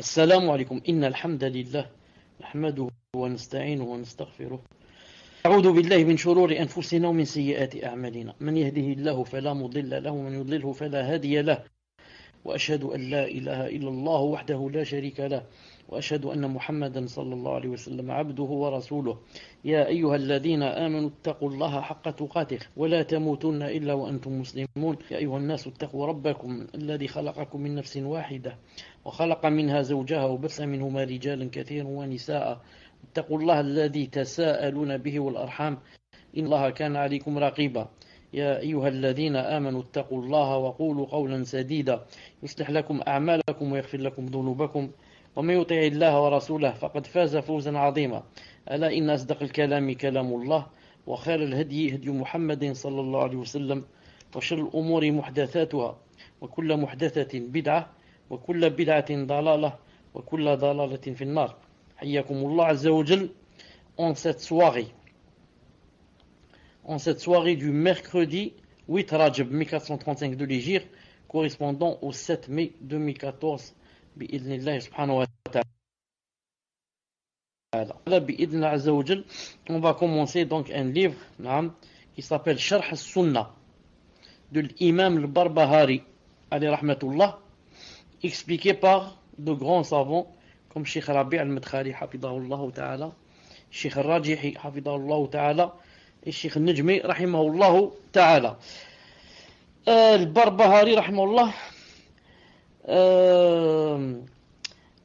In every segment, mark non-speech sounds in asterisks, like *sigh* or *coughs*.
السلام عليكم. إن الحمد لله نحمده ونستعينه ونستغفره. أعوذ بالله من شرور أنفسنا ومن سيئات أعمالنا. من يهده الله فلا مضل له ومن يضلله فلا هادي له. وأشهد أن لا إله إلا الله وحده لا شريك له. وأشهد أن محمدا صلى الله عليه وسلم عبده ورسوله. يا أيها الذين آمنوا اتقوا الله حق تقاته ولا تموتن إلا وأنتم مسلمون. يا أيها الناس اتقوا ربكم الذي خلقكم من نفس واحدة وخلق منها زوجها وبث منهما رجالا كثيرا ونساء. اتقوا الله الذي تساءلون به والأرحام. إن الله كان عليكم رقيبا. يا أيها الذين آمنوا اتقوا الله وقولوا قولا سديدا. يصلح لكم أعمالكم ويغفر لكم ذنوبكم. ومن يطع الله ورسوله فقد فاز فوزا عظيما. ألا إن أصدق الكلام كلام الله وخير الهدي هدي محمد صلى الله عليه وسلم وشر الأمور محدثاتها وكل محدثة بدعة وكل بدعة ضلالة وكل ضلالة في النار. حياكم الله عز وجل en cette soirée. En cette soirée du mercredi 8 Rajab 1435 de l'Égypte correspondant au 7 mai 2014 بإذن الله سبحانه وتعالى. هذا بإذن الله عز وجل اون كومونسي دونك ان ليفغ نعم كي سابيل شرح السنة دو الامام البربهاري عليه رحمه الله اكسبليكي باغ دو غران سافون كوم شيخ ربيع المدخلي حفظه الله تعالى الشيخ الراجحي حفظه الله تعالى الشيخ النجمي رحمه الله تعالى البربهاري رحمه الله euh,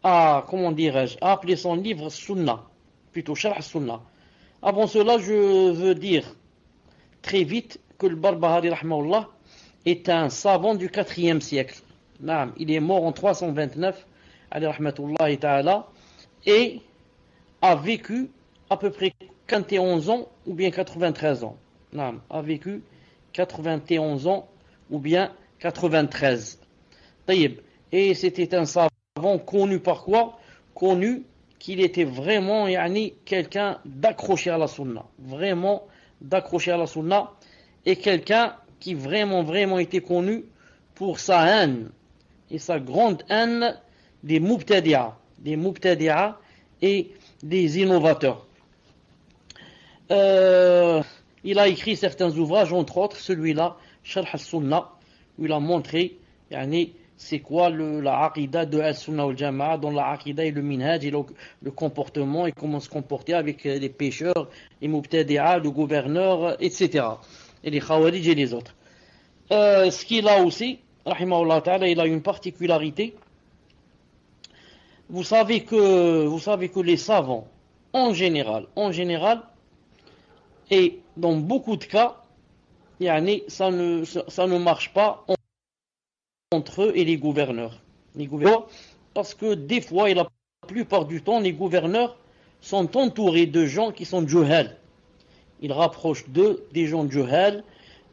a, comment dirais-je, a appelé son livre Sunnah, plutôt Sharh Sunnah. Avant cela, je veux dire très vite que le Barbahari rahimahullah est un savant du 4e siècle. Il est mort en 329 ta'ala, et a vécu à peu près 91 ans ou bien 93 ans. A vécu 91 ans ou bien 93. Et c'était un savant connu par quoi? Connu qu'il était vraiment yani, quelqu'un d'accroché à la sunna. Vraiment d'accroché à la sunna. Et quelqu'un qui vraiment, vraiment était connu pour sa haine. Et sa grande haine des mubtadi'a. Des mubtadi'a et des innovateurs. Euh, il a écrit certains ouvrages, entre autres celui-là, Sharh al-Sunnah, où il a montré yani, c'est quoi le, la aqida de Al-Sunnah al-Jama'a, dans la aqida et le minhaj et le, comportement et comment se comporter avec les pêcheurs, les mubtadi'a, le gouverneur, etc. Et les khawarij et les autres. Euh, ce qu'il a aussi, rahimahullah ta'ala, il a une particularité. Vous savez que, vous savez que les savants, en général, en général, et dans beaucoup de cas, ça ne, ça ne marche pas entre eux et les gouverneurs. Les gouverneurs, parce que des fois et la plupart du temps, les gouverneurs sont entourés de gens qui sont juhal. Ils rapprochent d'eux des gens juhal,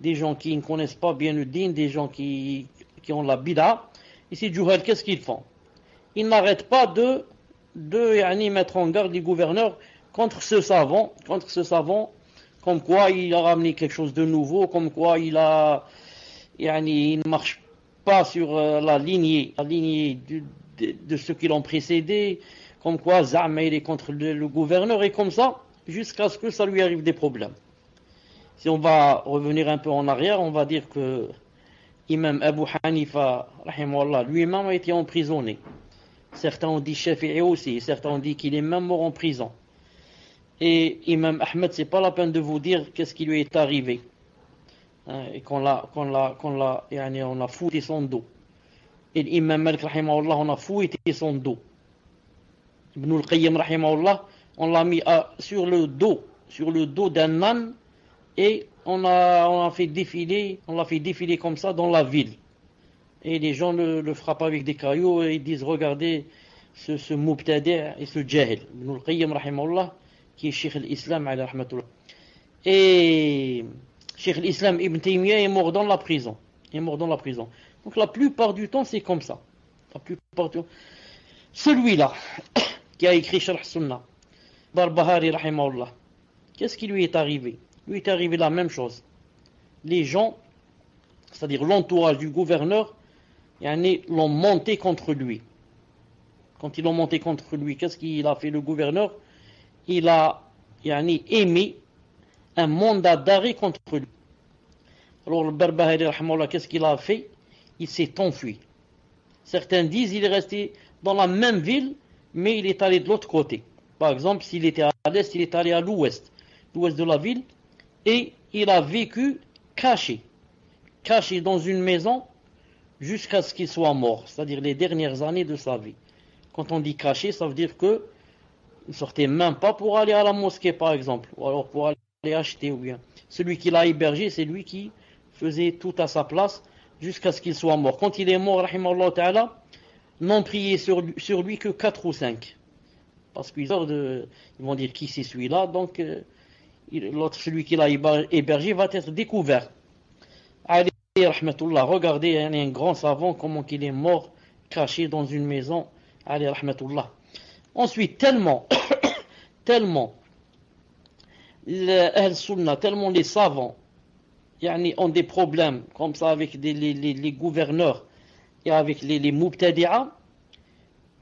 des gens qui ne connaissent pas bien le din, des gens qui, qui ont la bida. Et ces juhal, qu'est-ce qu'ils font? Ils n'arrêtent pas de, de yani, mettre en garde les gouverneurs contre ce savant, contre ce savant, comme quoi il a ramené quelque chose de nouveau, comme quoi il a, il ne marche pas sur euh, la lignée, la lignée de, ceux qui l'ont précédé, comme quoi Zama il est contre le, le gouverneur, et comme ça, jusqu'à ce que ça lui arrive des problèmes. Si on va revenir un peu en arrière, on va dire que Imam Abu Hanifa, lui-même a été emprisonné. Certains ont dit Shafi'i aussi, certains ont dit qu'il est même mort en prison. Et Imam Ahmed, c'est pas la peine de vous dire qu'est-ce qui lui est arrivé et qu'on l'a, qu'on l'a, qu'on l'a, yani on a fouetté son dos. Et l'imam Malik, rahimahullah, on a fouetté son dos. Ibn al-Qayyim, rahimahullah, on l'a mis à, sur le dos, sur le dos d'un âne, et on a, on a fait défiler, on l'a fait défiler comme ça dans la ville. Et les gens le, frappent avec des cailloux et ils disent, regardez ce, ce et ce jahil. Ibn al-Qayyim, rahimahullah, qui est Cheikh l'Islam, rahmatullah. Et, Cheikh l'Islam Ibn Taymiyyah est mort dans la prison. Il est mort dans la prison. Donc la plupart du temps, c'est comme ça. La plupart du. Celui-là, *coughs* qui a écrit Sharh Sunnah, Barbahari Rahimahullah, qu'est-ce qui lui est arrivé? Lui est arrivé la même chose. Les gens, c'est-à-dire l'entourage du gouverneur, l'ont monté contre lui. quand ils ont monté contre lui, qu'est-ce qu'il a fait le gouverneur? Il a émis un mandat d'arrêt contre lui. Alors le Barbahari, qu'est-ce qu'il a fait? Il s'est enfui. Certains disent qu'il est resté dans la même ville, mais il est allé de l'autre côté. Par exemple, s'il était à l'est, il est allé à l'ouest, l'ouest de la ville, et il a vécu caché, caché dans une maison jusqu'à ce qu'il soit mort, c'est-à-dire les dernières années de sa vie. Quand on dit caché, ça veut dire que ne sortait même pas pour aller à la mosquée, par exemple, ou alors pour aller acheter, ou bien. Celui qui l'a hébergé, c'est lui qui faisait tout à sa place jusqu'à ce qu'il soit mort. Quand il est mort, ta'ala, n'ont prié sur, lui que 4 ou 5. Parce qu'ils vont dire qui c'est celui-là, donc euh, l'autre, celui qui l'a hébergé, va être découvert. Allez, rahmatullah, regardez, a un grand savant, comment qu'il est mort, caché dans une maison. Allez, rahmatullah. Ensuite, tellement, *coughs* tellement, les sunnah tellement les savants, ont des problèmes comme ça avec les, gouverneurs et avec les, les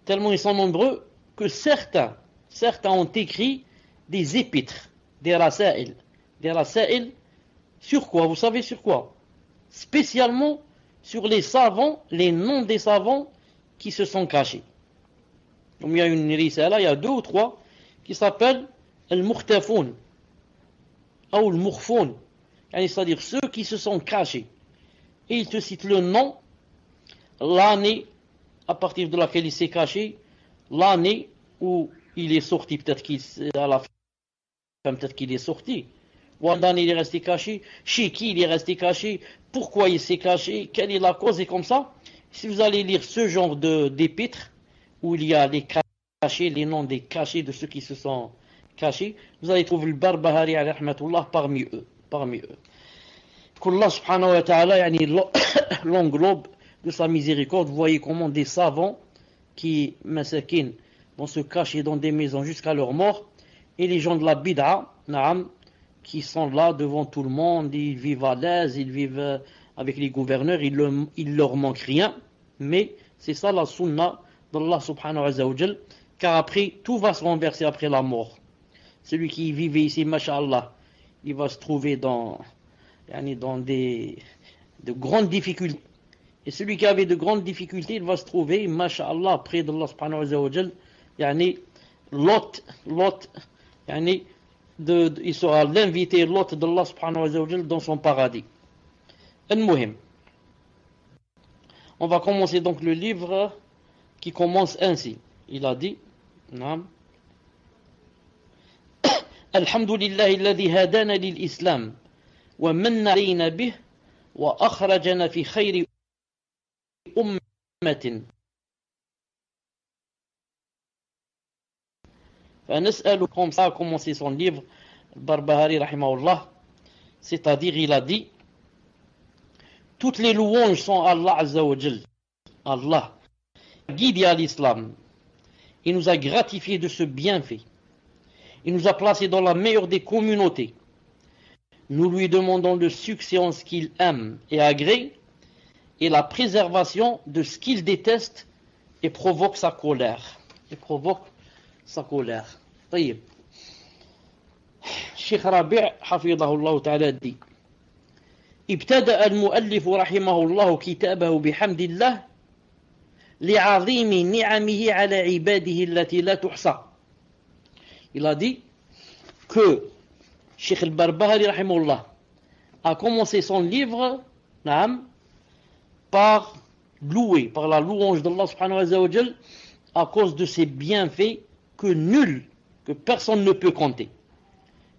tellement ils sont nombreux que certains, certains ont écrit des épîtres, des rasail, des sur quoi Vous savez sur quoi? Spécialement sur les savants, les noms des savants qui se sont cachés. Il y a une risala, il y a deux ou trois qui s'appellent Al-Mukhtafoun ou Al-Mukhfoun, c'est-à-dire ceux qui se sont cachés. Et il te cite le nom, l'année à partir de laquelle il s'est caché, l'année où il est sorti, peut-être qu'il à la fin, peut-être est sorti. Année il est resté caché, chez qui il est resté caché, pourquoi il s'est caché, quelle est la cause, et comme ça, si vous allez lire ce genre d'épîtres, où il y a les cachés, les noms des cachés de ceux qui se sont cachés, vous allez trouver le Barbahari parmi eux. Parmi eux. Qu'Allah subhanahu wa ta'ala l'englobe *coughs* de sa miséricorde. Vous voyez comment des savants qui, masakin, vont se cacher dans des maisons jusqu'à leur mort, et les gens de la bid'a, naam, qui sont là devant tout le monde, ils vivent à l'aise, ils vivent avec les gouverneurs, il, leur, il leur manque rien, mais c'est ça la sunna d'Allah subhanahu wa ta'ala, car après, tout va se renverser après la mort. Celui qui vivait ici, mashallah, il va se trouver dans, dans des, de grandes difficultés. Et celui qui avait de grandes difficultés, il va se trouver, mashallah, près d'Allah subhanahu wa ta'ala, de, il sera l'invité, de d'Allah subhanahu wa ta'ala dans son paradis. On va commencer donc le livre qui commence ainsi. Il a dit, Naam. الحمد لله الذي هدانا للإسلام ومن علينا به وأخرجنا في خير أمة. فنسأل كومساكم سي سون ليفر البربهاري رحمه الله c'est-à-dire il a dit toutes les عز وجل الله guide à الإسلام il nous a gratifié de ce bienfait. Il nous a placés dans la meilleure des communautés. Nous lui demandons le succès en ce qu'il aime et agrée et la préservation de ce qu'il déteste et provoque sa colère. Et provoque sa colère. طيب الشيخ ربيع حفظه الله تعالى دي ابتدأ المؤلف رحمه الله كتابه بحمد الله il a dit que Sheikh al-Barbahari a commencé son livre par louer, par la louange d'Allah subhanahu wa ta'ala à cause de ses bienfaits que nul, que personne ne peut compter.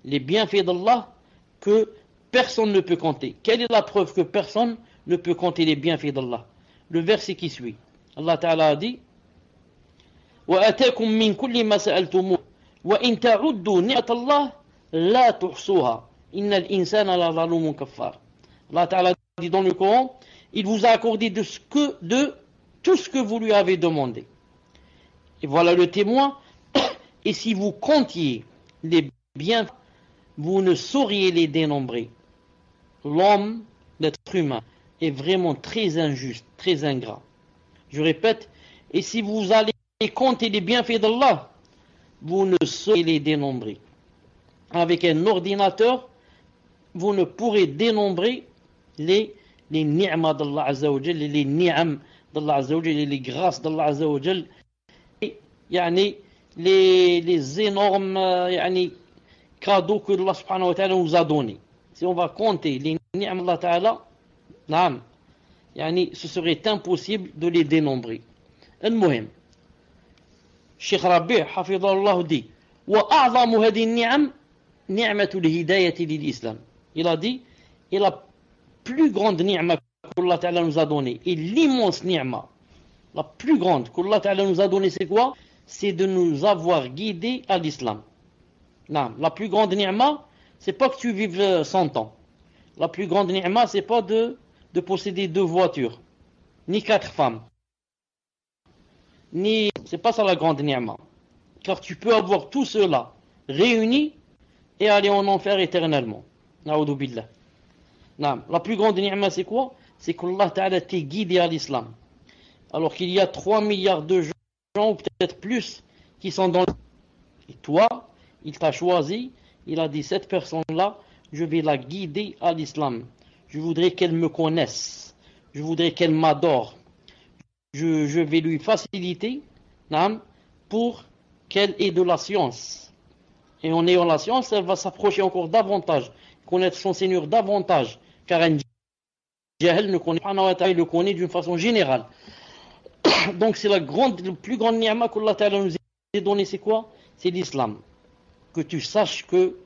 Les bienfaits d'Allah que personne ne peut compter. Quelle est la preuve que personne ne peut compter les bienfaits d'Allah Le verset qui suit. Allah Ta'ala a dit وآتاكم من كل ما سألتموه وإن تعدوا نعمة الله لا تحصوها إن الإنسان لظلوم كفار Allah Ta'ala dit dans le Coran il vous a accordé de, ce que, de tout ce que vous lui avez demandé et voilà le témoin et si vous comptiez les biens vous ne sauriez les dénombrer l'homme l'être humain est vraiment très injuste très ingrat Je répète, et si vous allez comptez les bienfaits d'Allah, vous ne saurez les dénombrer. Avec un ordinateur, vous ne pourrez dénombrer les, les ni'mas d'Allah Azzawajal, les ni'am d'Allah Azzawajal, les grâces d'Allah Azzawajal, les, les énormes yani, cadeaux que Allah subhanahu wa ta'ala nous a donnés. Si on va compter les ni'am d'Allah ta'ala, yani, ce serait impossible de les dénombrer. المهم الشيخ ربيع حفظه الله دي وأعظم هذه النعم نعمة الهداية للإسلام il a dit et la plus grande ni'ma qu'Allah Ta'ala nous a donnée et l'immense ni'ma la plus grande qu'Allah Ta'ala nous a donnée c'est quoi c'est de nous avoir guidés à l'islam non, la plus grande ni'ma c'est pas que tu vives 100 ans la plus grande ni'ma c'est pas de, de posséder deux voitures ni quatre femmes ni c'est pas ça la grande ni'ma car tu peux avoir tout cela réuni et aller en enfer éternellement la plus grande ni'ma, c'est quoi? C'est qu'Allah Ta'ala t'est guidé à l'islam. Alors qu'il y a 3 milliards de gens, ou peut-être plus, qui sont dans Et toi, il t'a choisi, il a dit cette personne-là, je vais la guider à l'islam. Je voudrais qu'elle me connaisse. Je voudrais qu'elle m'adore. Je, vais lui faciliter pour qu'elle ait de la science. Et en ayant la science, elle va s'approcher encore davantage connaître son Seigneur davantage, car Jahel ne connaît pas, il le connaît d'une façon générale. *coughs* Donc c'est la grande, le plus grande ni'ma qu'Allah nous a donné, c'est quoi? C'est l'islam. Que tu saches que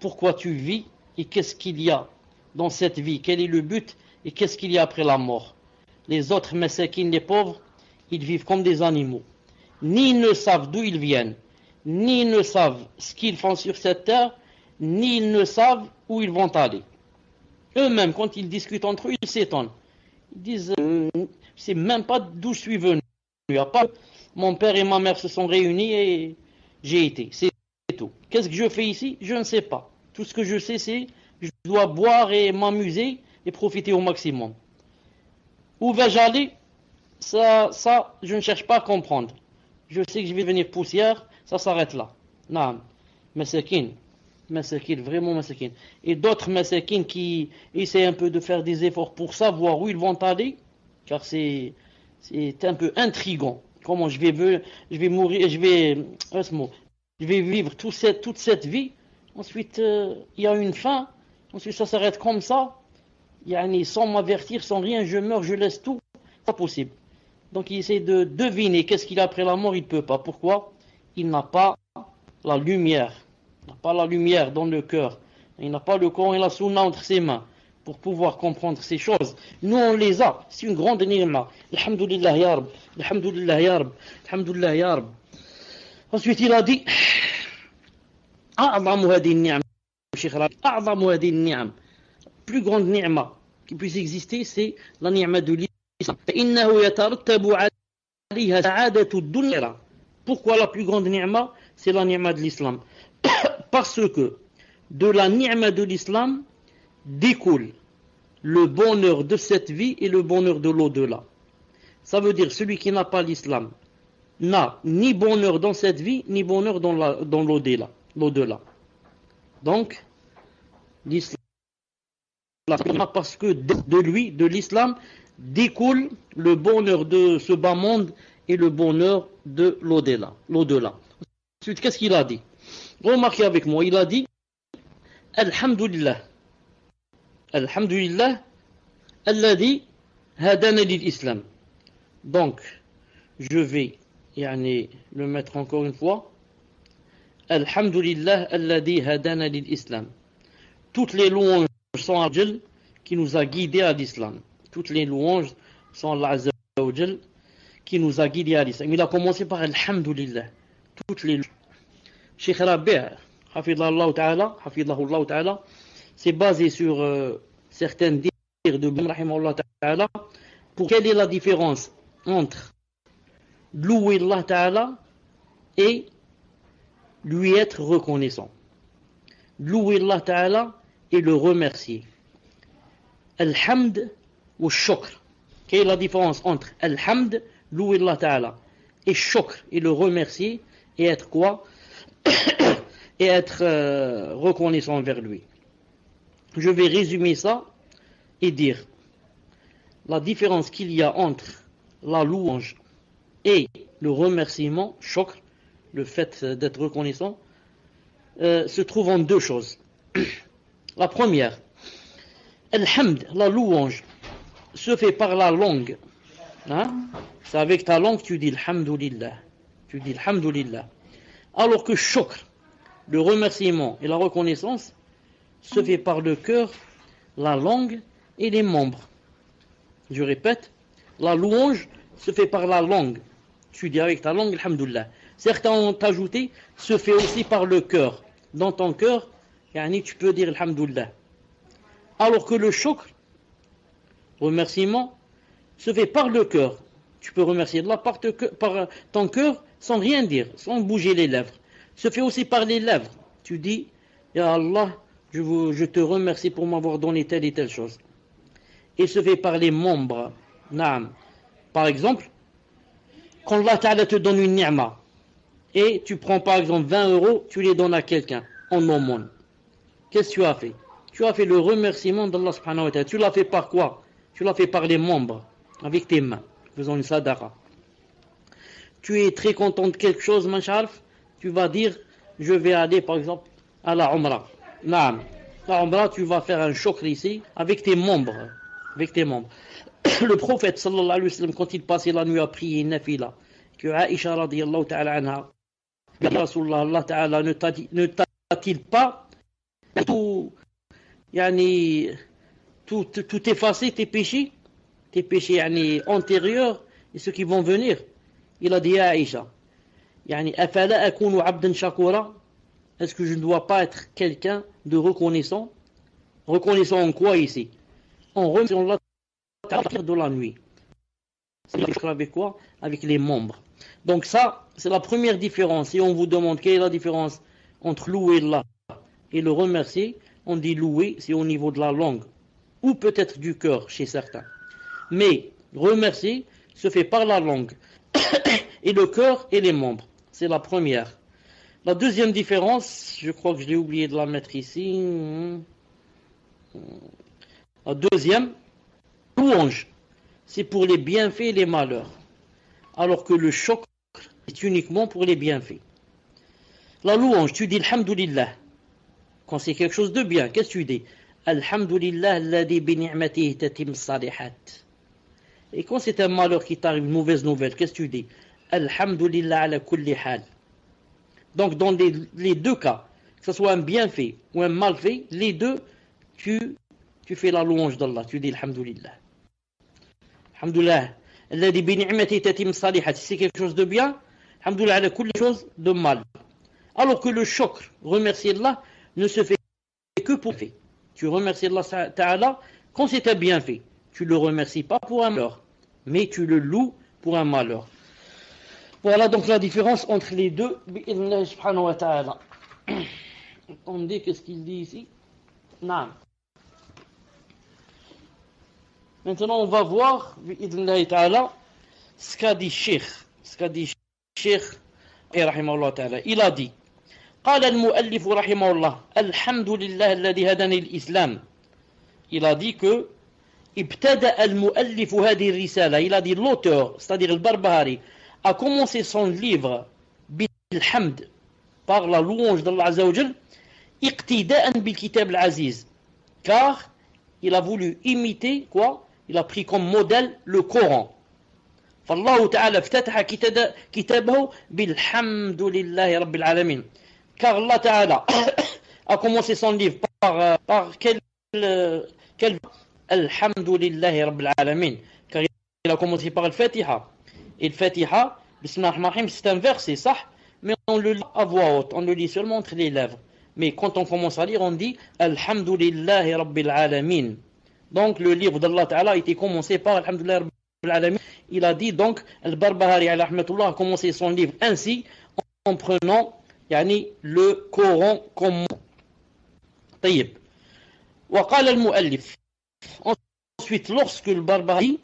pourquoi tu vis et qu'est-ce qu'il y a dans cette vie, quel est le but et qu'est-ce qu'il y a après la mort. Les autres messakines, les pauvres, ils vivent comme des animaux. Ni ne savent d'où ils viennent, ni ne savent ce qu'ils font sur cette terre, ni ils ne savent où ils vont aller. Eux-mêmes, quand ils discutent entre eux, ils s'étonnent. Ils disent, euh, c'est même pas d'où je suis venu. A pas, mon père et ma mère se sont réunis et j'ai été. C'est tout. Qu'est-ce que je fais ici? Je ne sais pas. Tout ce que je sais, c'est je dois boire et m'amuser et profiter au maximum. Où vais-je aller ça, ça, je ne cherche pas à comprendre. Je sais que je vais venir poussière, ça s'arrête là. Non. C'est qui masakin, vraiment masakin. Et d'autres masakin qui essaient un peu de faire des efforts pour savoir où ils vont aller, car c'est un peu intrigant. Comment je vais, je vais mourir, je vais, euh, je vais vivre toute cette, toute cette vie. Ensuite, euh, il y a une fin. Ensuite, ça s'arrête comme ça Sans m'avertir, sans rien, je meurs, je laisse tout. Pas possible. Donc il essaie de deviner qu'est-ce qu'il a après la mort, il ne peut pas. Pourquoi Il n'a pas la lumière il n'a pas la lumière dans le cœur. Il n'a pas le corps et la sunna entre ses mains pour pouvoir comprendre ces choses. Nous, on les a. C'est une grande ni'ma. Alhamdulillah ya Rab. Alhamdulillah ya Rab. Alhamdulillah ya Rab. Ensuite, il a dit أعظم هذه النعم شيخ أعظم هذه النعم plus grande ni'ma qui puisse exister, c'est la ni'ma de l'islam. Pourquoi la plus grande ni'ma? C'est la ni'ma de l'islam. *coughs* Parce que de la ni'ma de l'islam découle le bonheur de cette vie et le bonheur de l'au-delà. Ça veut dire celui qui n'a pas l'islam n'a ni bonheur dans cette vie, ni bonheur dans l'au-delà. Donc, l'islam parce que de lui, de l'islam, découle le bonheur de ce bas monde et le bonheur de l'au-delà. Ensuite, qu'est-ce qu'il a dit? Remarquez avec moi, il a dit Alhamdulillah. Alhamdulillah, alladhi hadana l'islam. Donc, je vais yani, le mettre encore une fois. Alhamdulillah, alladhi hadana l'islam. Toutes les louanges à Dieu qui nous a guidés à l'islam. Toutes les louanges sont Allah qui nous a guidés à l'islam. Il a commencé par Alhamdulillah. Toutes les louanges. Cheikh Rabi' ta'ala, ta'ala, c'est basé sur euh, certains dires de Allah ta'ala. Pour quelle est la différence entre louer Allah ta'ala et lui être reconnaissant? Louer Allah ta'ala le remercier. Alhamd ou shukr. Quelle est la différence entre Alhamd, louer Allah ta'ala et shukr, et le remercier, et être quoi *coughs* Et être euh, reconnaissant envers lui. Je vais résumer ça et dire la différence qu'il y a entre la louange et le remerciement, shukr, le fait d'être reconnaissant, euh, se trouve en deux choses. *coughs* La première, Alhamd, la louange, se fait par la langue. Hein? C'est avec ta langue que tu dis Alhamdulillah. Tu dis Alhamdulillah. Alors que Shukr, le remerciement et la reconnaissance, se fait par le cœur, la langue et les membres. Je répète, la louange se fait par la langue. Tu dis avec ta langue Alhamdulillah. Certains ont ajouté, se fait aussi par le cœur. Dans ton cœur, tu peux dire Alhamdulillah. Alors que le shukr, remerciement, se fait par le cœur. Tu peux remercier Allah par, par ton cœur sans rien dire, sans bouger les lèvres. Se fait aussi par les lèvres. Tu dis, Ya Allah, je, te remercie pour m'avoir donné telle et telle chose. Et se fait par les membres. Naam. Par exemple, quand Allah te donne une ni'ma, et tu prends par exemple 20 euros, tu les donnes à quelqu'un en aumône. Qu'est-ce que tu as fait? Tu as fait le remerciement d'Allah subhanahu wa ta'ala. Tu l'as fait par quoi? Tu l'as fait par les membres, avec tes mains, faisant une sadara. Tu es très content de quelque chose, mancharf, tu vas dire, je vais aller par exemple à la Umrah. Naam. La Umrah, tu vas faire un choc ici avec tes membres. Avec tes membres. *coughs* Le prophète sallallahu alayhi wa sallam, quand il passait la nuit à prier une nafila, que Aisha radiallahu ta'ala anha Allah Ta'ala ne t'a-t-il pas tout, yani, tout, tout effacer tes péchés, tes péchés antérieurs et ceux qui vont venir Il a dit à Aïcha, est-ce que je ne dois pas être quelqu'un de reconnaissant? Reconnaissant en quoi ici? En remerciant Allah de la nuit. Avec quoi? Avec les membres. Donc ça, c'est la première différence. Si on vous demande quelle est la différence entre louer Allah et le remercier, on dit louer, c'est au niveau de la langue, ou peut-être du cœur chez certains. Mais remercier se fait par la langue, *coughs* et le cœur et les membres. C'est la première. La deuxième différence, je crois que je l'ai oublié de la mettre ici. La deuxième, louange, c'est pour les bienfaits et les malheurs alors que le choc est uniquement pour les bienfaits. La louange, tu dis Alhamdulillah. Quand c'est quelque chose de bien, qu'est-ce que tu dis Alhamdulillah alladhi tatim salihat. Et quand c'est un malheur qui t'arrive, une mauvaise nouvelle, qu'est-ce que tu dis Alhamdulillah ala kulli hal. Donc dans les, deux cas, que ce soit un bienfait ou un malfait, les deux, tu, tu fais la louange d'Allah, tu dis Alhamdulillah. Alhamdulillah si c'est quelque chose de bien, alhamdoulilah, quelque chose de mal. Alors que le choc, remercier Allah, ne se fait que pour fait. Tu remercies Allah Ta'ala quand c'est un bienfait. Tu le remercies pas pour un malheur, mais tu le loues pour un malheur. Voilà donc la différence entre les deux. ta'ala. *coughs* Attendez, qu'est-ce qu'il dit ici? Non. Maintenant, on va voir, ce qu'a dit Cheikh, ce qu'a dit Cheikh, il a dit, قال المؤلف رحمه الله الحمد لله الذي هداني الإسلام. إلى ذيك ابتدأ المؤلف هذه الرسالة إلى دي لوتور ستادير البربهاري ا كومونسي سون livre بالحمد بار la louange de الله عز وجل اقتداء بالكتاب العزيز. Car إلى a ايميتي كوا إلى il كوم موديل comme modèle فالله تعالى افتتح كتابه بالحمد لله رب العالمين. Car Allah Ta'ala *coughs* a commencé son livre par, par quel, quel Alhamdulillahi Rabbil Alamin car il a commencé par le Fatiha et le Fatiha c'est un verset ça mais on le lit à voix haute on le lit seulement entre les lèvres. Mais quand on commence à lire on dit Alhamdulillahi Rabbil Alamin Donc le livre d'Allah Ta'ala a été commencé par Alhamdulillah Il a dit donc, Al-Barbahari a commencé son livre ainsi, en prenant يعني لو كورون كوم طيب. وقال المؤلف. Ensuite lorsque le barbari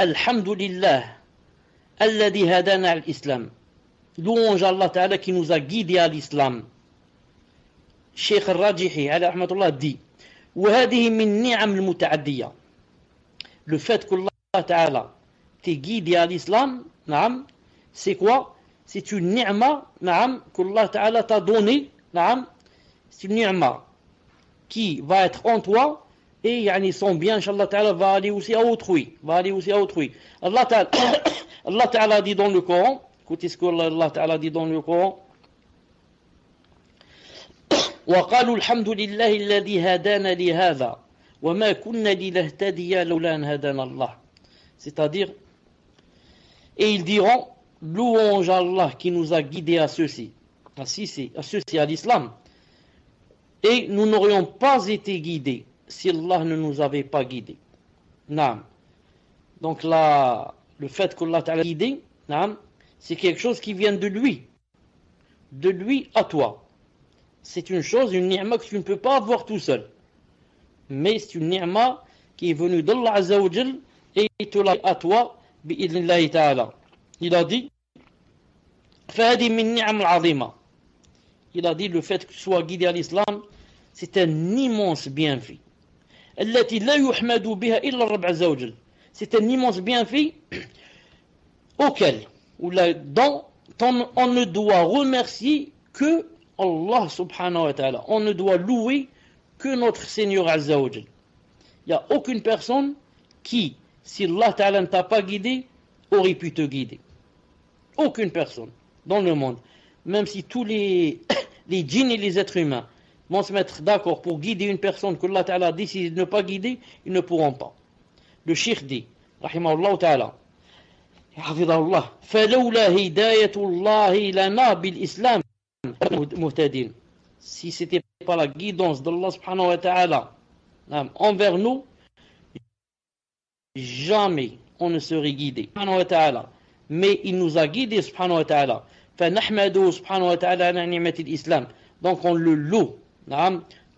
الحمد لله الذي هدانا على الاسلام لونج الله تعالى كي نوزا غيدي على الاسلام الشيخ الراجحي على رحمه الله دي وهذه من النعم المتعديه لو فات كل الله تعالى تي غيدي على الاسلام نعم سي كوا c'est une ni'ma نعم qu'Allah Ta'ala t'a donné نعم c'est une ni'ma qui va être en toi et yani, son bien, Inch'Allah Ta'ala, va aller aussi à autrui. Va aller aussi à autrui. Allah Ta'ala, Allah Ta'ala dit dans le Coran, écoutez ce qu'Allah Ta'ala dit dans le Coran. وقالوا الحمد لله الذي هدانا لهذا وما كنا لنهتدي لولا أن هدانا الله c'est-à-dire et ils diront louange à Allah qui nous a guidés à ceci à ceci à ceci à l'islam et nous n'aurions pas été guidés si Allah ne nous avait pas guidés. Naam. Donc là, le fait qu'Allah t'a guidé, c'est quelque chose qui vient de lui. De lui à toi. C'est une chose, une ni'ma que tu ne peux pas avoir tout seul. Mais c'est une ni'ma qui est venue d'Allah Azzawajal et te l'a à toi, bi'idnillahi ta'ala il a dit Il a dit le fait que tu sois guidé à l'islam, c'est un immense bienfait. C'est un immense bienfait *clears throat* auquel, ou on ne doit remercier que Allah subhanahu wa ta'ala. On ne doit louer que notre Seigneur Azzawajal. Il n'y a aucune personne qui, si Allah ta'ala ne t'a pas guidé, aurait pu te guider. aucune personne dans le monde même si tous les *coughs* les djinns et les êtres humains vont se mettre d'accord pour guider une personne que Allah Ta'ala décide de ne pas guider, ils ne pourront pas. Le Cheikh dit, rahimahullah ta'ala, حفظه الله فلولا هداية الله لنا بالإسلام مهتدين si c'était pas la guidance d'Allah subhanahu wa ta'ala envers nous jamais on ne serait guidé subhanahu wa ta'ala mais il nous a guidés subhanahu wa ta'ala فنحمده سبحانه وتعالى على نعمة الإسلام donc on le loue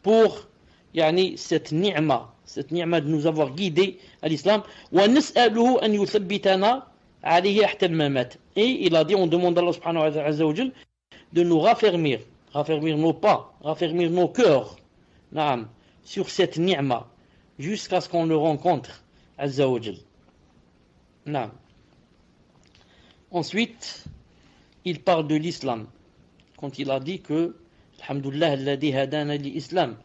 pour يعني cette ni'ma cette ni'ma de nous avoir guidés à l'islam ونسأله أن يثبتنا عليه حتى الممات et il a dit on demande à Allah subhanahu wa ta'ala de nous raffermir raffermir nos pas raffermir nos cœurs نعم sur cette ni'ma jusqu'à ce qu'on le rencontre azza wa نعم Ensuite, il parle de l'islam. Quand il a dit que Alhamdulillah, alladhi hadana l'islam.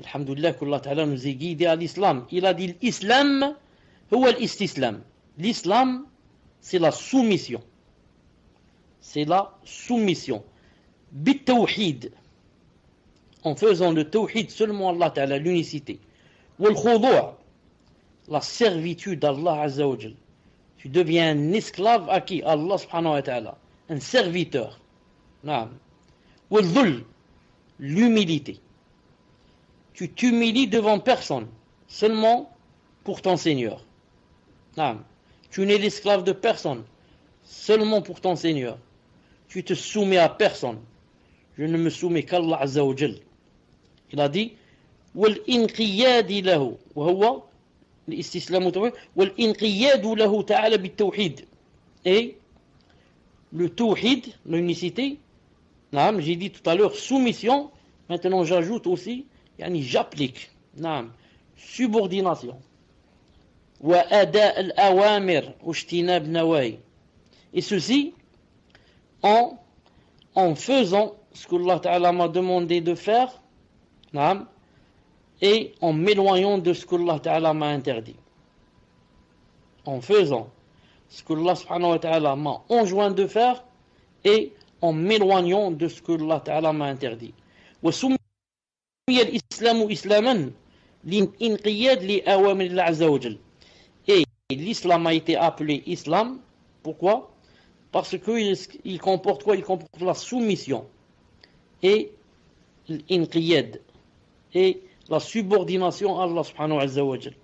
Alhamdulillah, qu'Allah Ta'ala nous ait guidés à l'islam. Il a dit l'islam, huwa. L'islam, c'est la soumission. C'est la soumission. Bit-tawhid. En faisant le tawhid seulement Allah Ta'ala, l'unicité. Wal la servitude d'Allah Azza wa Tu deviens un esclave à qui Allah subhanahu wa ta'ala. Un serviteur. نعم. والذل l'humilité. Tu t'humilies devant personne, seulement pour ton Seigneur. Tu n'es l'esclave de personne, seulement pour ton Seigneur. Tu te soumets à personne. Je ne me soumets qu'à Allah Azza wa Il a dit والانقياد له وهو الاستسلام والانقياد له تعالى بالتوحيد et le tawhid l'unicité j'ai dit tout à l'heure soumission. Maintenant, j'ajoute aussi, yani j'applique. Subordination. Et ceci en, en faisant ce que Allah Ta'ala m'a demandé de faire et en m'éloignant de ce que Allah Ta'ala m'a interdit. En faisant ce que Allah m'a enjoint de faire et en m'éloignant de ce que Allah Ta'ala m'a interdit. Et l'islam a été appelé islam. Pourquoi? Parce qu'il il comporte quoi? Il comporte la soumission et l'inqiyad et la subordination à Allah subhanahu wa azawajal.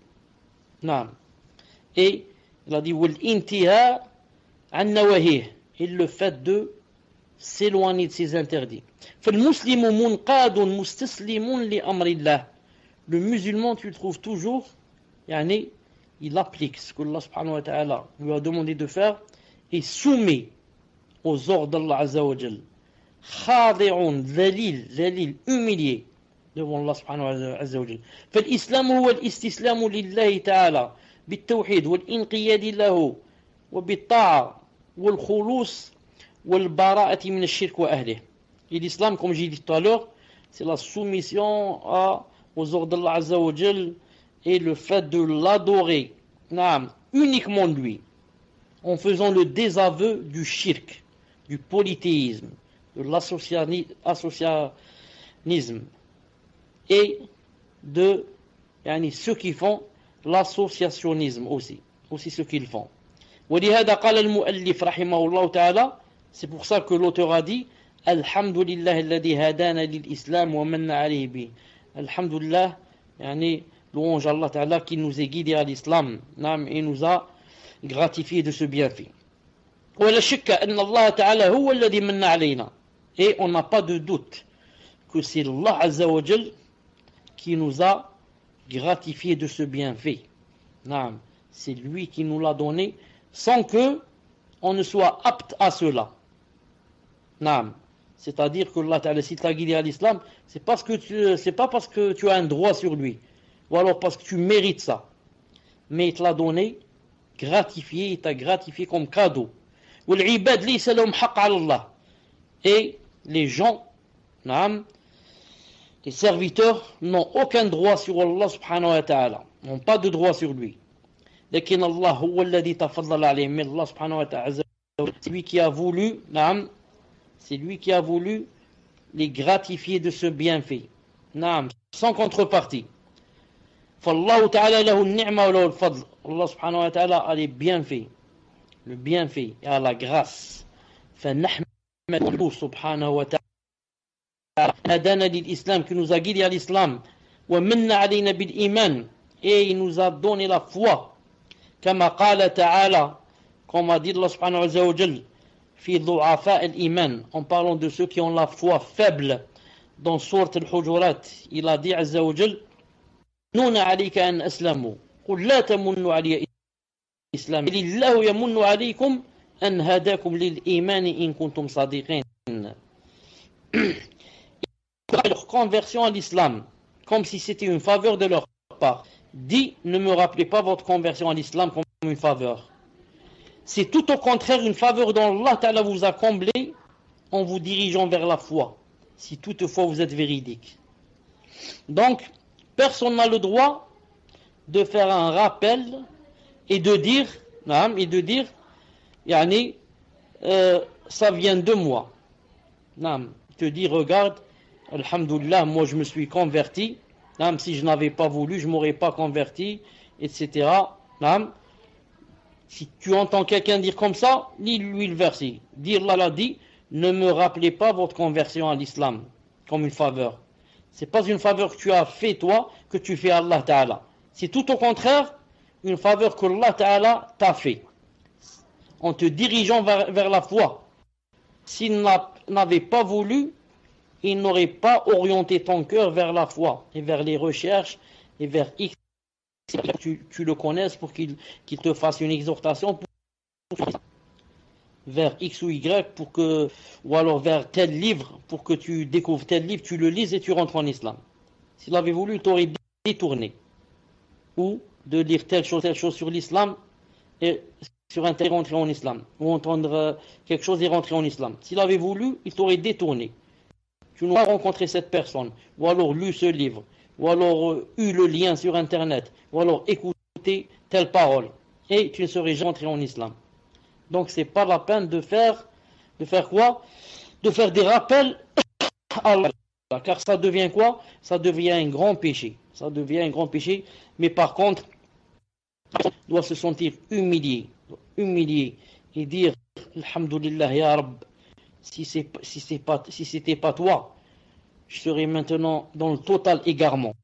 Et il a dit et le fait de s'éloigner de ses interdits. Le musulman, tu le trouves toujours, il applique ce que Allah subhanahu wa ta'ala lui a demandé de faire et soumet aux ordres d'Allah azawajal. Khadi'un, dhalil, humilié devant Allah سبحانه عز وجل فالإسلام هو الاستسلام لله تعالى بالتوحيد والإنقياد له وبالطاعة والخلوص والبراءة من الشرك وأهله Et l'islam, comme j'ai dit tout à l'heure, c'est la soumission à, aux ordres d'Allah Azza wa Jal et le fait de l'adorer uniquement lui, en faisant le désaveu du shirk, du polythéisme, de l'associationnisme et de yani, ceux qui font l'associationnisme aussi, aussi ceux qui le font. ولهذا قال المؤلف رحمه الله تعالى c'est pour ça que l'auteur a dit الحمد لله الذي هدانا للإسلام ومن عليه به الحمد لله يعني louange Allah Ta'ala qui nous est guidé à l'islam et nous a gratifié de ce bienfait ولا شك أن الله تعالى هو الذي من علينا Et on n'a pas de doute que c'est Allah Azzawajal qui nous a gratifié de ce bienfait. C'est lui qui nous l'a donné sans que on ne soit apte à cela. C'est-à-dire que Allah si guidé à l'islam, c'est parce pas parce que tu as un droit sur lui, ou alors parce que tu mérites ça. Mais il te l'a donné gratifié, il t'a gratifié comme cadeau. Et les gens, les serviteurs n'ont aucun droit sur Allah subhanahu wa ta'ala, n'ont pas de droit sur lui. لكن الله هو الذي تفضل عليه من الله سبحانه وتعالى c'est lui qui a voulu نعم c'est lui qui a voulu les gratifier de ce bienfait نعم sans contrepartie فالله تعالى له النعمة وله الفضل Allah subhanahu wa ta'ala a les bienfaits le bienfait et à la grâce فنحمد سبحانه وتعالى هدانا للإسلام qui nous a l'islam ومن علينا بالإيمان. nous a donné la foi كما قال تعالى a dit Allah subhanahu wa ta'ala في ضعفاء الإيمان. En parlant de ceux qui ont la foi faible. Dans al-Hujurat il a dit عز وجل نون عليك أن أسلموا قل لا تمنوا علي إسلام الله يمن عليكم أن هداكم للإيمان إن كنتم صادقين. *clears throat* leur conversion à l'islam comme si c'était une faveur de leur part. Dit ne me rappelez pas votre conversion à l'islam comme une faveur. C'est tout au contraire une faveur dont Allah vous a comblé en vous dirigeant vers la foi si toutefois vous êtes véridique. Donc personne n'a le droit de faire un rappel et de dire et de dire yani, euh, ça vient de moi. Te dit, regarde, Alhamdulillah, moi je me suis converti. Nam, si je n'avais pas voulu, je m'aurais pas converti, etc. Si tu entends quelqu'un dire comme ça, lis-lui le verset. Dire l'a dit, ne me rappelez pas votre conversion à l'islam comme une faveur. C'est pas une faveur que tu as fait toi, que tu fais à Allah Ta'ala. C'est tout au contraire une faveur que Allah Ta'ala t'a fait en te dirigeant vers, la foi. S'il n'avait pas voulu, il n'aurait pas orienté ton cœur vers la foi et vers les recherches et vers X. Tu, tu le connaisses pour qu'il te fasse une exhortation vers X ou Y pour que, ou alors vers tel livre pour que tu découvres tel livre, tu le lises et tu rentres en islam. S'il avait voulu, il t'aurait détourné. Ou de lire telle chose, telle chose sur l'islam et sur un terrain rentrer en islam, ou entendre euh, quelque chose et rentrer en islam. S'il avait voulu, il t'aurait détourné. Tu n'aurais pas rencontré cette personne, ou alors lu ce livre, ou alors euh, eu le lien sur internet, ou alors écouté telle parole, et tu ne serais jamais entré en islam. Donc c'est pas la peine de faire, de faire quoi? De faire des rappels *coughs* à Allah. Car ça devient quoi? Ça devient un grand péché. Ça devient un grand péché. Mais par contre, doit se sentir humilié humilier et dire Alhamdulillah ya si c'est si pas c'était pas toi, je serais maintenant dans le total égarement.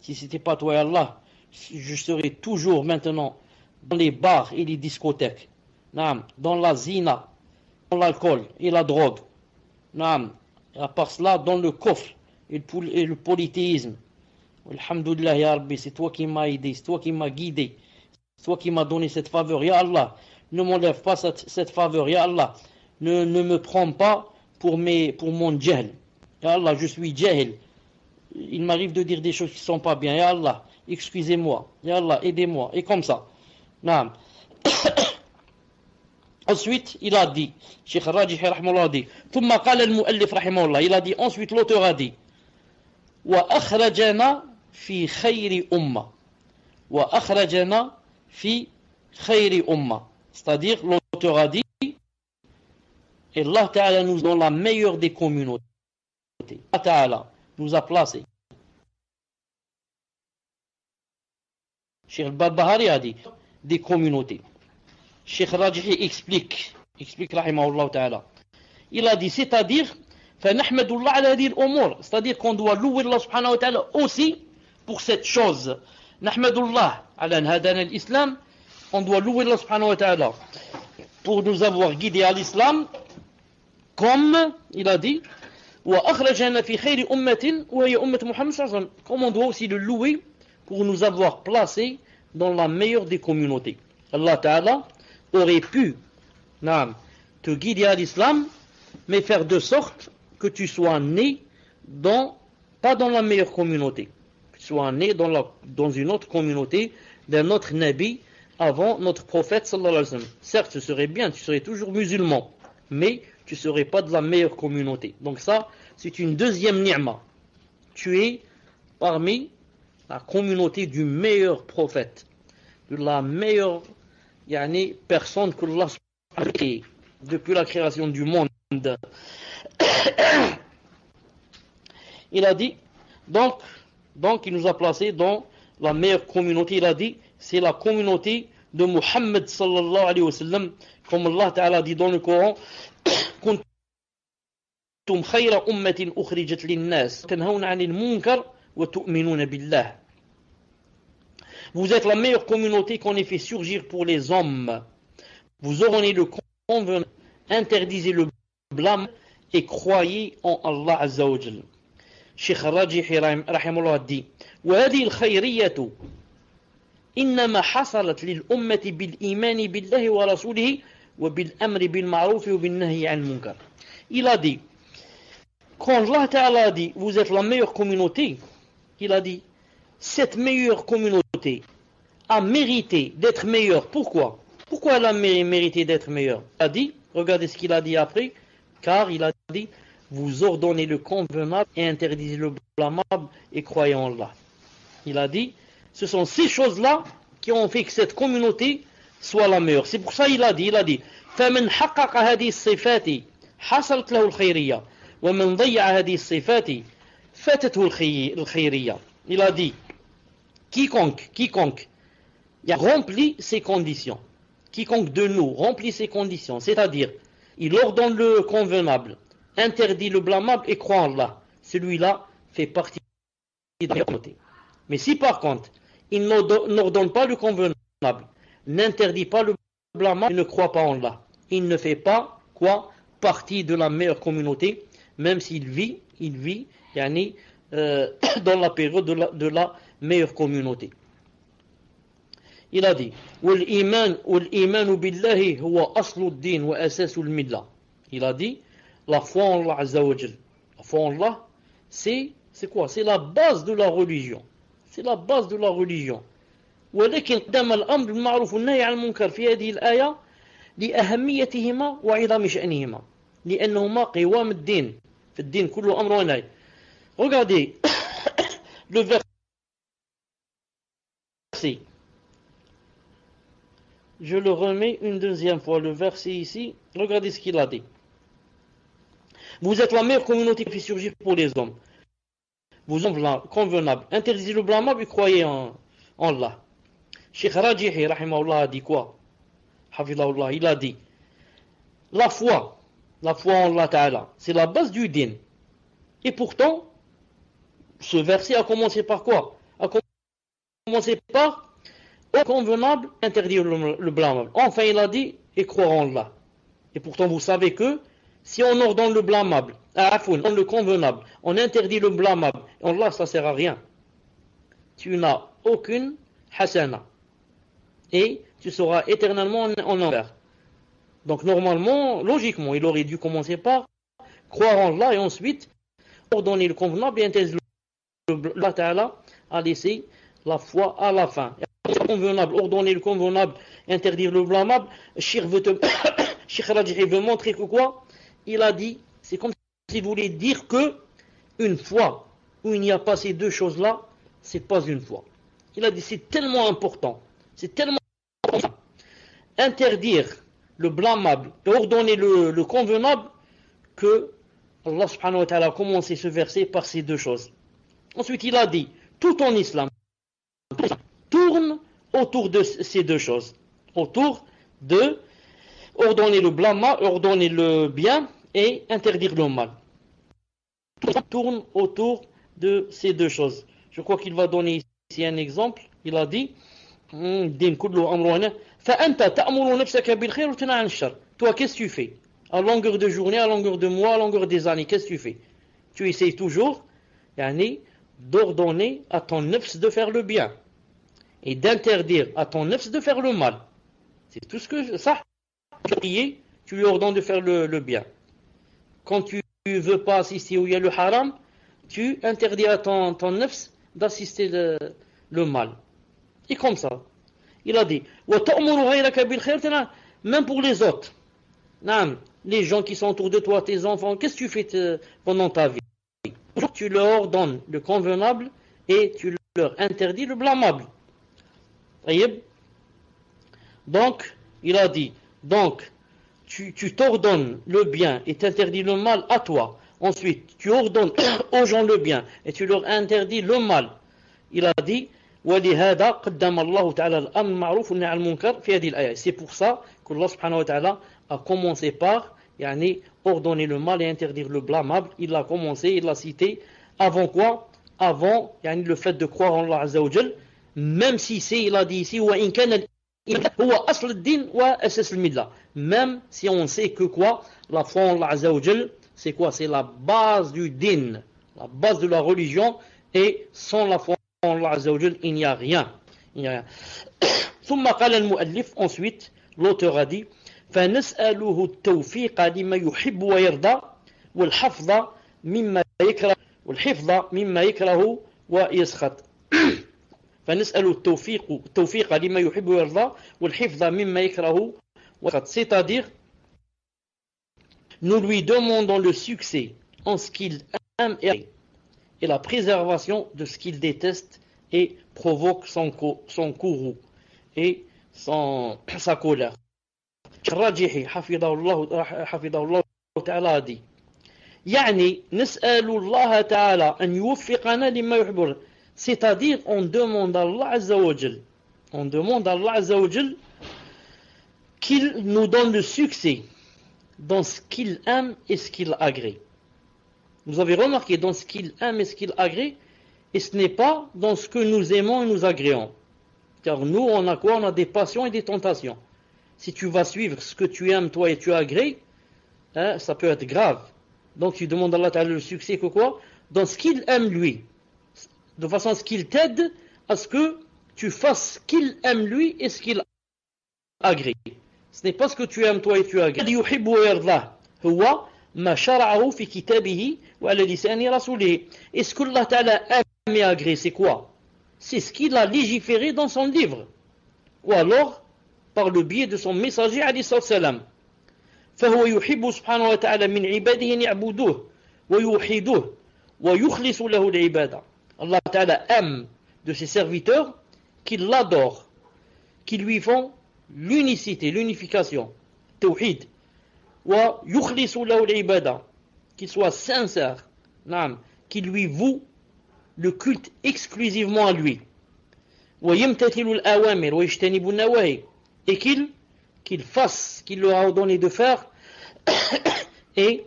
Si c'était pas toi Allah, je serais toujours maintenant dans les bars et les discothèques. dans la zina, dans l'alcool et la drogue. à part cela, dans le coffre et le, polythéisme. Alhamdulillah ya c'est toi qui m'as aidé, c'est toi qui m'as guidé, c'est toi qui m'as donné cette faveur. Ya Allah, ne m'enlève pas cette, cette faveur. Ya Allah, ne, ne me prends pas pour, mes, pour mon jahl. Ya Allah, je suis jahl. Il m'arrive de dire des choses qui ne sont pas bien. Ya Allah, excusez-moi. Ya Allah, aidez-moi. Et comme ça. Naam. *coughs* Ensuite, il a dit, Cheikh Rajihi rahmallah a dit, ثم قال المؤلف رحمه الله, il a dit, ensuite l'auteur a dit, وأخرجنا في خير أمة وأخرجنا في خير أمة c'est-à-dire l'auteur a dit et Allah nous donne la meilleure des communautés. Allah Ta'ala nous a placés. Cheikh a dit des communautés. Cheikh Rajhi explique, explique Rahimahullah Ta'ala. Il a dit, c'est-à-dire, c'est-à-dire qu'on doit louer Allah subhanahu wa ta'ala aussi pour cette chose. Nahmadullah ala l'islam, on doit louer Allah subhanahu wa ta'ala pour nous avoir guidés à l'islam comme il a dit, comme on doit aussi le louer pour nous avoir placés dans la meilleure des communautés. Allah aurait pu te guider à l'islam, mais faire de sorte que tu sois né dans, pas dans la meilleure communauté, que tu sois né dans, la, dans une autre communauté d'un autre Nabi avant notre prophète sallallahu alayhi wa. Certes, ce serait bien, tu serais toujours musulman, mais tu serais pas de la meilleure communauté. Donc ça, c'est une deuxième ni'ma. Tu es parmi la communauté du meilleur prophète, de la meilleure yani, personne que Allah depuis la création du monde. *coughs* il a dit, donc, donc il nous a placés dans la meilleure communauté. Il a dit, c'est la communauté de Muhammad sallallahu alayhi wa sallam, comme Allah ta'ala dit dans le Coran, كنتم خير أمة أخرجت للناس تنهون عن المنكر وتؤمنون بالله Vous êtes la meilleure communauté qu'on ait fait surgir pour les hommes. Vous aurez le convenant, interdisez le blâme et croyez en Allah Azza wa Jal. Cheikh Rajihi rahimahullah dit وهذه الخيرية إنما حصلت للأمة بالإيمان بالله ورسوله وبالأمر بالمعروف وبالنهي عن المنكر. Il a dit quand Allah Ta'ala a dit vous êtes la meilleure communauté, il a dit cette meilleure communauté a mérité d'être meilleure. Pourquoi Pourquoi elle a mérité d'être meilleure Il a dit, regardez ce qu'il a dit après, car il a dit vous ordonnez le convenable et interdisez le blâmable et croyez en Allah. Il a dit, ce sont ces choses-là qui ont fait que cette communauté soit la meilleure. C'est pour ça qu'il a dit, il a dit, فمن حقق هذه الصفات حصلت له الخيرية ومن ضيع هذه الصفات فاتته الخيرية. Il a dit, quiconque, quiconque, il a rempli ces conditions, quiconque de nous remplit ces conditions, c'est-à-dire, il ordonne le convenable, interdit le blâmable et croit en Allah. Celui-là fait partie de la communauté. Mais si par contre, il n'ordonne pas le convenable, n'interdit pas le blâmant et ne croit pas en Allah. Il ne fait pas quoi partie de la meilleure communauté, même s'il vit, il vit yani, euh, *coughs* dans la période de la, meilleure communauté. Il a dit Il a dit La foi en Allah Azzawajal. La foi en Allah, c'est quoi? C'est la base de la religion. C'est la base de la religion. ولكن قدم الأمر بالمعروف والنهي عن المنكر في هذه الآية لأهميتهما وعظم شأنهما لأنهما قوام الدين في الدين كله أمر ونهي Regardez le verset. Je le remets une deuxième fois, le verset ici. Regardez ce qu'il a dit. Vous êtes la meilleure communauté qui fait surgir pour les hommes. Vous êtes convenable. Interdisez le blâmable et croyez en, en Allah. Cheikh Rajihi, a dit quoi? Il a dit La foi, la foi en Allah Ta'ala, c'est la base du din. Et pourtant, ce verset a commencé par quoi? A commencé par au convenable, interdire le, le blâmable. Enfin, il a dit et croire en Allah. Et pourtant, vous savez que si on ordonne le blâmable, on donne le convenable, on interdit le blâmable, Allah, ça ne sert à rien. Tu n'as aucune hasana. Et tu seras éternellement en, en envers. Donc normalement, logiquement, il aurait dû commencer par croire en Allah et ensuite ordonner le interdire le Allah Ta'ala a laissé la foi à la fin. Convenable, ordonner le convenable, interdire le blâmable. Cheikh veut, te... *coughs* veut montrer que quoi? Il a dit, c'est comme s'il voulait dire que une foi où il n'y a pas ces deux choses-là, c'est pas une foi. Il a dit, c'est tellement important, c'est tellement. Interdire le blâmable ordonner le, convenable que Allah subhanahu wa ta'ala a commencé ce verset par ces deux choses. Ensuite, il a dit, tout en islam tourne autour de ces deux choses. Autour de ordonner le blâmable, ordonner le bien et interdire le mal. Tout tourne autour de ces deux choses. Je crois qu'il va donner ici un exemple. Il a dit, toi, qu'est-ce que tu fais? À longueur de journée, à longueur de mois, à longueur des années, qu'est-ce que tu fais? Tu essayes toujours d'ordonner à ton nefs de faire le bien et d'interdire à ton nefs de faire le mal. C'est tout ce que ça. Tu lui ordonnes de faire le, bien. Quand tu ne veux pas assister où il y a le haram, tu interdis à ton, ton d'assister le mal. Et comme ça. Il a dit même pour les autres. Les gens qui sont autour de toi, tes enfants, qu'est-ce que tu fais pendant ta vie? Tu leur donnes le convenable et tu leur interdis le blâmable. Donc, il a dit, donc, tu t'ordonnes le bien et t'interdis le mal à toi. Ensuite, tu ordonnes *coughs* aux gens le bien et tu leur interdis le mal. Il a dit, ولهذا قدم الله تعالى الأمر المعروف والنهي عن المنكر في هذه الآية c'est pour ça que Allah subhanahu wa ta'ala a commencé par يعني ordonner le mal et interdire le blâmable il a commencé il l'a cité avant quoi avant يعني le fait de croire en Allah azza wa jal même si c'est il a dit ici وإن كان هو أصل الدين وأساس الملة même si on sait que quoi la foi en Allah azza wa jal c'est quoi c'est la base du din la base de la religion et sans la foi الله عز وجل il n'y. *coughs* ثم قال المؤلف ensuite l'auteur a فنسأله التوفيق لما يحب ويرضى والحفظ مما يكره والحفظ مما يكره ويسخط. *coughs* فنسأل التوفيق التوفيق لما يحب ويرضى والحفظ مما يكره ويسخط. C'est-à-dire nous lui demandons le succès en ce qu'il aime et et la préservation de ce qu'il déteste et provoque son, son courroux et son, *clears throat* sa colère. الراجحي حفظه الله حفظه الله تعالى a dit يعني نسأل الله تعالى أن يوفقنا لما يحب c'est-à-dire on demande à Allah Azza wa Jal on demande à Allah Azza wa Jal qu'il nous donne le succès dans ce qu'il aime et ce qu'il agrée vous avez remarqué dans ce qu'il aime et ce qu'il agrée, et ce n'est pas dans ce que nous aimons et nous agréons. Car nous, on a quoi? On a des passions et des tentations. Si tu vas suivre ce que tu aimes, toi, et tu agrées, hein, ça peut être grave. Donc tu demandes à Allah le succès que quoi? Dans ce qu'il aime lui. De façon à ce qu'il t'aide à ce que tu fasses ce qu'il aime lui et ce qu'il agrée. Ce n'est pas ce que tu aimes toi et tu agrées. ما شرعه في كتابه وعلى لسان رسوله Est-ce que Allah Ta'ala aime et agrée C'est quoi C'est ce qu'il a légiféré dans son livre. Ou alors, par le biais de son messager عليه الصلاة والسلام. فهو يحب سبحانه وتعالى من عباده أن يعبدوه ويوحدوه ويخلصوا له العبادة. Allah Ta'ala aime de ses serviteurs qu'ils l'adorent, qui lui font l'unicité, l'unification, tawhid, qu'il soit sincère, qu'il lui voue le culte exclusivement à lui. Et qu'il qu'il fasse, qu'il leur a ordonné de faire, *coughs* et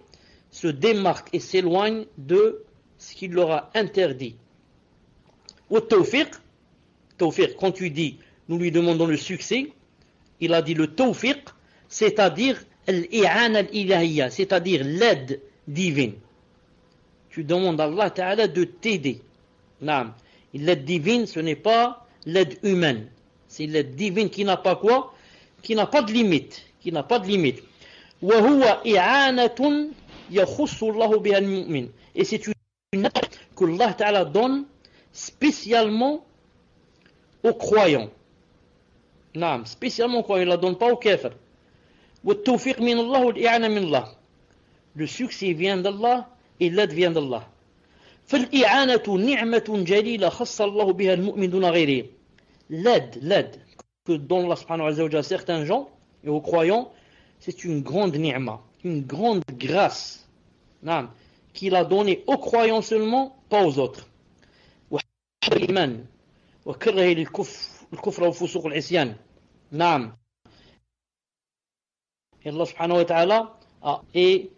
se démarque et s'éloigne de ce qu'il leur a interdit. Ou tawfiq, quand tu dis, nous lui demandons le succès, il a dit le tawfiq, c'est-à-dire c'est-à-dire l'aide divine. Tu demandes à Allah Ta'ala de t'aider. L'aide divine, ce n'est pas l'aide humaine. C'est l'aide divine qui n'a pas quoi? Qui n'a pas de limite, qui n'a pas de limite. Et c'est une aide que Allah donne spécialement aux croyants. Non, spécialement aux croyants, il ne la donne pas aux والتوفيق من الله والإعانة من الله. لو سوكسي فيان الله إلا فيان الله فالإعانة نعمة جليلة خص الله بها المؤمن دون غيره. لاد لاد que donne الله سبحانه وتعالى وجل certains gens et aux croyants c'est une نعمة اون grande grâce. نعم qu'il a donné aux croyants seulement pas aux الإيمان وكره الكفر الكفر وفسوق العصيان. نعم Et Allah subhanahu wa ta'ala et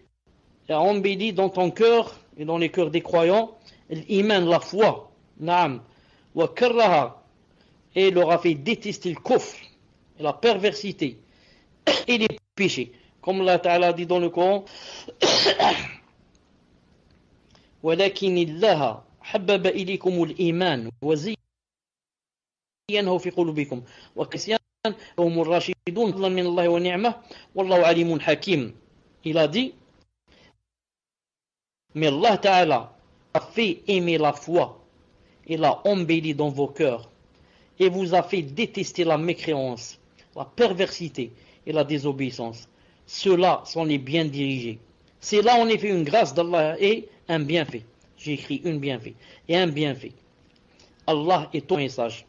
a embelli dans ton cœur et dans les cœurs des croyants l'iman, la foi. Naam. Wa karraha. Et leur a fait détester le kufr, la perversité et les péchés. Comme Allah Ta'ala dit dans le Coran ولكن الله حبب إليكم الإيمان وزينه في قلوبكم وكسيان هم الراشدون فضلا من الله ونعمه والله عليم حكيم Il a dit Mais Allah Ta'ala a fait aimer la foi et l'a embelli dans vos cœurs et vous a fait détester la mécréance, la perversité et la désobéissance. Ceux-là sont les bien dirigés. C'est là en effet une grâce d'Allah et un bienfait. J'ai écrit une bienfait et un bienfait. Allah est ton message.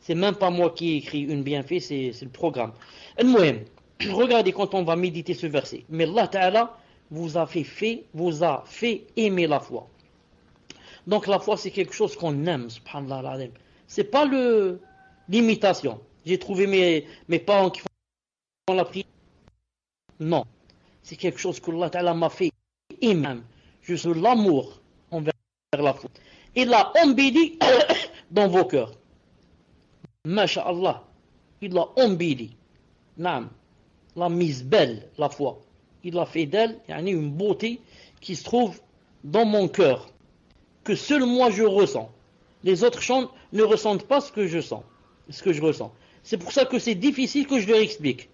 C'est même pas moi qui ai écrit une bienfait, c'est le programme. *clears throat* Regardez quand on va méditer ce verset. Mais Allah vous a fait, vous a fait aimer la foi. Donc la foi c'est quelque chose qu'on aime, subhanallah C'est pas l'imitation. J'ai trouvé mes, parents qui font la prière. Non. C'est quelque chose que Allah m'a fait aimer. Juste l'amour envers la foi. Il l'a embelli *clears throat* dans vos cœurs. Masha'Allah. Il l'a embelli. Naam. L'a mise belle, la foi. Il a fait d'elle une beauté qui se trouve dans mon cœur. Que seul moi je ressens. Les autres gens ne ressentent pas ce que je sens. Ce que je ressens. C'est pour ça que c'est difficile que je leur explique.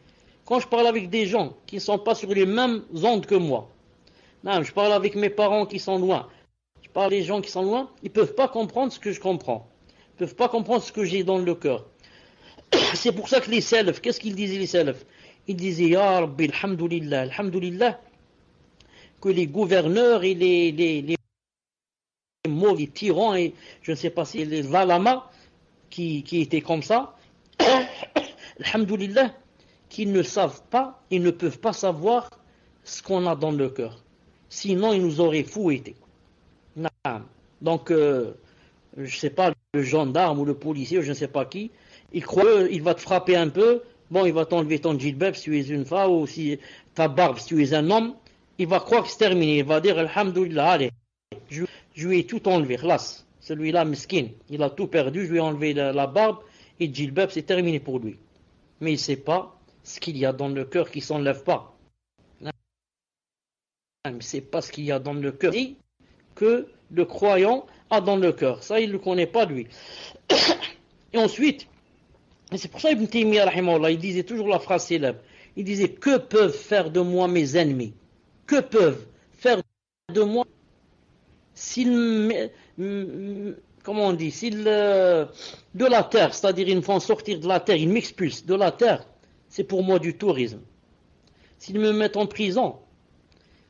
Quand je parle avec des gens qui ne sont pas sur les mêmes ondes que moi, non, je parle avec mes parents qui sont loin, je parle des gens qui sont loin, ils ne peuvent pas comprendre ce que je comprends. Ne peuvent pas comprendre ce que j'ai dans le cœur. *coughs* C'est pour ça que les salafs, qu'est-ce qu'ils disaient les salafs Ils disaient Ya Rabbi, alhamdulillah, alhamdulillah, que les gouverneurs et les, les, les mauvais tyrans et je ne sais pas si les valamas qui, qui étaient comme ça, *coughs* alhamdulillah, qu'ils ne savent pas, ils ne peuvent pas savoir ce qu'on a dans le cœur. Sinon, ils nous auraient fouettés. Donc, euh, je ne sais pas, le gendarme ou le policier, je ne sais pas qui, il croit il va te frapper un peu, bon, il va t'enlever ton djilbab si tu es une femme ou si ta barbe si tu es un homme, il va croire que c'est terminé, il va dire Alhamdulillah, allez, je, lui ai tout enlevé, las. Celui-là, miskin, il a tout perdu, je lui ai enlevé la, barbe et djilbab, c'est terminé pour lui. Mais il ne sait pas ce qu'il y a dans le cœur qui ne s'enlève pas. Mais c'est pas ce qu'il y a dans le cœur que le croyant a dans le cœur. Ça, il ne le connaît pas lui. *coughs* Et ensuite, c'est pour ça Ibn il disait toujours la phrase célèbre. Il disait Que peuvent faire de moi mes ennemis? Que peuvent faire de moi s'ils. Comment on dit S'ils. Euh, de la terre, c'est-à-dire ils me font sortir de la terre, ils m'expulsent de la terre c'est pour moi du tourisme. S'ils me mettent en prison,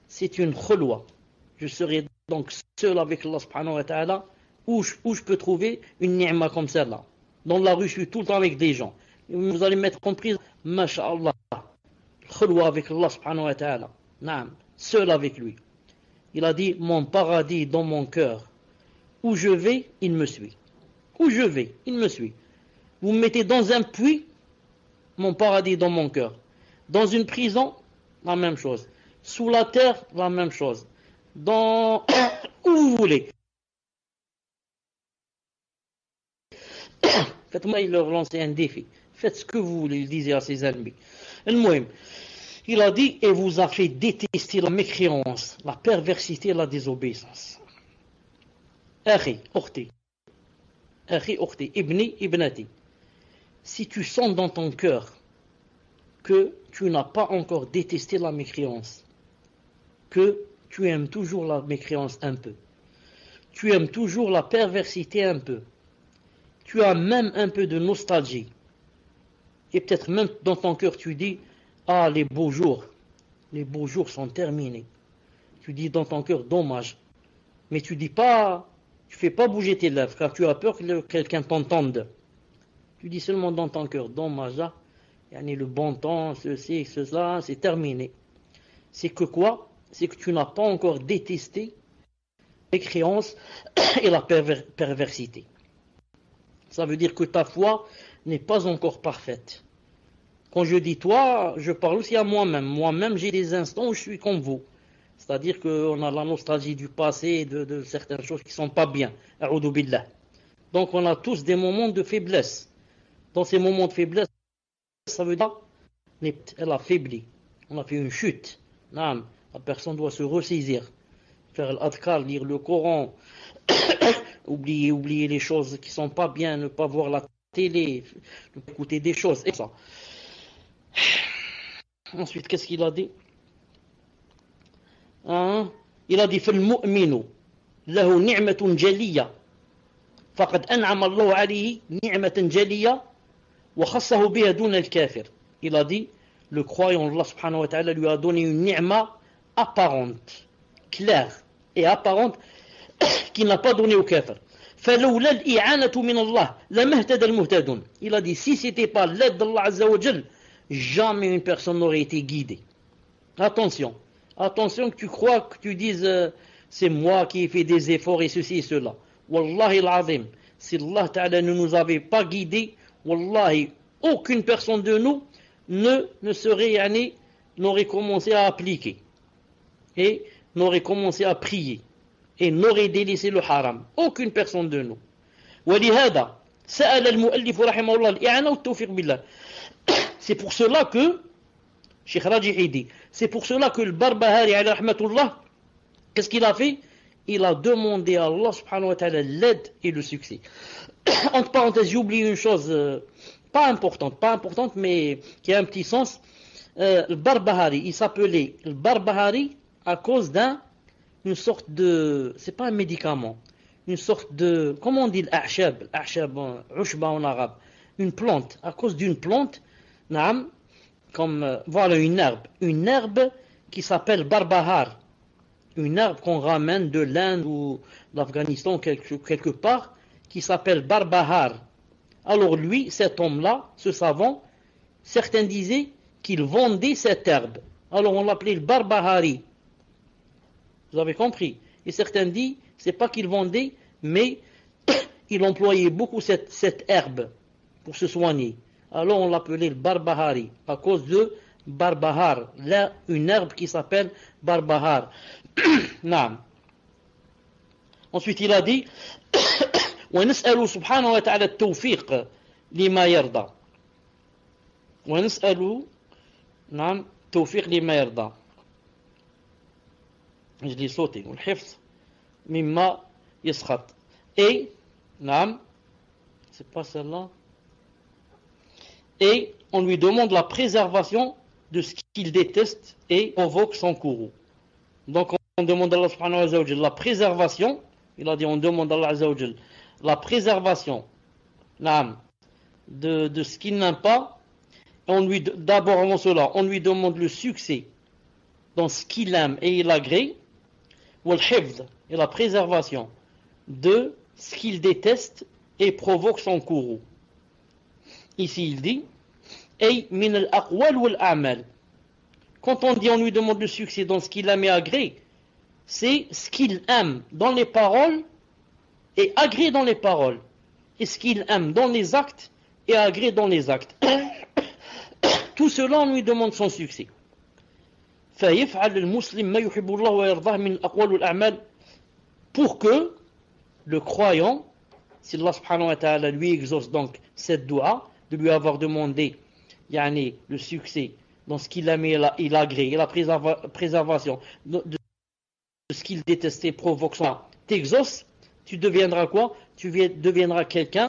c'est une reloi. Je serai donc seul avec Allah subhanahu wa ta'ala, où, je, peux trouver une ni'ma comme celle-là? Dans la rue, je suis tout le temps avec des gens. Vous allez en prison, masha'Allah. Reloi avec Allah subhanahu wa ta'ala. seul avec lui. Il a dit, mon paradis dans mon cœur. Où je vais, il me suit. Où je vais, il me suit. Vous me mettez dans un puits, mon paradis dans mon cœur. Dans une prison, la même chose. Sous la terre, la même chose. Dans *coughs* où vous voulez. *coughs* Faites-moi, il leur lançait un défi. Faites ce que vous voulez, il disait à ses ennemis. Il a dit, et vous a fait détester la mécréance, la perversité et la désobéissance. Akhi, ukhti. Ibni, ibnati si tu sens dans ton cœur que tu n'as pas encore détesté la mécréance, que tu aimes toujours la mécréance un peu, tu aimes toujours la perversité un peu, tu as même un peu de nostalgie, et peut-être même dans ton cœur tu dis, ah les beaux jours, les beaux jours sont terminés. Tu dis dans ton cœur, dommage. Mais tu dis pas, tu fais pas bouger tes lèvres, car tu as peur que quelqu'un t'entende. Tu dis seulement dans ton cœur, dommage, là, il y a le bon temps, ceci, cela, c'est terminé. C'est que quoi? C'est que tu n'as pas encore détesté les créances *clears throat* et la perversité. Ça veut dire que ta foi n'est pas encore parfaite. Quand je dis toi, je parle aussi à moi-même. Moi-même, j'ai des instants où je suis comme vous. C'est-à-dire qu'on a la nostalgie du passé, de, de certaines choses qui ne sont pas bien. Donc on a tous des moments de faiblesse. Dans ces moments de faiblesse, ça veut dire qu'elle a faibli. On a fait une chute. La personne doit se ressaisir. Faire l'adkar, lire le Coran, *coughs* oublier, oublier les choses qui ne sont pas bien, ne pas voir la télé, écouter des choses, et ça. *sighs* Ensuite, qu'est-ce qu'il a dit hein? Il a dit فالمؤمن له نعمة جلية فقد أنعم الله عليه نعمة جلية وخصه بها دون الكافر Il a dit le croyant Allah subhanahu wa ta'ala lui a donné une ni'ma apparente, claire et apparente, *coughs* qui n'a pas donné au kafir. Il a dit, si ce n'était pas l'aide d'Allah Azzawajal, jamais une personne n'aurait été guidée. Attention, attention que tu crois, que tu dises, euh, c'est moi qui ai fait des efforts et ceci et cela. Wallahi l'azim, si Allah Ta'ala ne nous avait pas guidés, Wallahi, aucune personne de nous ne, ne serait, n'aurait commencé à appliquer et n'aurait commencé à prier et n'aurait délaissé le haram. Aucune personne de nous. ولهذا سأل المؤلف رحمه الله الإعانة والتوفيق بالله c'est pour cela que, Cheikh Rajihi dit, c'est pour cela que le Barbahari, qu'est-ce qu'il a fait Il a demandé à Allah subhanahu wa ta'ala l'aide et le succès. *coughs* Entre parenthèses, j'oublie une chose euh, pas importante, pas importante, mais qui a un petit sens. Euh, le Barbahari, il s'appelait le Barbahari à cause d'un une sorte de c'est pas un médicament une sorte de comment on dit l'achab l'achab en arabe une plante à cause d'une plante comme euh, voilà une herbe, une herbe qui s'appelle barbahar, une herbe qu'on ramène de l'Inde ou d'Afghanistan quelque, quelque part, qui s'appelle barbahar. Alors lui, cet homme-là, ce savant, certains disaient qu'il vendait cette herbe. Alors on l'appelait le barbahari. Vous avez compris Et certains disent, c'est pas qu'il vendait, mais *coughs* il employait beaucoup cette, cette herbe pour se soigner. alors on l'appelait le Barbahari, à cause de Barbahar, là, une herbe qui s'appelle Barbahar. *coughs* نعم. Ensuite, il a dit ونسأل سبحانه وتعالى التوفيق لما يرضى ونسأل نعم توفيق لما يرضى je dis sauter, ou le hifz, mimma yisrat. Et, nam, c'est pas celle-là. Et on lui demande la préservation de ce qu'il déteste et invoque son courroux. Donc on demande à Allah subhanahu la préservation, il a dit on demande à Allah la préservation de, de ce qu'il n'aime pas. D'abord avant cela, on lui demande le succès dans ce qu'il aime et il agrée et la préservation de ce qu'il déteste et provoque son courroux. Ici, il dit Quand on dit on lui demande le succès dans ce qu'il aime et agrée, c'est ce qu'il aime dans les paroles et agrée dans les paroles. Et ce qu'il aime dans les actes et agrée dans les actes. *coughs* Tout cela, on lui demande son succès. Pour que le croyant, si Allah subhanahu wa ta'ala lui exauce donc cette dua, de lui avoir demandé yani, le succès dans ce qu'il aimait, il agrée, la préservation de, ce qu'il détestait, provoque son t'exauce, tu deviendras quoi? Tu deviendras quelqu'un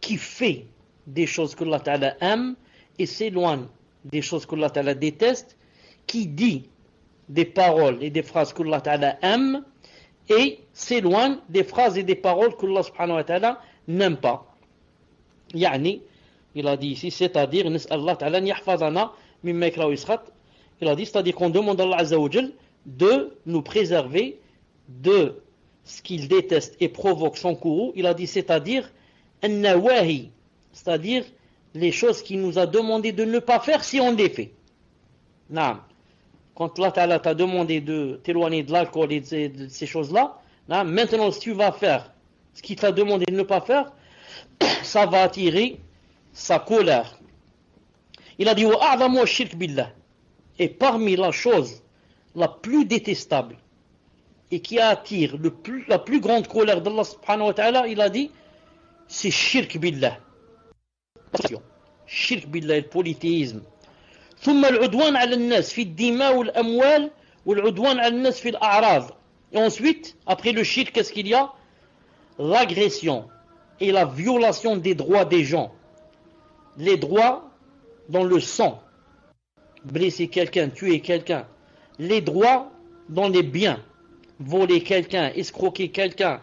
qui fait des choses que Allah Ta'ala aime et s'éloigne des choses qu'Allah Ta'ala déteste, qui dit des paroles et des phrases qu'Allah Ta'ala aime, et s'éloigne des phrases et des paroles qu'Allah subhanahu ta'ala n'aime pas. Yani, il a dit ici, c'est-à-dire, Allah ta'ala yahfazana mimma Il a dit, c'est-à-dire qu'on demande à Allah Azza de nous préserver de ce qu'il déteste et provoque son courroux. Il a dit, c'est-à-dire, c'est-à-dire les choses qu'il nous a demandé de ne pas faire si on les fait. Quand Allah t'a demandé de t'éloigner de l'alcool et de ces, choses-là, hein, maintenant si tu vas faire ce qu'il t'a demandé de ne pas faire, *coughs* ça va attirer sa colère. Il a dit Et parmi la chose la plus détestable et qui attire le la plus grande colère d'Allah subhanahu wa ta'ala, il a dit c'est shirk billah. Shirk billah, le polythéisme. ثم العدوان على الناس في الدماء والأموال والعدوان على الناس في الأعراض et ensuite après le shirk qu'est-ce qu'il y a l'agression et la violation des droits des gens les droits dans le sang blesser quelqu'un tuer quelqu'un les droits dans les biens voler quelqu'un escroquer quelqu'un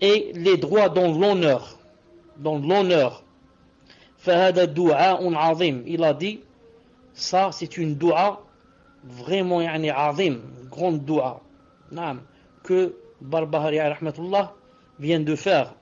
et les droits dans l'honneur dans l'honneur فهذا دعاء عظيم il a dit ça c'est une dua vraiment يعني عظيم grande dua نعم que Barbahari rahmatullah vient de faire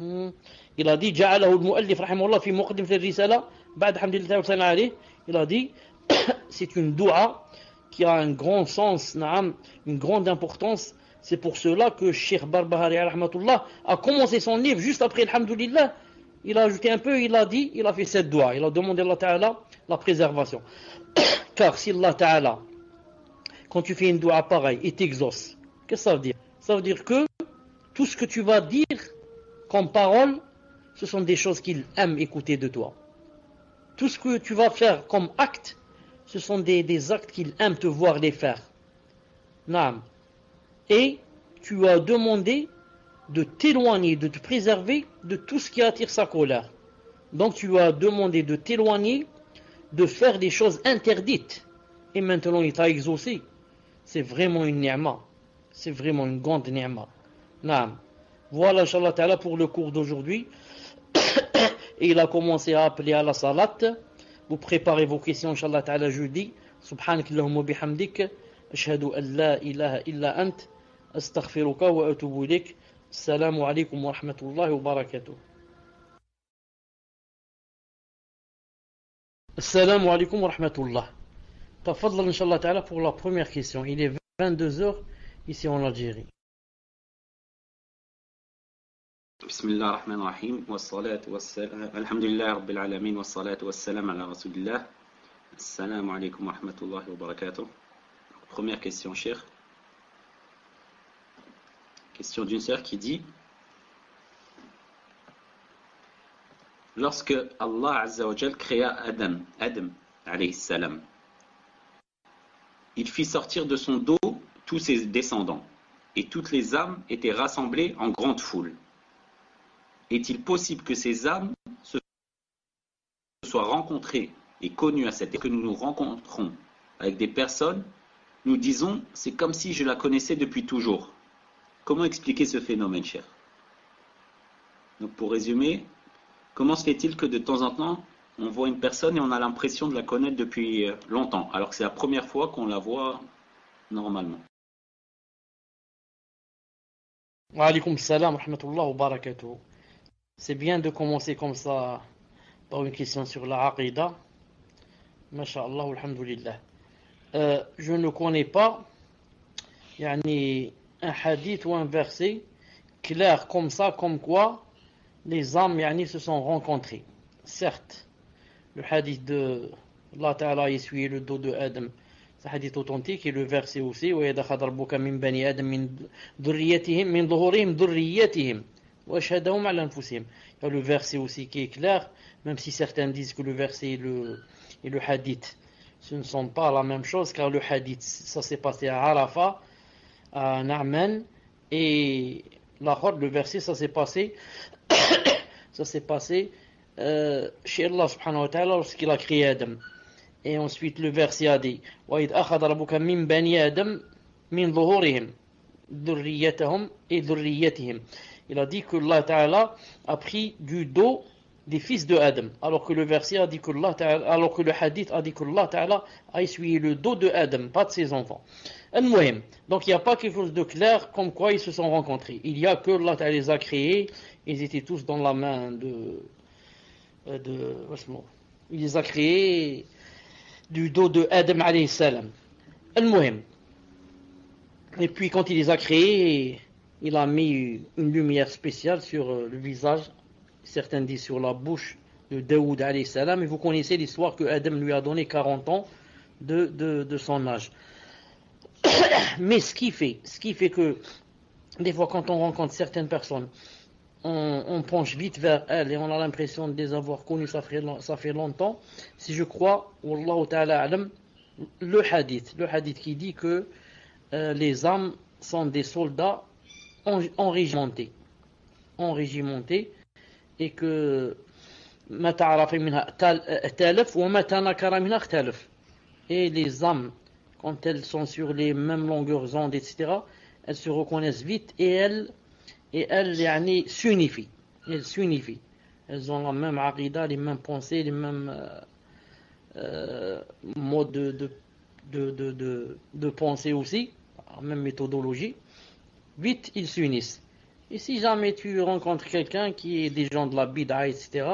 il a dit جعله المؤلف رحمه الله في مقدمة الرسالة بعد حمد الله وسلم عليه il a dit *coughs* c'est une dua qui a un grand sens نعم une grande importance c'est pour cela que Cheikh Barbahari rahmatullah a commencé son livre juste après Alhamdulillah il a ajouté un peu, il a dit, il a fait cette doigt, il a demandé à Allah Ta'ala la préservation. *coughs* Car si Allah Ta'ala, quand tu fais une doigt pareille, il t'exauce, qu'est-ce que ça veut dire? Ça veut dire que tout ce que tu vas dire comme parole, ce sont des choses qu'il aime écouter de toi. Tout ce que tu vas faire comme acte, ce sont des, des actes qu'il aime te voir les faire. Naam. Et tu as demandé de t'éloigner, de te préserver de tout ce qui attire sa colère. Donc tu as demandé de t'éloigner, de faire des choses interdites. Et maintenant il t'a exaucé. C'est vraiment une ni'ma. C'est vraiment une grande ni'ma. Voilà, Inch'Allah Ta'ala, pour le cours d'aujourd'hui. Et *coughs* il a commencé à appeler à la salat. Vous préparez vos questions, Inch'Allah Ta'ala, jeudi. Atubu ilayk. السلام عليكم ورحمة الله وبركاته. السلام عليكم ورحمة الله. تفضل إن شاء الله تعالى pour la première question. Il est 22h ici en Algérie. بسم الله الرحمن الرحيم والصلاة والسلام الحمد لله رب العالمين والصلاة والسلام على رسول الله السلام عليكم ورحمة الله وبركاته Première question, cher. Question d'une sœur qui dit Lorsque Allah Azzawajal créa Adam, Adam salam, il fit sortir de son dos tous ses descendants, et toutes les âmes étaient rassemblées en grande foule. Est-il possible que ces âmes se soient rencontrées et connues à cette époque que nous nous rencontrons avec des personnes, nous disons c'est comme si je la connaissais depuis toujours. Comment expliquer ce phénomène, cher? Donc pour résumer, comment se fait-il que de temps en temps, on voit une personne et on a l'impression de la connaître depuis euh, longtemps, alors que c'est la première fois qu'on la voit normalement? C'est bien de commencer comme ça par une question sur la aqidah. Masha'Allah, alhamdulillah. Euh, je ne connais pas yani, un hadith ou un verset clair comme ça, comme quoi les âmes yani, se sont rencontrées. Certes, le hadith de Allah Ta'ala essuyé le dos de Adam, c'est un hadith authentique et le verset aussi وَيَدَخَدْ رَبُّكَ مِنْ بَنِي آدَمْ مِنْ ذُرِّيَّتِهِمْ مِنْ ظُهُورِهِمْ ذُرِّيَّتِهِمْ وَأَشْهَدَهُمْ عَلَى أنفسهم Il y a le verset aussi qui est clair, même si certains disent que le verset et le, et le hadith ce ne sont pas la même chose, car le hadith, ça s'est passé à Arafat, à Naaman et la le verset, ça s'est passé, *coughs* ça s'est passé euh, chez Allah subhanahu wa ta'ala lorsqu'il a créé Adam. Et ensuite le verset a dit وَإِذْ أَخَذَ رَبُّكَ مِنْ بَنِي آدَمَ مِنْ ظُهُورِهِمْ ذُرِّيَّتَهُمْ et ذُرِّيَّتِهِمْ Il a dit que Allah ta'ala a pris du dos des fils de Adam, alors que le verset a dit que Allah ta'ala, alors que le hadith a dit que Allah ta'ala a essuyé le dos de Adam, pas de ses enfants. Donc il n'y a pas quelque chose de clair comme quoi ils se sont rencontrés. Il y a que Allah les a créés, ils étaient tous dans la main de, de il les a créés du dos de Adam alayhi salam. Et puis quand il les a créés, il a mis une lumière spéciale sur le visage, certains disent sur la bouche de Daoud alayhi salam, et vous connaissez l'histoire que Adam lui a donné 40 ans de, de, de son âge. *coughs* Mais ce qui fait, ce qui fait que des fois quand on rencontre certaines personnes, on, penche vite vers elles et on a l'impression de les avoir connues, ça fait, ça fait longtemps. Si je crois, Wallahu ta'ala alam, le hadith, le hadith qui dit que euh, les âmes sont des soldats enrégimentés, enrégimentés, et que et les âmes quand elles sont sur les mêmes longueurs d'onde, etc., elles se reconnaissent vite et elles, et elles s'unifient. Elles s'unifient. Elles ont la même arida, les mêmes pensées, les mêmes euh, euh, modes de, de, de, de, de pensée aussi, la même méthodologie. Vite, ils s'unissent. Et si jamais tu rencontres quelqu'un qui est des gens de la bid'a, etc.,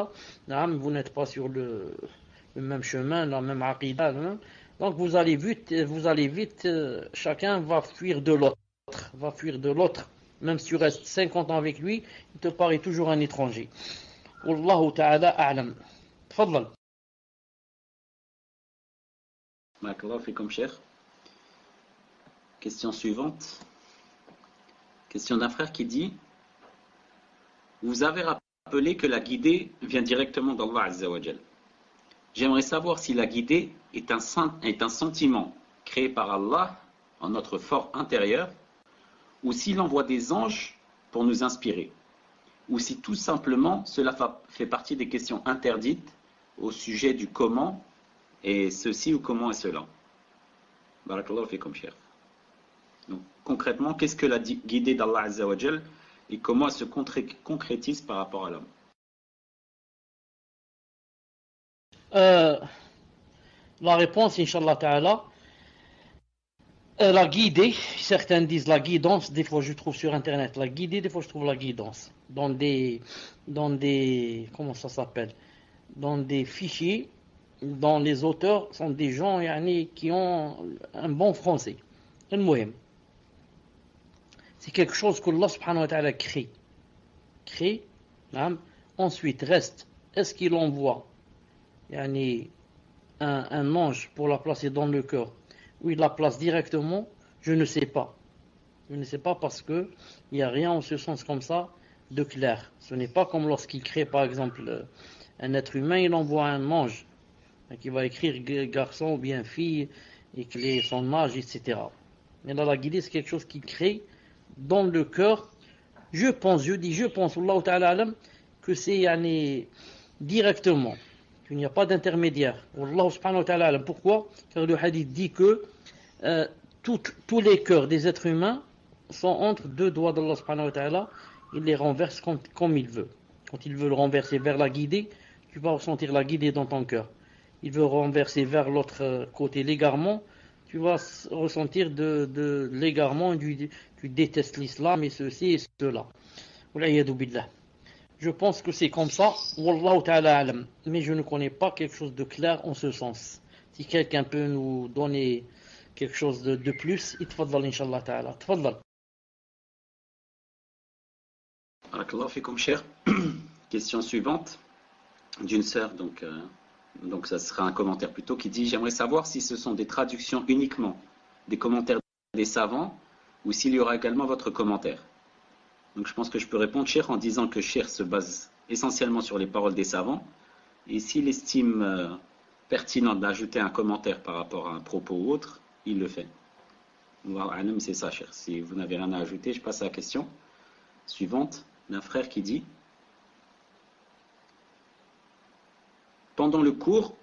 vous n'êtes pas sur le, le, même chemin, la même arida, donc vous allez vite, vous allez vite, euh, chacun va fuir de l'autre, va fuir de l'autre. Même si tu restes 50 ans avec lui, il te paraît toujours un étranger. Wallahu ta'ala a'lam. Tfadlal. comme. Question suivante. Question d'un frère qui dit Vous avez rappelé que la guidée vient directement d'Allah Azza J'aimerais savoir si la guidée est un, sentiment créé par Allah en notre fort intérieur, ou s'il envoie des anges pour nous inspirer, ou si tout simplement cela fait partie des questions interdites au sujet du comment et ceci ou comment et cela. Barakallahu cher. Donc, concrètement, qu'est-ce que la guidée d'Allah et comment elle se concrétise par rapport à l'homme? Euh, la réponse, Inch'Allah Ta'ala, euh, la guidée, certains disent la guidance, des fois je trouve sur internet la guidée, des fois je trouve la guidance. Dans des, dans des, comment ça s'appelle Dans des fichiers, dont les auteurs sont des gens yani, qui ont un bon français. C'est quelque chose que Allah subhanahu wa ta'ala crée. Crée, ensuite reste, est-ce qu'il envoie yani, un, un ange pour la placer dans le cœur, ou il la place directement, je ne sais pas. Je ne sais pas parce que il n'y a rien en ce sens comme ça de clair. Ce n'est pas comme lorsqu'il crée par exemple un être humain, il envoie un ange qui va écrire garçon ou bien fille et son âge, etc. Mais là, la guidée, c'est quelque chose qui crée dans le cœur. Je pense, je dis, je pense, Allah que c'est directement. Il n'y a pas d'intermédiaire. Allah subhanahu wa ta'ala, pourquoi? Car le hadith dit que euh, tous les cœurs des êtres humains sont entre deux doigts d'Allah subhanahu. Il les renverse comme, il veut. Quand il veut le renverser vers la guidée, tu vas ressentir la guidée dans ton cœur. Il veut renverser vers l'autre côté l'égarement, tu vas ressentir de, l'égarement, tu, tu détestes l'islam et ceci et cela. billah. Je pense que c'est comme ça, Wallahu ta'ala. Mais je ne connais pas quelque chose de clair en ce sens. Si quelqu'un peut nous donner quelque chose de, plus, itfadal inshallah ta'ala. Tfadal. Barakallahu fikum cher. *clears throat* Question suivante d'une sœur, donc, euh, donc ça sera un commentaire plutôt, qui dit J'aimerais savoir si ce sont des traductions uniquement des commentaires des savants ou s'il y aura également votre commentaire. Donc je pense que je peux répondre Cher en disant que Cher se base essentiellement sur les paroles des savants. Et s'il estime euh, pertinent d'ajouter un commentaire par rapport à un propos ou autre, il le fait. C'est ça, Cher. Si vous n'avez rien à ajouter, je passe à la question suivante d'un frère qui dit pendant le cours,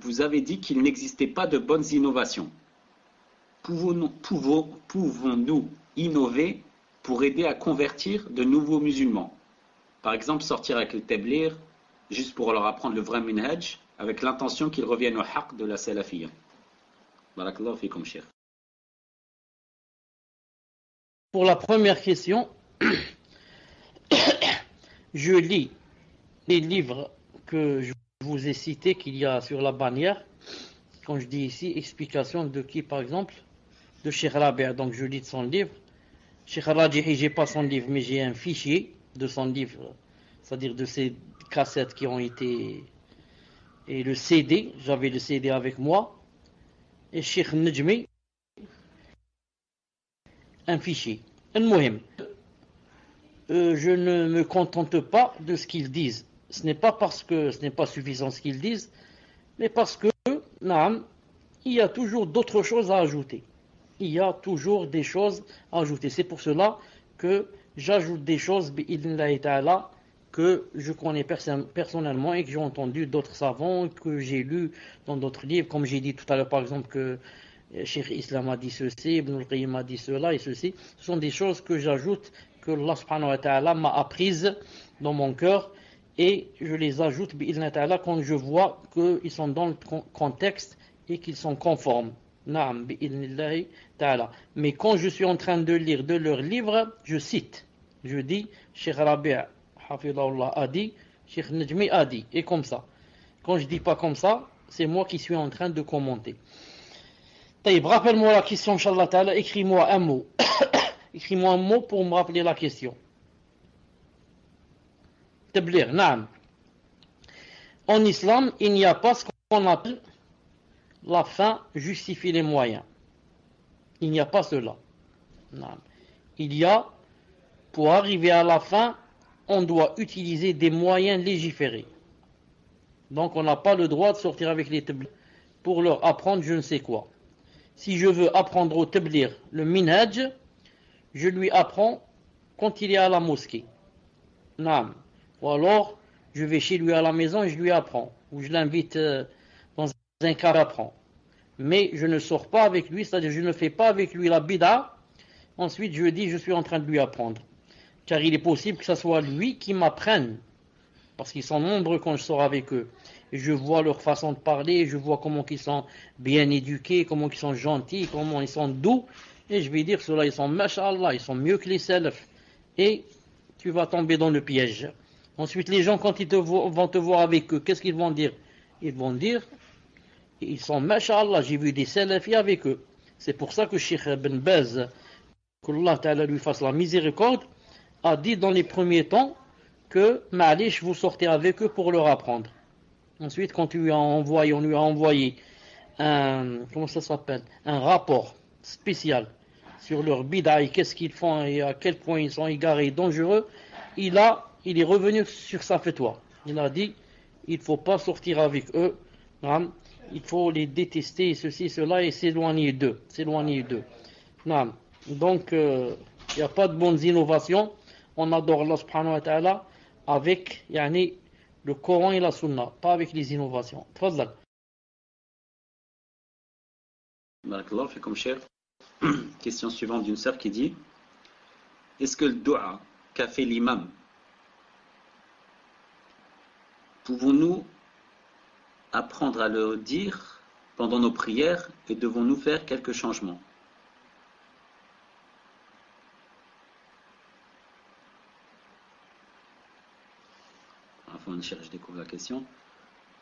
vous avez dit qu'il n'existait pas de bonnes innovations. Pouvons-nous pouvons, pouvons innover pour aider à convertir de nouveaux musulmans Par exemple, sortir avec le tablir, juste pour leur apprendre le vrai minhaj, avec l'intention qu'ils reviennent au haqq de la salafiyya. Fikum. Pour la première question, *coughs* je lis les livres que je vous ai cités qu'il y a sur la bannière. Quand je dis ici, explication de qui par exemple? De Cheikh Rabi', donc je lis de son livre. Cheikh Rajihi, j'ai pas son livre, mais j'ai un fichier de son livre, c'est-à-dire de ces cassettes qui ont été. Et le CD, j'avais le CD avec moi. Et Cheikh Najmi, un fichier. Un euh, je ne me contente pas de ce qu'ils disent. Ce n'est pas parce que ce n'est pas suffisant ce qu'ils disent, mais parce que, naam, il y a toujours d'autres choses à ajouter. Il y a toujours des choses à ajouter. C'est pour cela que j'ajoute des choses, que je connais personnellement et que j'ai entendu d'autres savants, que j'ai lu dans d'autres livres, comme j'ai dit tout à l'heure par exemple que Cheikh Islam a dit ceci, Ibn al-Qayyim a dit cela et ceci. Ce sont des choses que j'ajoute, que Allah subhanahu wa ta'ala m'a apprises dans mon cœur et je les ajoute ta'ala quand je vois qu'ils sont dans le contexte et qu'ils sont conformes. Mais quand je suis en train de lire de leurs livres, je cite. Je dis, Cheikh Rabi' a dit, Cheikh Najmi a dit, et comme ça. Quand je dis pas comme ça, c'est moi qui suis en train de commenter. Rappelle-moi la question, Inch'Allah Ta'ala, écris-moi un mot. *coughs* écris-moi un mot pour me rappeler la question. Tablir, naam. En islam, il n'y a pas ce qu'on appelle la fin justifie les moyens. Il n'y a pas cela. Il y a, pour arriver à la fin, on doit utiliser des moyens légiférés. Donc on n'a pas le droit de sortir avec les tabliers pour leur apprendre je ne sais quoi si je veux apprendre au tablir le minhaj, je lui apprends quand il est à la mosquée. Ou alors, je vais chez lui à la maison et je lui apprends. Ou je l'invite euh, un d'apprendre. Mais je ne sors pas avec lui, c'est-à-dire je ne fais pas avec lui la bida. Ensuite, je dis, je suis en train de lui apprendre. Car il est possible que ce soit lui qui m'apprenne. Parce qu'ils sont nombreux quand je sors avec eux je vois leur façon de parler, je vois comment ils sont bien éduqués, comment ils sont gentils, comment ils sont doux, et je vais dire, ceux-là, ils sont, mashallah, ils sont mieux que les salafs. Et tu vas tomber dans le piège. Ensuite, les gens, quand ils vont te voir avec eux, qu'est-ce qu'ils vont dire? Ils vont dire, ils sont, mashallah, j'ai vu des salafis avec eux. C'est pour ça que Sheikh Ben Baz, qu'Allah lui fasse la miséricorde, a dit dans les premiers temps que, Malish, vous sortez avec eux pour leur apprendre. Ensuite, quand on lui a envoyé un, rapport spécial sur leur bidaï, qu'est-ce qu'ils font et à quel point ils sont égarés et dangereux, il a, il est revenu sur sa toi. Il a dit, il ne faut pas sortir avec eux, il faut les détester, ceci, cela, et s'éloigner d'eux, s'éloigner d'eux. Donc, euh, il n'y a pas de bonnes innovations. On adore Allah subhanahu wa ta'ala avec, yani, le Coran et la Sunna, pas avec les innovations. Tfadlal. Fait comme cher. *clears throat* Question suivante d'une sœur qui dit Est-ce que le dua qu'a fait l'imam, pouvons-nous apprendre à le dire pendant nos prières et devons-nous faire quelques changements? Je découvre la question.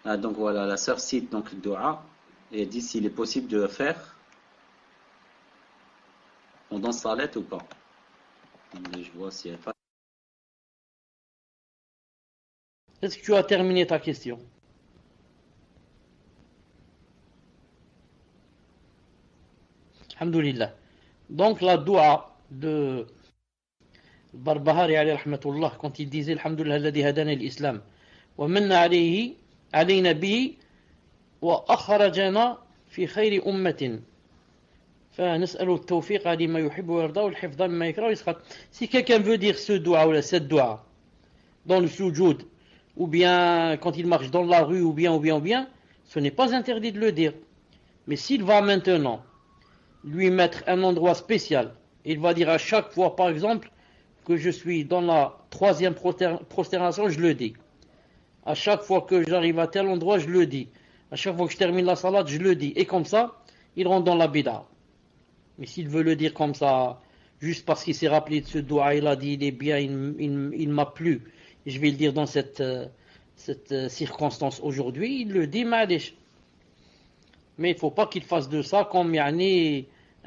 Ah, donc voilà, la sœur cite donc le dua et dit s'il est possible de le faire pendant ou vois si elle pas. Est-ce que tu as terminé ta question? Alhamdulillah. Donc la dua de Barbahari alayhi rahmatullah quand il disait Alhamdulillah alladhi hadana l'islam ومن عليه علينا به وأخرجنا في خير أمة فنسأل التوفيق لما يحب ويرضى والحفظ مما يكره ويسخط quelqu'un veut dire ce dua ou cette dua dans le sujoud ou bien quand il marche dans la rue, ou bien, ou bien, ou bien, ce n'est pas interdit de le dire. Mais s'il va maintenant lui mettre un endroit spécial, il va dire à chaque fois, par exemple, que je suis dans la troisième prosternation, je le dis. À chaque fois que j'arrive à tel endroit, je le dis. À chaque fois que je termine la salade, je le dis. Et comme ça, il rentre dans la bida. Mais s'il veut le dire comme ça, juste parce qu'il s'est rappelé de ce doigt, il a dit, il est bien, il, m'a plu. Je vais le dire dans cette, euh, euh, circonstance aujourd'hui, il le dit, Mais il ne faut pas qu'il fasse de ça comme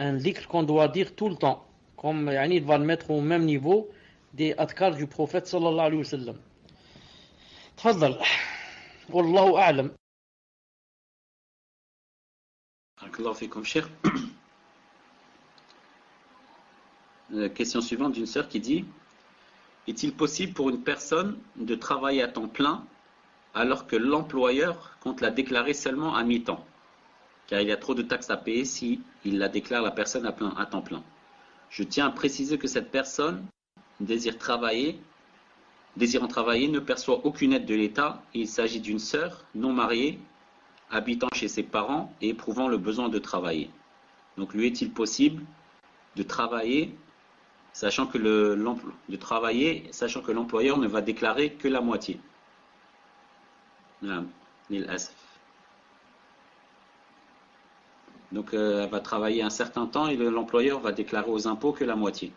un dhikr qu'on doit dire tout le temps. Comme il va le mettre au même niveau des adkars du prophète sallallahu alayhi wa sallam. تفضل والله أعلم *coughs* Question suivante d'une sœur qui dit Est-il possible pour une personne de travailler à temps plein alors que l'employeur compte la déclarer seulement à mi-temps Car il y a trop de taxes à payer si il la déclare la personne à, temps plein. Je tiens à préciser que cette personne désire travailler, désirant travailler ne perçoit aucune aide de l'État il s'agit d'une sœur non mariée habitant chez ses parents et éprouvant le besoin de travailler. Donc lui est-il possible de travailler sachant que de travailler sachant que l'employeur ne va déclarer que la moitié? Donc euh, elle va travailler un certain temps et l'employeur va déclarer aux impôts que la moitié.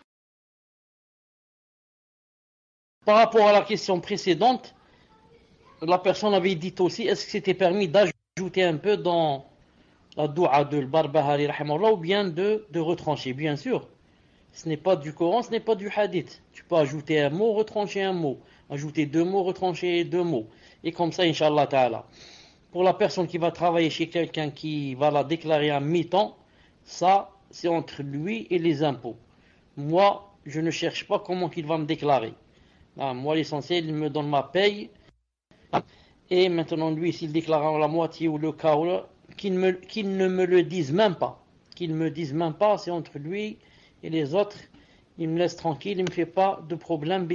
Par rapport à la question précédente, la personne avait dit aussi, est-ce que c'était permis d'ajouter un peu dans la doua de Barbahari ou bien de, de retrancher? Bien sûr, ce n'est pas du Coran, ce n'est pas du Hadith. Tu peux ajouter un mot, retrancher un mot. Ajouter deux mots, retrancher deux mots. Et comme ça, Inch'Allah Ta'ala. Pour la personne qui va travailler chez quelqu'un qui va la déclarer à mi-temps, ça, c'est entre lui et les impôts. Moi, je ne cherche pas comment il va me déclarer. Ah, moi, l'essentiel, il me donne ma paye. Et maintenant, lui, s'il déclare la moitié ou le quart, qu'il ne me le dise même pas. Qu'il ne me dise même pas, c'est entre lui et les autres. Il me laisse tranquille, il ne me fait pas de problème.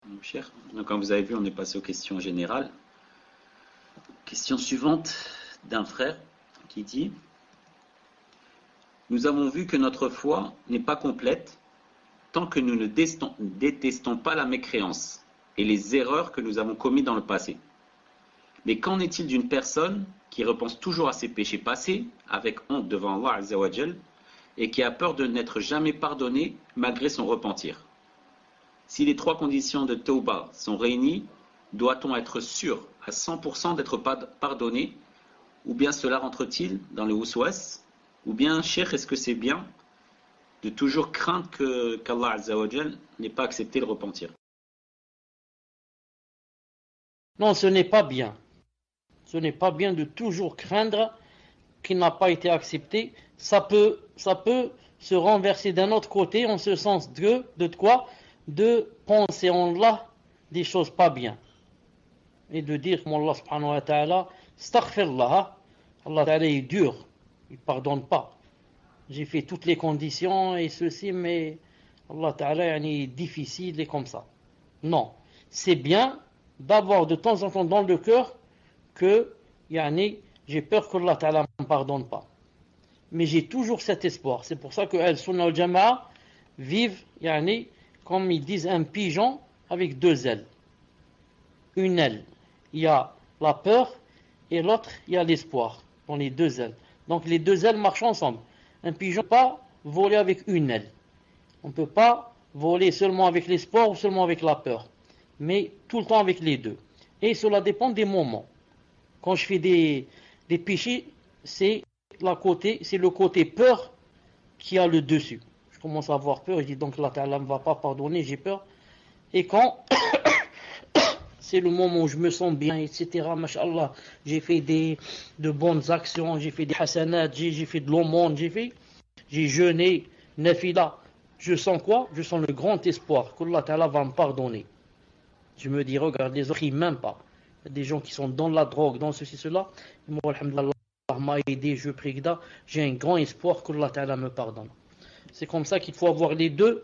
Tfadal. Cher, donc comme vous avez vu, on est passé aux questions générales. Question suivante d'un frère qui dit nous avons vu que notre foi n'est pas complète tant que nous ne détestons pas la mécréance et les erreurs que nous avons commises dans le passé. Mais qu'en est-il d'une personne qui repense toujours à ses péchés passés avec honte devant Allah et qui a peur de n'être jamais pardonné malgré son repentir? Si les trois conditions de Tauba sont réunies, doit-on être sûr à 100% d'être pardonné ou bien cela rentre-t-il dans le Ouswas ou bien, cher, est-ce que c'est bien de toujours craindre qu'Allah n'ait pas accepté le repentir? Non, ce n'est pas bien. Ce n'est pas bien de toujours craindre qu'il n'a pas été accepté. Ça peut, ça peut se renverser d'un autre côté en ce sens de, de quoi? De penser en Allah des choses pas bien. Et de dire comme Allah subhanahu wa ta'ala, Allah ta'ala est dur il ne pardonne pas. J'ai fait toutes les conditions et ceci, mais Allah Ta'ala est difficile et comme ça. Non, c'est bien d'avoir de temps en temps dans le cœur que j'ai peur que Allah Ta'ala ne me pardonne pas. Mais j'ai toujours cet espoir. C'est pour ça que Al-Sunnah al-Jama'a vivent, yani, comme ils disent, un pigeon avec deux ailes. Une aile, il y a la peur et l'autre, il y a l'espoir dans les deux ailes. Donc les deux ailes marchent ensemble. Un pigeon ne peut pas voler avec une aile. On ne peut pas voler seulement avec l'espoir ou seulement avec la peur. Mais tout le temps avec les deux. Et cela dépend des moments. Quand je fais des, des péchés, c'est le côté peur qui a le dessus. Commence à avoir peur, je dis donc la ne va pas pardonner, j'ai peur. Et quand *coughs* c'est le moment où je me sens bien, etc. Mashallah, j'ai fait des, de bonnes actions, j'ai fait des hasanats, j'ai fait de l'aumône, j'ai fait, j'ai jeûné, nafila. Je sens quoi? Je sens le grand espoir qu'Allah Ta'ala va me pardonner. Je me dis, regarde, les autres, ils m'aiment pas. Il y a des gens qui sont dans la drogue, dans ceci, cela. Moi, alhamdulillah, m'a aidé, je prie J'ai un grand espoir qu'Allah Ta'ala me pardonne. C'est comme ça qu'il faut avoir les deux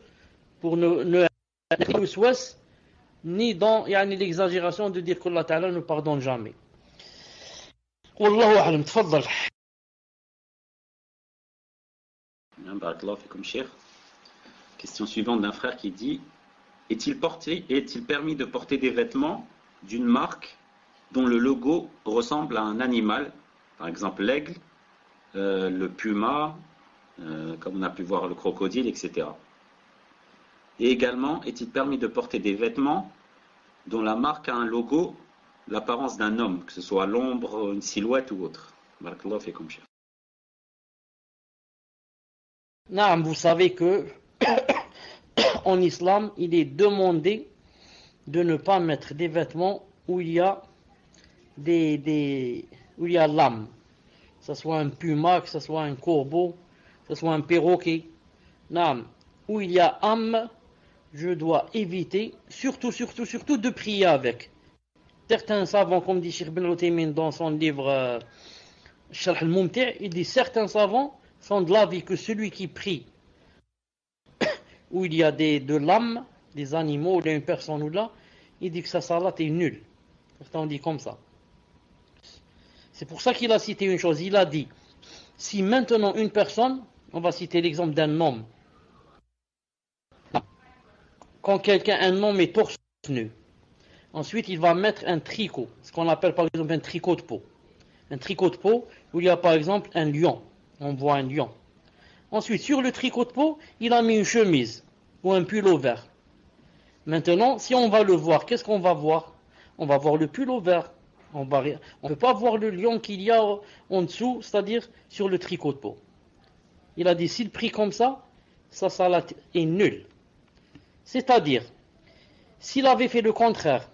pour ne, ne ni dans يعني, l'exagération de dire qu'Allah Ta'ala ne pardonne jamais. Wallahu a'lam, tfaddal. Question suivante d'un frère qui dit Est-il est permis de porter des vêtements d'une marque dont le logo ressemble à un animal, par exemple l'aigle, euh, le puma, euh, comme on a pu voir le crocodile, etc. Et également, est-il permis de porter des vêtements dont la marque a un logo, l'apparence d'un homme, que ce soit l'ombre, une silhouette ou autre? Non, vous savez que *coughs* en islam, il est demandé de ne pas mettre des vêtements où il y a des, où il y a l'âme, que ce soit un puma, que ce soit un corbeau, ce soit un perroquet. Non, où il y a âme, je dois éviter, surtout, surtout, surtout de prier avec. Certains savants, comme dit Sheikh Ben dans son livre euh, Sharh al-Mumti', il dit certains savants sont de l'avis que celui qui prie *coughs* où il y a des, de l'âme, des animaux, a une personne ou là, il dit que sa salat est nulle. Certains dit comme ça. C'est pour ça qu'il a cité une chose. Il a dit, si maintenant une personne, on va citer l'exemple d'un homme, quand quelqu'un, un homme est torse nu, ensuite il va mettre un tricot, ce qu'on appelle par exemple un tricot de peau. Un tricot de peau où il y a par exemple un lion, on voit un lion. Ensuite, sur le tricot de peau, il a mis une chemise ou un pull vert. Maintenant, si on va le voir, qu'est-ce qu'on va voir? On va voir le pull vert. On ne peut pas voir le lion qu'il y a en dessous, c'est-à-dire sur le tricot de peau. Il a dit, s'il prie comme ça, sa salat est nulle. C'est-à-dire, s'il avait fait le contraire,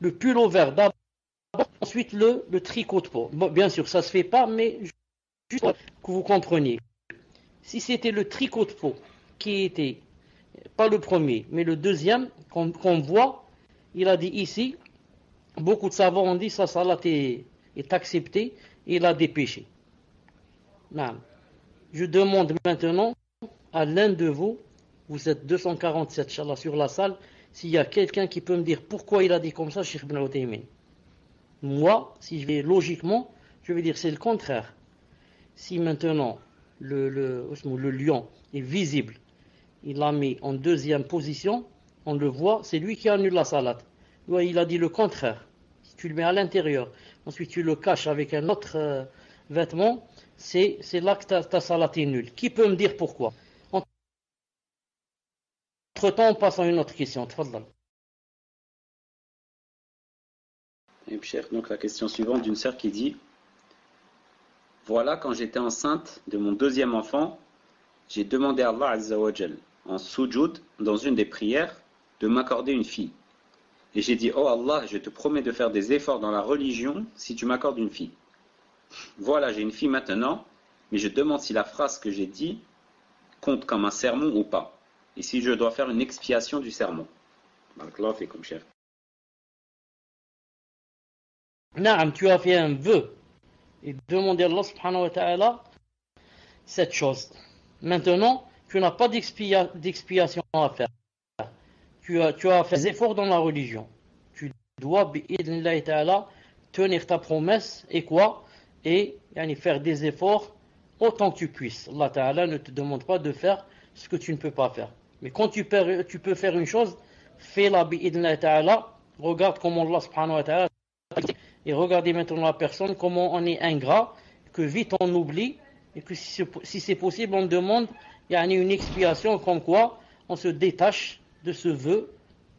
le pull vert d'abord, ensuite le, le, tricot de peau. bien sûr, ça ne se fait pas, mais juste que vous compreniez. Si c'était le tricot de peau qui était, pas le premier, mais le deuxième qu'on voit, il a dit ici, beaucoup de savants ont dit ça, ça est, est accepté, et il a dépêché. Non. Je demande maintenant à l'un de vous vous êtes 247 sur la salle, s'il y a quelqu'un qui peut me dire pourquoi il a dit comme ça, Cheikh Ibn Moi, si je vais logiquement, je vais dire c'est le contraire. Si maintenant le lion est visible, il l'a mis en deuxième position, on le voit, c'est lui qui annule la salade. il a dit le contraire. Si tu le mets à l'intérieur, ensuite tu le caches avec un autre euh, vêtement, c'est là que ta, ta salade est nulle. Qui peut me dire pourquoi? Entre-temps, on passe à une autre question. Donc la question suivante d'une sœur qui dit Voilà, quand j'étais enceinte de mon deuxième enfant, j'ai demandé à Allah Azzawajal, en sujoud, dans une des prières, de m'accorder une fille. Et j'ai dit Oh Allah, je te promets de faire des efforts dans la religion si tu m'accordes une fille. Voilà, j'ai une fille maintenant, mais je demande si la phrase que j'ai dit compte comme un sermon ou pas et si je dois faire une expiation du sermon. fait comme chef. Naam, tu as fait un vœu et demander à Allah subhanahu wa cette chose. Maintenant, tu n'as pas d'expiation à faire. Tu as, fait des efforts dans la religion. Tu dois, ta'ala, tenir ta promesse et quoi? Et faire des efforts autant que tu puisses. Allah ta'ala ne te demande pas de faire ce que tu ne peux pas faire. Mais quand tu peux, faire une chose, fais-la bi'idna ta'ala, regarde comment Allah subhanahu wa ta'ala et regardez maintenant la personne, comment on est ingrat, que vite on oublie, et que si c'est possible, on demande il y a une expiation comme quoi on se détache de ce vœu.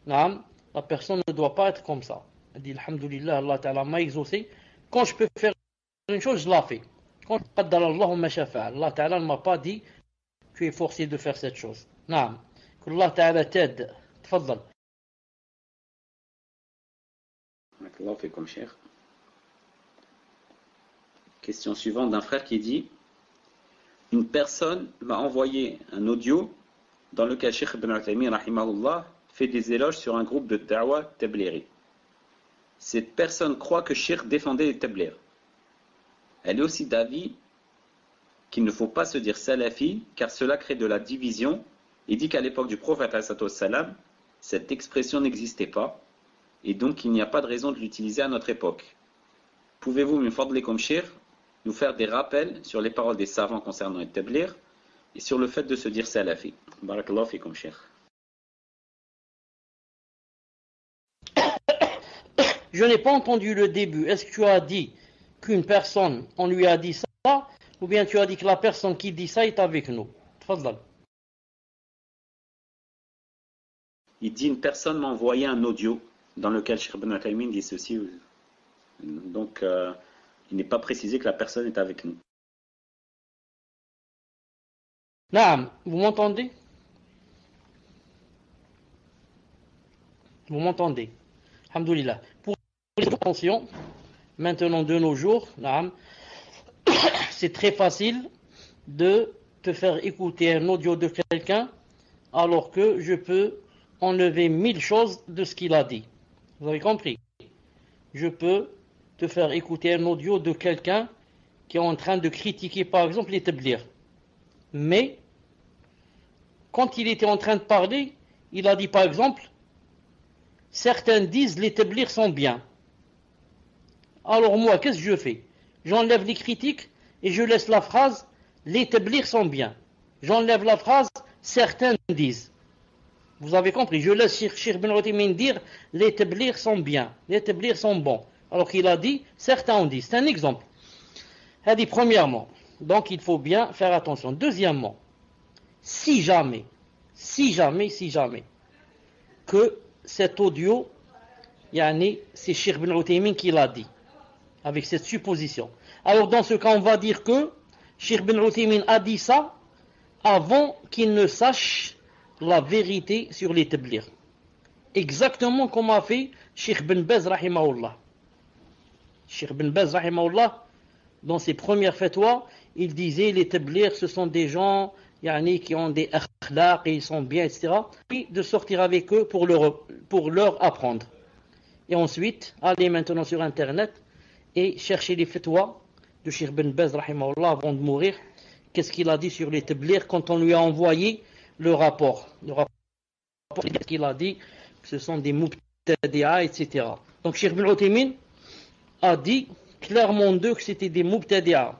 La personne ne doit pas être comme ça. Elle dit Alhamdulillah, Allah ta'ala m'a exaucé. Quand je peux faire une chose, je la fais. Quand Allah Ta'ala ne m'a pas dit tu es forcé de faire cette chose. Naam. Que Allah Ta'ala t'aide. Tfaddal. Allah fait comme cher. Question suivante d'un frère qui dit Une personne m'a envoyé un audio dans lequel Sheikh Ibn Al-Taymi fait des éloges sur un groupe de Dawa Tableri. Cette personne croit que Sheikh défendait les Tablir. Elle est aussi d'avis qu'il ne faut pas se dire salafi car cela crée de la division Il dit qu'à l'époque du prophète cette expression n'existait pas et donc il n'y a pas de raison de l'utiliser à notre époque. Pouvez-vous, comme nous faire des rappels sur les paroles des savants concernant le tablir et sur le fait de se dire salafi? Barakallahu fikum. Je n'ai pas entendu le début. Est-ce que tu as dit qu'une personne, on lui a dit ça, ou bien tu as dit que la personne qui dit ça est avec nous Il dit une personne m'a envoyé un audio dans lequel Cheikh Ben dit ceci. Donc, euh, il n'est pas précisé que la personne est avec nous. Naam, vous m'entendez? Vous m'entendez? Alhamdulillah. Pour les attention, maintenant de nos jours, *coughs* c'est très facile de te faire écouter un audio de quelqu'un alors que je peux enlever mille choses de ce qu'il a dit. Vous avez compris? Je peux te faire écouter un audio de quelqu'un qui est en train de critiquer par exemple les tablirs. Mais, quand il était en train de parler, il a dit par exemple, certains disent les sont bien. Alors moi, qu'est-ce que je fais? J'enlève les critiques et je laisse la phrase les tablirs sont bien. J'enlève la phrase certains disent. Vous avez compris? Je laisse Shir Ben dire les tablirs sont bien, les tablirs sont bons. Alors qu'il a dit certains ont dit. C'est un exemple. A dit premièrement, donc il faut bien faire attention. Deuxièmement, si jamais, si jamais, si jamais, que cet audio, c'est Shir Ben qui l'a dit avec cette supposition. Alors dans ce cas, on va dire que Sheikh Ben Uthaymin a dit ça avant qu'il ne sache la vérité sur les tablirs. Exactement comme a fait Sheikh Ben Bez rahimahullah. Sheikh Bez rahimahullah, dans ses premières fatwas, il disait les tablirs ce sont des gens qui ont des akhlaq ils sont bien, etc. Puis de sortir avec eux pour leur, pour leur apprendre. Et ensuite, aller maintenant sur Internet et chercher les fatwas de Sheikh Ben Bez avant de mourir. Qu'est-ce qu'il a dit sur les tablirs quand on lui a envoyé le rapport? Le rapport qu'il a dit? Ce sont des mubtadi'a, etc. Donc Sheikh Ben a dit clairement d'eux que c'était des mubtadi'a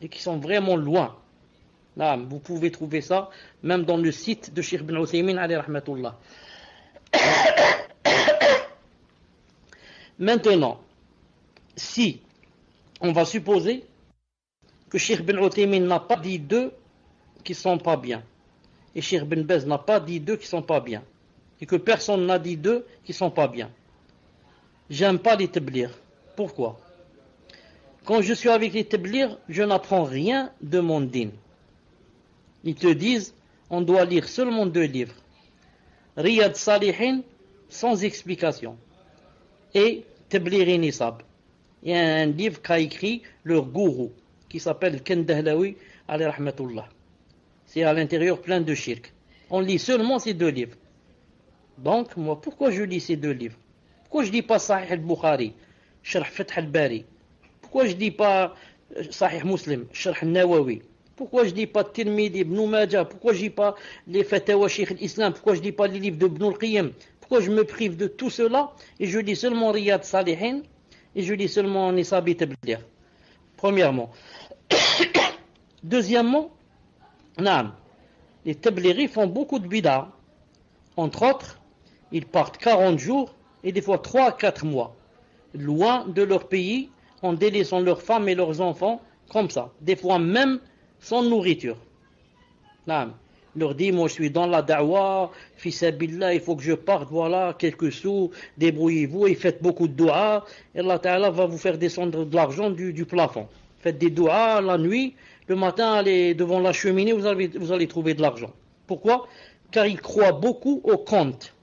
et qui sont vraiment loin. Vous pouvez trouver ça même dans le site de Sheikh Ben rahmatullah. *coughs* Maintenant, si on va supposer que Sheikh Ben Uthaymin n'a pas dit deux qui sont pas bien, et Sheikh Ben Bez n'a pas dit deux qui sont pas bien, et que personne n'a dit deux qui sont pas bien. J'aime pas les tablirs. Pourquoi? Quand je suis avec les tablirs, je n'apprends rien de mon din. Ils te disent, on doit lire seulement deux livres. Riyad Salihin, sans explication. Et Tablirin Nisab. Il y a un livre qu'a écrit leur gourou, qui s'appelle Kendahlawi, alayhi rahmatullah. C'est à l'intérieur plein de shirk. On lit seulement ces deux livres. Donc, moi, pourquoi je lis ces deux livres? Pourquoi je ne lis pas Sahih al-Bukhari, Sharh Fath al-Bari? Pourquoi je ne lis pas euh, Sahih Muslim, Sharh al-Nawawi? Pourquoi je ne lis pas Tirmidhi, Ibn Majah? Pourquoi je ne lis pas les Fatawa Sheikh l'Islam Pourquoi je ne lis pas les livres de Ibn al-Qayyim? Pourquoi je me prive de tout cela et je lis seulement Riyad Salihin? Et je lis seulement Nisabi Tablir Premièrement. *coughs* Deuxièmement, les Tabliri font beaucoup de bida. Entre autres, ils partent 40 jours et des fois 3 à 4 mois, loin de leur pays, en délaissant leurs femmes et leurs enfants, comme ça. Des fois même sans nourriture. Non. Leur dit, moi je suis dans la da'wa, fils il faut que je parte, voilà, quelques sous, débrouillez-vous et faites beaucoup de doigts, et Allah Ta'ala va vous faire descendre de l'argent du, plafond. Faites des doigts la nuit, le matin, allez devant la cheminée, vous allez, vous allez trouver de l'argent. Pourquoi? Car ils croient beaucoup aux comptes.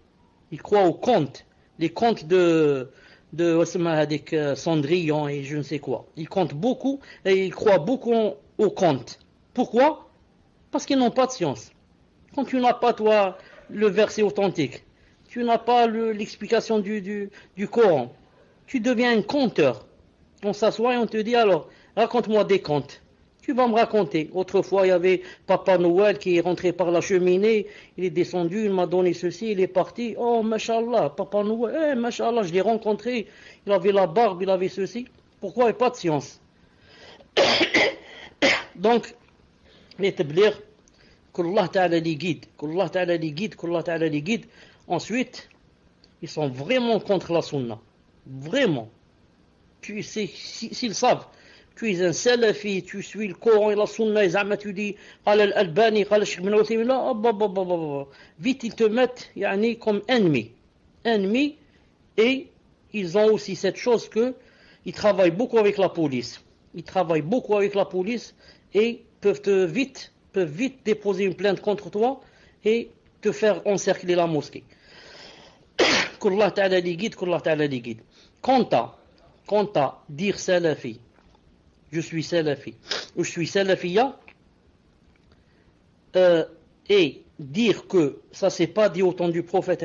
Ils croient aux comptes. Les comptes de, de avec euh, Cendrillon et je ne sais quoi. Ils comptent beaucoup et ils croient beaucoup aux comptes. Pourquoi? Parce qu'ils n'ont pas de science. Quand tu n'as pas, toi, le verset authentique, tu n'as pas l'explication du, Coran, tu deviens un conteur. On s'assoit et on te dit alors, raconte-moi des contes. Tu vas me raconter. Autrefois, il y avait Papa Noël qui est rentré par la cheminée, il est descendu, il m'a donné ceci, il est parti. Oh, mashallah, Papa Noël, eh, je l'ai rencontré, il avait la barbe, il avait ceci. Pourquoi pas de science? *coughs* Donc, les qu'Allah Ta'ala les guide, qu'Allah Ta'ala les guide, qu'Allah Ta'ala les guide. Ensuite, ils sont vraiment contre la sunna. Vraiment. S'ils savent, tu es un salafi, tu suis le Coran et la sunna, et zama tu dis, قال الألباني قال الشيخ بن عثيمين لا vite ils te mettent يعني, comme ennemi ennemi et ils ont aussi cette chose que ils travaillent beaucoup avec la police ils travaillent beaucoup avec la police et peuvent te vite peuvent vite déposer une plainte contre toi et te faire encercler la mosquée. *coughs* qu'Allah ta'ala les guide qu'Allah ta'ala les guide. Quant à quant à dire salafi je suis salafi ou je suis salafia euh, et dire que ça c'est pas dit au temps du prophète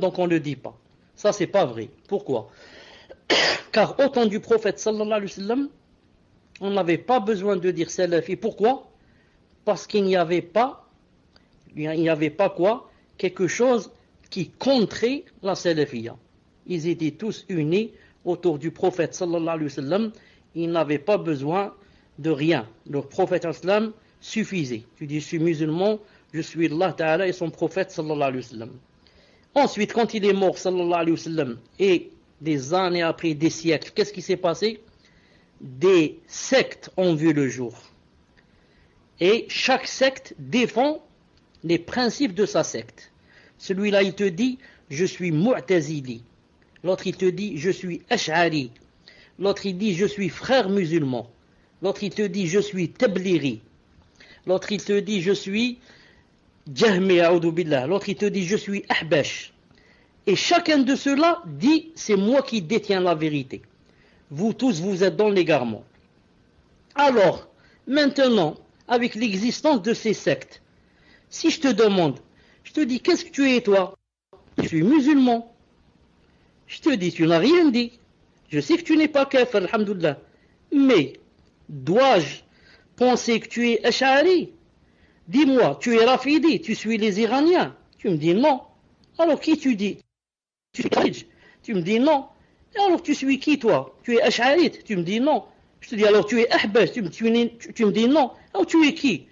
donc on ne le dit pas. Ça c'est pas vrai. Pourquoi? *coughs* Car au temps du prophète sallallahu alayhi wa sallam on n'avait pas besoin de dire salafi. Pourquoi? Parce qu'il n'y avait pas il n'y avait pas quoi quelque chose qui contrait la salafia ils étaient tous unis autour du prophète sallallahu alayhi wa sallam ils n'avaient pas besoin de rien. Le prophète islam suffisait. Tu dis, je suis musulman, je suis Allah Ta'ala et son prophète sallallahu alayhi wa sallam. Ensuite, quand il est mort sallallahu alayhi wa sallam, et des années après, des siècles, qu'est-ce qui s'est passé? Des sectes ont vu le jour. Et chaque secte défend les principes de sa secte. Celui-là, il te dit, je suis mu'tazili. L'autre, il te dit, je suis ash'ari. L'autre, il dit, je suis frère musulman. L'autre, il te dit, je suis tabliri. L'autre, il te dit, je suis jahmi, billah. L'autre, il te dit, je suis ahbash. Et chacun de ceux-là dit, c'est moi qui détiens la vérité. Vous tous, vous êtes dans l'égarement. Alors, maintenant, avec l'existence de ces sectes, si je te demande, je te dis, qu'est-ce que tu es toi? Je suis musulman. Je te dis, tu n'as rien dit. Je sais que tu n'es pas kafir, alhamdoulilah. Mais, dois-je penser que tu es Ash'ari? Dis-moi, tu es Rafidi, tu suis les Iraniens. Tu me dis non. Alors qui tu dis? Tu es Tu me dis non. Alors tu suis qui toi? Tu es Ash'arite Tu me dis non. Je te dis alors tu es Ahbas tu, tu, me dis non. Alors tu es qui?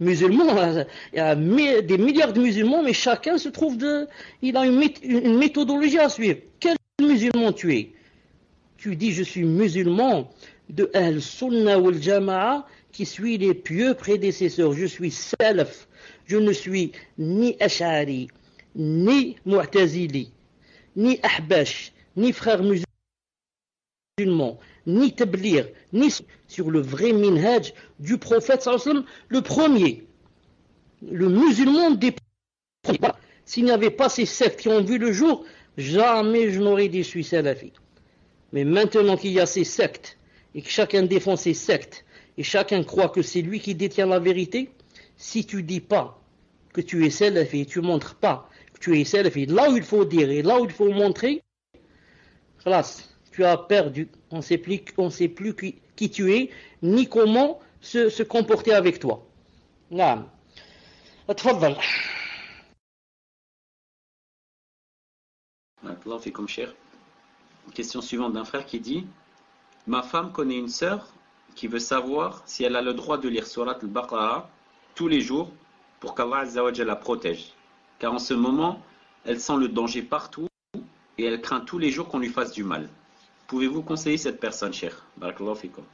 Musulman, il y a des milliards de musulmans, mais chacun se trouve de. Il a une, méthodologie à suivre. Quel musulman tu es? Tu dis je suis musulman de Al-Sunnah wal Jama'a qui suit les pieux prédécesseurs. Je suis salaf. Je ne suis ni Ash'ari, ni Mu'tazili, ni Ahbash, ni frère musulman, ni Tablir, ni sur le vrai minhaj du prophète le premier, le musulman des. S'il n'y avait pas ces sectes qui ont vu le jour, jamais je n'aurais dit je suis salafi. Mais maintenant qu'il y a ces sectes, et que chacun défend ses sectes, et chacun croit que c'est lui qui détient la vérité, si tu dis pas que tu es salafi, tu montres pas que tu es salafi, là où il faut dire et là où il faut montrer, tu as perdu. On ne sait plus, qui, tu es, ni comment se, comporter avec toi. Comme cher. Question suivante d'un frère qui dit Ma femme connaît une sœur qui veut savoir si elle a le droit de lire Surat al-Baqarah tous les jours pour qu'Allah la protège. Car en ce moment, elle sent le danger partout et elle craint tous les jours qu'on lui fasse du mal. Pouvez-vous conseiller cette personne, cher Barakallahu fikum.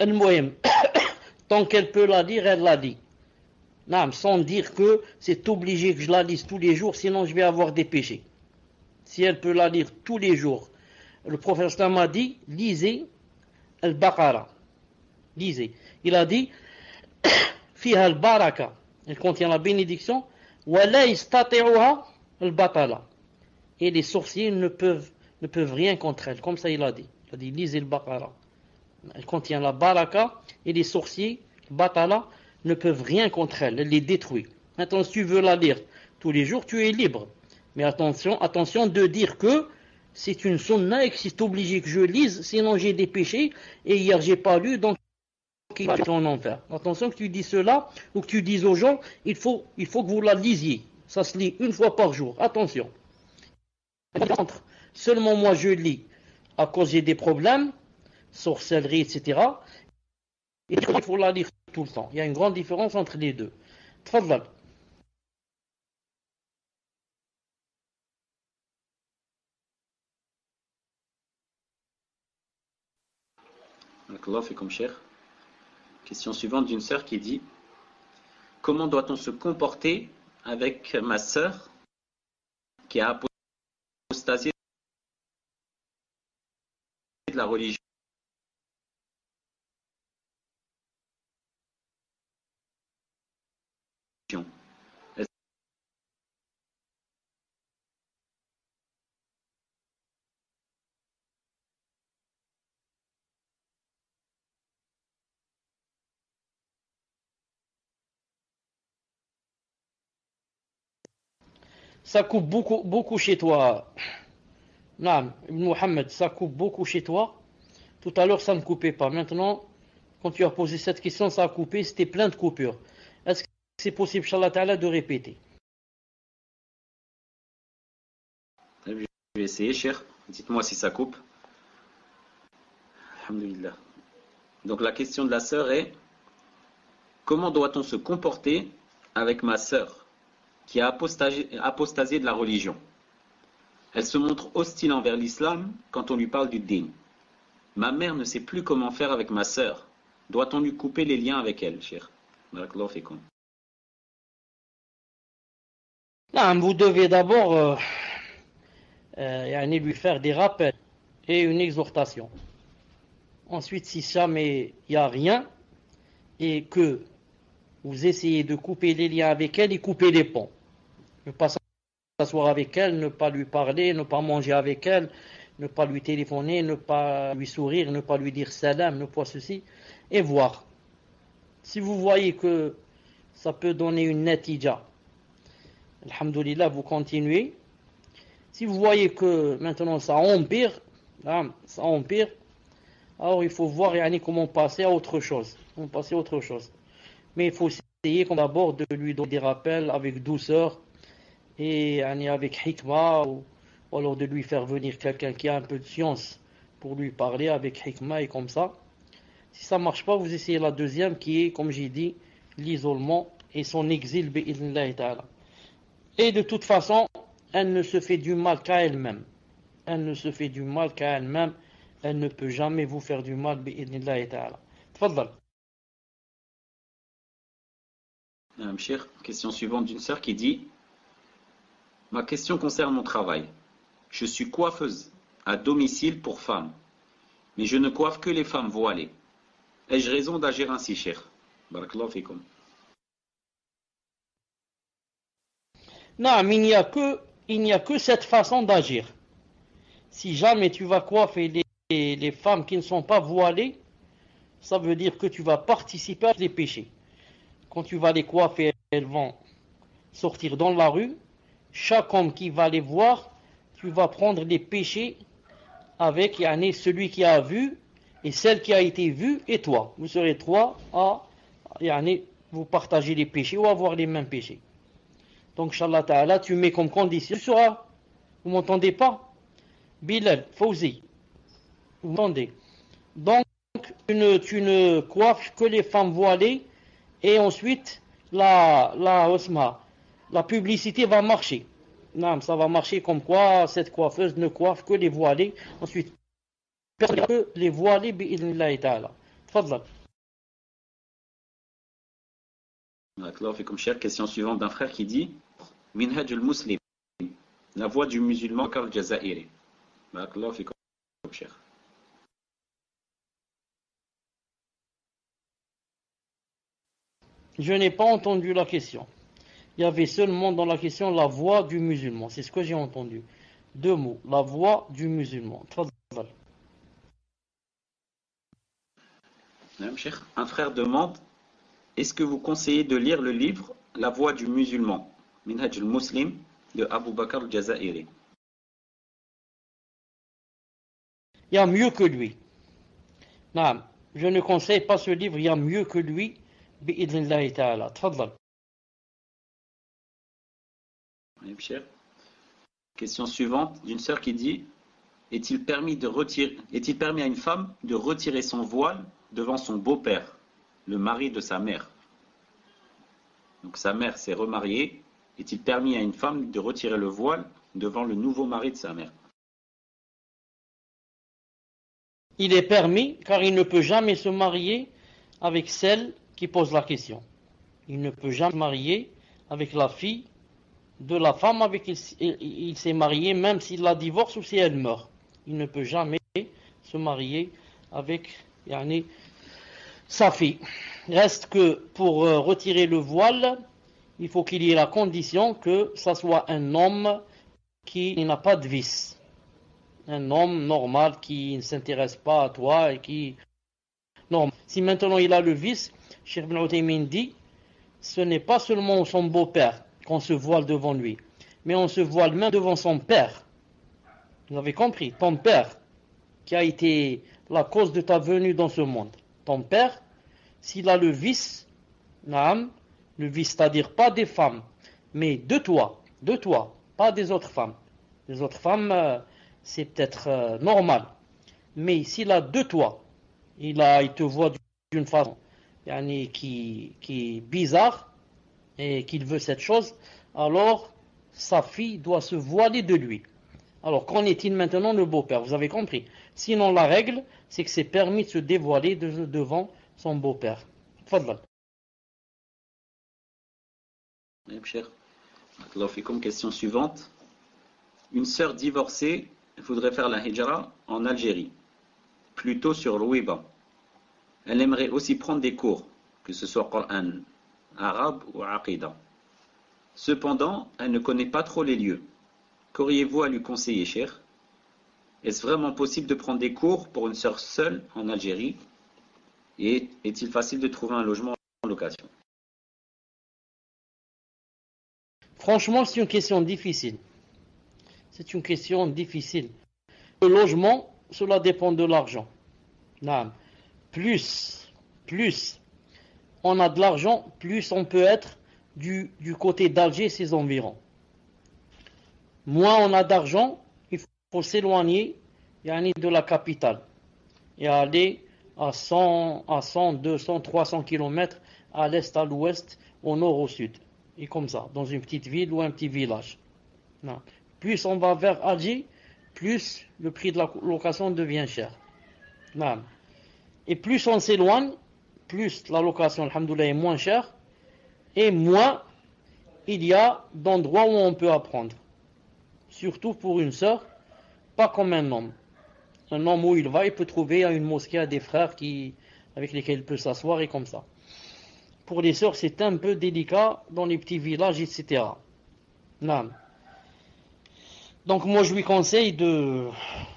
*coughs* Tant qu'elle peut la dire, elle l'a dit. sans dire que c'est obligé que je la lise tous les jours, sinon je vais avoir des péchés si elle peut la lire tous les jours. Le prophète a dit, lisez Al-Baqarah. Lisez. Il a dit, *coughs* fiha al-baraka. Elle contient la bénédiction. al-batala. Et les sorciers ne peuvent, ne peuvent rien contre elle. Comme ça, il a dit. Il a dit, lisez le Baqarah. Elle contient la baraka. Et les sorciers, batala, ne peuvent rien contre elle. Elle les détruit. Maintenant, si tu veux la lire tous les jours, tu es libre. Mais attention, attention de dire que c'est une sunna et que c'est obligé que je lise, sinon j'ai des péchés, et hier j'ai pas lu, donc il va en enfer. Attention que tu dis cela, ou que tu dises aux gens, il faut, il faut que vous la lisiez. Ça se lit une fois par jour. Attention seulement moi je lis à cause des problèmes, sorcellerie, etc. Et il faut la lire tout le temps. Il y a une grande différence entre les deux. Tfadlal. fait comme cher. Question suivante d'une sœur qui dit Comment doit-on se comporter avec ma sœur qui a apostasié ça coupe beaucoup, beaucoup chez toi. Non, Mohamed, ça coupe beaucoup chez toi. Tout à l'heure, ça ne coupait pas. Maintenant, quand tu as posé cette question, ça a coupé. C'était plein de coupures. Est-ce que c'est possible, Inch'Allah de répéter? Je vais essayer, cher. Dites-moi si ça coupe. Alhamdulillah. Donc la question de la sœur est comment doit-on se comporter avec ma sœur? Qui a apostasé, de la religion. Elle se montre hostile envers l'islam quand on lui parle du din. Ma mère ne sait plus comment faire avec ma sœur. Doit-on lui couper les liens avec elle, cher vous devez d'abord euh, euh, lui faire des rappels et une exhortation. Ensuite, si jamais il n'y a rien et que vous essayez de couper les liens avec elle et couper les ponts. Ne pas s'asseoir avec elle, ne pas lui parler, ne pas manger avec elle, ne pas lui téléphoner, ne pas lui sourire, ne pas lui dire salam, ne pas ceci, et voir. Si vous voyez que ça peut donner une netija, alhamdulillah, vous continuez. Si vous voyez que maintenant ça empire, hein, ça empire, alors il faut voir comment passer à autre chose. Passer à autre chose. Mais il faut essayer d'abord de lui donner des rappels avec douceur et avec hikmah ou, alors de lui faire venir quelqu'un qui a un peu de science pour lui parler avec hikmah et comme ça. Si ça ne marche pas, vous essayez la deuxième qui est, comme j'ai dit, l'isolement et son exil Et de toute façon, elle ne se fait du mal qu'à elle-même. Elle ne se fait du mal qu'à elle-même. Elle ne peut jamais vous faire du mal question suivante d'une sœur qui dit Ma question concerne mon travail. Je suis coiffeuse à domicile pour femmes, mais je ne coiffe que les femmes voilées. Ai-je raison d'agir ainsi, cher Non, n'y a que, il n'y a que cette façon d'agir. Si jamais tu vas coiffer les femmes qui ne sont pas voilées, ça veut dire que tu vas participer à des péchés quand tu vas les coiffer, elles vont sortir dans la rue. Chaque homme qui va les voir, tu vas prendre les péchés avec celui qui a vu et celle qui a été vue et toi. Vous serez trois à vous partager les péchés ou avoir les mêmes péchés. Donc, Inch'Allah Ta'ala, tu mets comme condition. Tu seras, vous m'entendez pas? Bilal, Fauzi, vous m'entendez? Donc, tu ne coiffes que les femmes voilées et ensuite la, la, la publicité va marcher. Non, ça va marcher comme quoi cette coiffeuse ne coiffe que les voilés. Ensuite, que les voilés, bi'idnillahi ta'ala. Comme cher question suivante d'un frère qui dit Minhaj al-Muslim, la voix du musulman Karl Jazairi. comme cher. Je n'ai pas entendu la question. Il y avait seulement dans la question la voix du musulman. C'est ce que j'ai entendu. Deux mots. La voix du musulman. Un frère demande Est-ce que vous conseillez de lire le livre La voix du musulman Minhaj al-Muslim de Abu Bakr al-Jazairi? Il y a mieux que lui. Non, je ne conseille pas ce livre, il y a mieux que lui. Question suivante. D'une sœur qui dit Est-il permis, de retirer, est-il permis à une femme de retirer son voile devant son beau-père, le mari de sa mère? Donc sa mère s'est remariée. Est-il permis à une femme de retirer le voile devant le nouveau mari de sa mère? Il est permis car il ne peut jamais se marier avec celle qui pose la question. Il ne peut jamais se marier avec la fille de la femme avec qui il, s'est marié, même s'il la divorce ou si elle meurt. Il ne peut jamais se marier avec yani, sa fille. Reste que pour euh, retirer le voile, il faut qu'il y ait la condition que ça soit un homme qui n'a pas de vice un homme normal qui ne s'intéresse pas à toi et qui... Non, si maintenant il a le vice, Cheikh Ibn dit, ce n'est pas seulement son beau-père qu'on se voile devant lui, mais on se voile même devant son père. Vous avez compris Ton père, qui a été la cause de ta venue dans ce monde. Ton père, s'il a le vice, le vice, c'est-à-dire pas des femmes, mais de toi, de toi, pas des autres femmes. Les autres femmes, euh, c'est peut-être euh, normal. Mais s'il a deux toits, il, a, il te voit d'une façon qui, qui est bizarre et qu'il veut cette chose, alors sa fille doit se voiler de lui. Alors qu'en est-il maintenant le beau-père? Vous avez compris? Sinon la règle, c'est que c'est permis de se dévoiler devant son beau-père. Fadlal. Comme question suivante. Une sœur divorcée voudrait faire la hijra en Algérie, plutôt sur Louiba. Elle aimerait aussi prendre des cours, que ce soit Coran arabe ou Aqidah. Cependant, elle ne connaît pas trop les lieux. Qu'auriez-vous à lui conseiller, cher? Est-ce vraiment possible de prendre des cours pour une sœur seule en Algérie? Et est-il facile de trouver un logement en location? Franchement, c'est une question difficile. C'est une question difficile. Le logement, cela dépend de l'argent. Plus, plus on a de l'argent, plus on peut être du, côté d'Alger et ses environs. Moins on a d'argent, il faut s'éloigner de la capitale et aller à 100, à 100, 200, 300 km à l'est, à l'ouest, au nord, au sud. Et comme ça, dans une petite ville ou un petit village. Plus on va vers Alger, plus le prix de la location devient cher. Et plus on s'éloigne, plus la location, est moins chère, et moins il y a d'endroits où on peut apprendre. Surtout pour une sœur, pas comme un homme. Un homme où il va, il peut trouver à une mosquée à des frères qui, avec lesquels il peut s'asseoir et comme ça. Pour les sœurs, c'est un peu délicat dans les petits villages, etc. Non. Donc moi je lui conseille de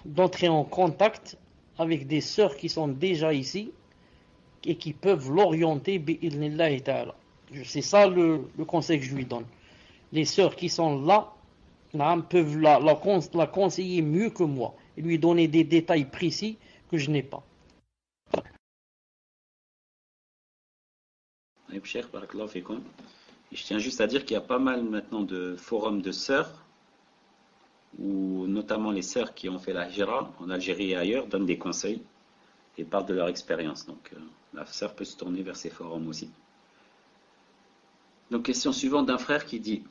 d'entrer en contact avec des sœurs qui sont déjà ici et qui peuvent l'orienter C'est ça le, le, conseil que je lui donne. Les sœurs qui sont là peuvent la, la, la, conseiller mieux que moi et lui donner des détails précis que je n'ai pas. Je tiens juste à dire qu'il y a pas mal maintenant de forums de sœurs où notamment les sœurs qui ont fait la hijra en Algérie et ailleurs donnent des conseils et parlent de leur expérience. Donc euh, la sœur peut se tourner vers ces forums aussi. Donc question suivante d'un frère qui dit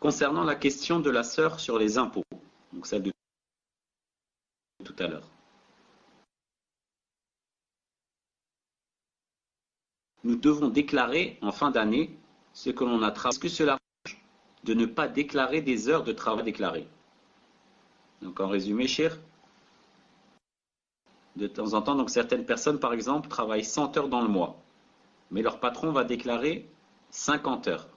concernant la question de la sœur sur les impôts, donc celle de tout à l'heure. Nous devons déclarer en fin d'année ce que l'on a travaillé. Est-ce que cela de ne pas déclarer des heures de travail déclarées? Donc en résumé, cher, de temps en temps, donc certaines personnes, par exemple, travaillent 100 heures dans le mois, mais leur patron va déclarer 50 heures.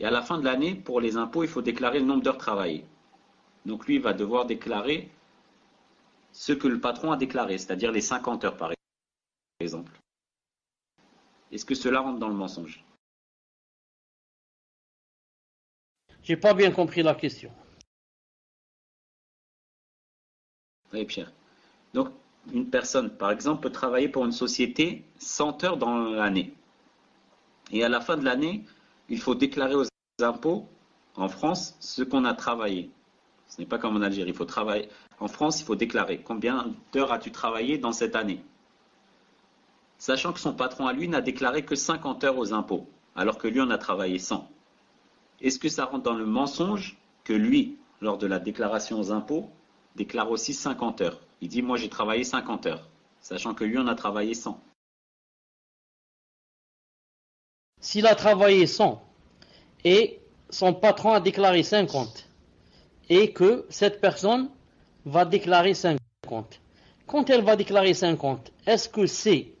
Et à la fin de l'année, pour les impôts, il faut déclarer le nombre d'heures travaillées. Donc lui, va devoir déclarer ce que le patron a déclaré, c'est-à-dire les 50 heures, par exemple. Est-ce que cela rentre dans le mensonge? J'ai pas bien compris la question. Oui, Pierre. Donc, une personne, par exemple, peut travailler pour une société 100 heures dans l'année. Et à la fin de l'année, il faut déclarer aux impôts en France ce qu'on a travaillé. Ce n'est pas comme en Algérie. Il faut travailler. En France, il faut déclarer combien d'heures as-tu travaillé dans cette année. Sachant que son patron à lui n'a déclaré que 50 heures aux impôts, alors que lui en a travaillé 100. Est-ce que ça rentre dans le mensonge que lui, lors de la déclaration aux impôts, déclare aussi 50 heures Il dit Moi j'ai travaillé 50 heures, sachant que lui en a travaillé 100. S'il a travaillé 100 et son patron a déclaré 50 et que cette personne va déclarer 50. Quand elle va déclarer 50, est-ce que c'est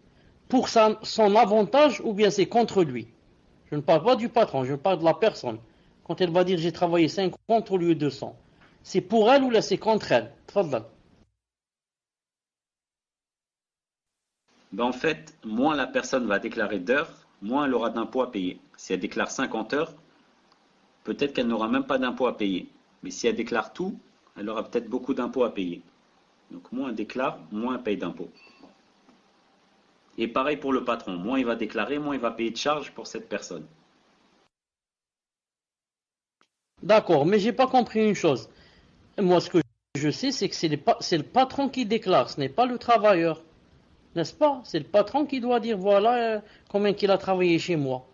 pour son avantage ou bien c'est contre lui? Je ne parle pas du patron, je parle de la personne. Quand elle va dire j'ai travaillé 50 au lieu de 100, c'est pour elle ou là c'est contre elle ben En fait, moins la personne va déclarer d'heures, moins elle aura d'impôts à payer. Si elle déclare 50 heures, peut-être qu'elle n'aura même pas d'impôts à payer. Mais si elle déclare tout, elle aura peut-être beaucoup d'impôts à payer. Donc moins elle déclare, moins elle paye d'impôts. Et pareil pour le patron, moins il va déclarer, moins il va payer de charges pour cette personne. D'accord, mais j'ai pas compris une chose. Moi, ce que je sais, c'est que c'est le patron qui déclare, ce n'est pas le travailleur. N'est-ce pas? C'est le patron qui doit dire voilà euh, combien qu'il a travaillé chez moi.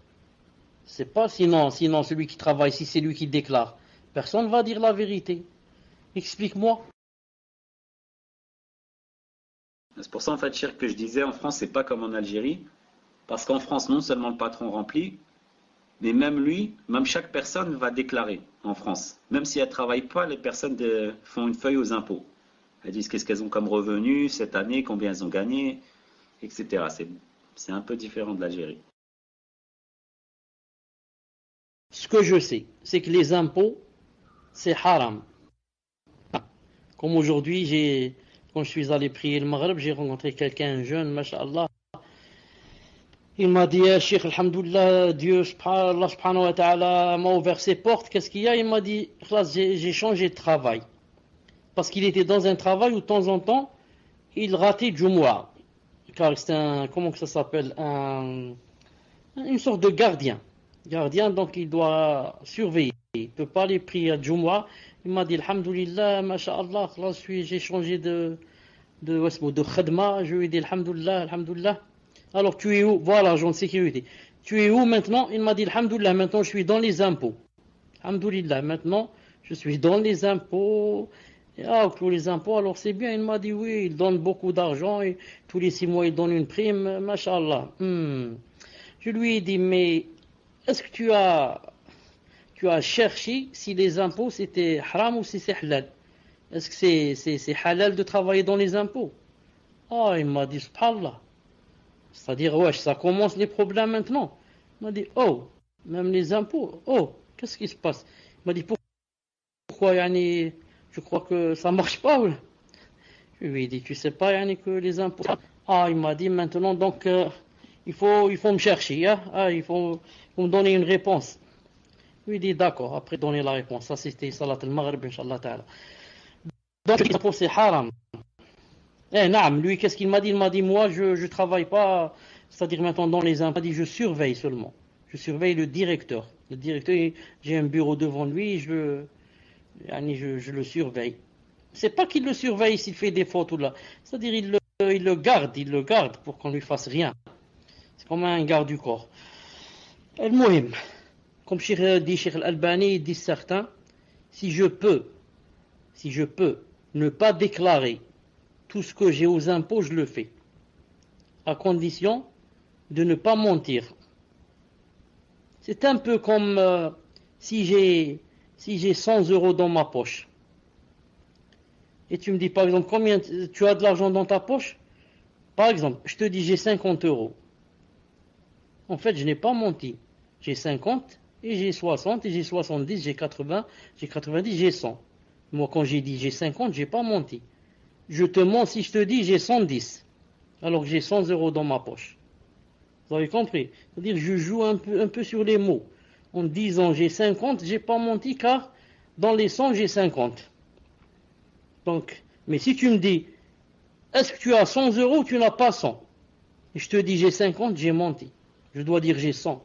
C'est pas sinon, sinon celui qui travaille, si c'est lui qui déclare. Personne ne va dire la vérité. Explique-moi. C'est pour ça en fait, cher, que je disais en France, c'est pas comme en Algérie. Parce qu'en France, non seulement le patron remplit, mais même lui, même chaque personne va déclarer en France. Même si elle ne travaille pas, les personnes font une feuille aux impôts. Elles disent qu'est-ce qu'elles ont comme revenus cette année, combien elles ont gagné, etc. C'est un peu différent de l'Algérie. Ce que je sais, c'est que les impôts, c'est haram. Comme aujourd'hui, quand je suis allé prier le Maghreb, j'ai rencontré quelqu'un jeune, masha'Allah. Il m'a dit, eh, Cheikh, Alhamdulillah, Dieu, Allah subhanahu wa ta'ala m'a ouvert ses portes. Qu'est-ce qu'il y a? Il m'a dit, j'ai changé de travail parce qu'il était dans un travail où de temps en temps, il ratait Jumu'ah. Car c'est un, comment que ça s'appelle? Un, Une sorte de gardien. Gardien, donc il doit surveiller. Il ne peut pas aller prier à Jumu'ah. Il m'a dit, Alhamdulillah, masha'Allah, j'ai changé de, de, de khadma. Je lui ai dit, Alhamdulillah, Alhamdulillah. Alors tu es où? Voilà, agent de sécurité. Tu es où maintenant? Il m'a dit, Alhamdulillah, maintenant je suis dans les impôts. Alhamdulillah, maintenant je suis dans les impôts. Ah, tous les impôts, alors c'est bien. Il m'a dit oui, il donne beaucoup d'argent et tous les six mois il donne une prime, machallah. Hmm. Je lui ai dit, mais est-ce que tu as, tu as cherché si les impôts c'était haram ou si c'est halal? Est-ce que c'est, c'est, halal de travailler dans les impôts? Ah, il m'a dit, subhanallah. C'est-à-dire, ouais, ça commence les problèmes maintenant. Il m'a dit, oh, même les impôts, oh, qu'est-ce qui se passe? Il m'a dit, pourquoi, yani, je crois que ça marche pas. Je lui ai dit, tu sais pas, Yannick, que les impôts. Ah, il m'a dit maintenant, donc, euh, il, faut, il faut me chercher, hein? ah, il, faut, me donner une réponse. Je lui dit, d'accord, après donner la réponse. Ça, c'était Salat al-Maghrib, Inch'Allah ta'ala. Donc, les impôts, c'est haram. Eh, naam, lui, qu'est-ce qu'il m'a dit? Il m'a dit, moi, je ne travaille pas, c'est-à-dire maintenant dans les impôts, je surveille seulement. Je surveille le directeur. Le directeur, j'ai un bureau devant lui, je le surveille. C'est pas qu'il le surveille s'il fait des fautes ou là. C'est-à-dire il le, le garde, il le garde pour qu'on lui fasse rien. C'est comme un garde du corps. El Mohim, comme dit Cheikh Al-Albani, dit certains, si je peux, si je peux ne pas déclarer tout ce que j'ai aux impôts, je le fais. À condition de ne pas mentir. C'est un peu comme euh, si j'ai si j'ai 100 euros dans ma poche, et tu me dis par exemple combien tu as de l'argent dans ta poche, par exemple, je te dis j'ai 50 euros. En fait, je n'ai pas menti. J'ai 50 et j'ai 60 et j'ai 70, j'ai 80, j'ai 90, j'ai 100. Moi, quand j'ai dit j'ai 50, j'ai pas menti. Je te mens si je te dis j'ai 110, alors que j'ai 100 euros dans ma poche. Vous avez compris? C'est-à-dire je joue un peu, sur les mots en disant j'ai 50, j'ai pas menti car dans les 100 j'ai 50. Donc, mais si tu me dis est-ce que tu as 100 euros ou tu n'as pas 100 Et je te dis j'ai 50, j'ai menti. Je dois dire j'ai 100.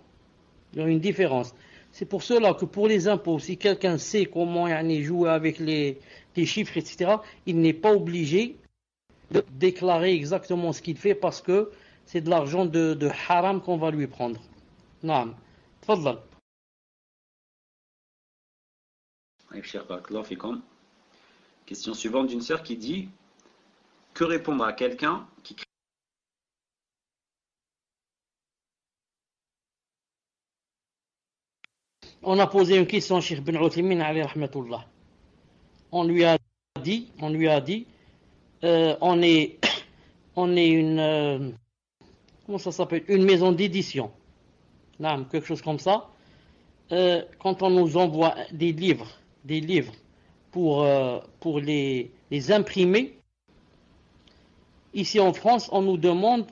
Il y a une différence. C'est pour cela que pour les impôts, si quelqu'un sait comment jouer avec les, les chiffres, etc., il n'est pas obligé de déclarer exactement ce qu'il fait parce que c'est de l'argent de, de haram qu'on va lui prendre. Non. تفضل. Question suivante d'une sœur qui dit Que répondre à quelqu'un qui On a posé une question à Sheikh Ben On lui a dit, on lui a dit, euh, on est, *coughs* on est une, euh, comment ça s'appelle, une maison d'édition, quelque chose comme ça. Euh, quand on nous envoie des livres, des livres pour, les, imprimer, ici en France, on nous demande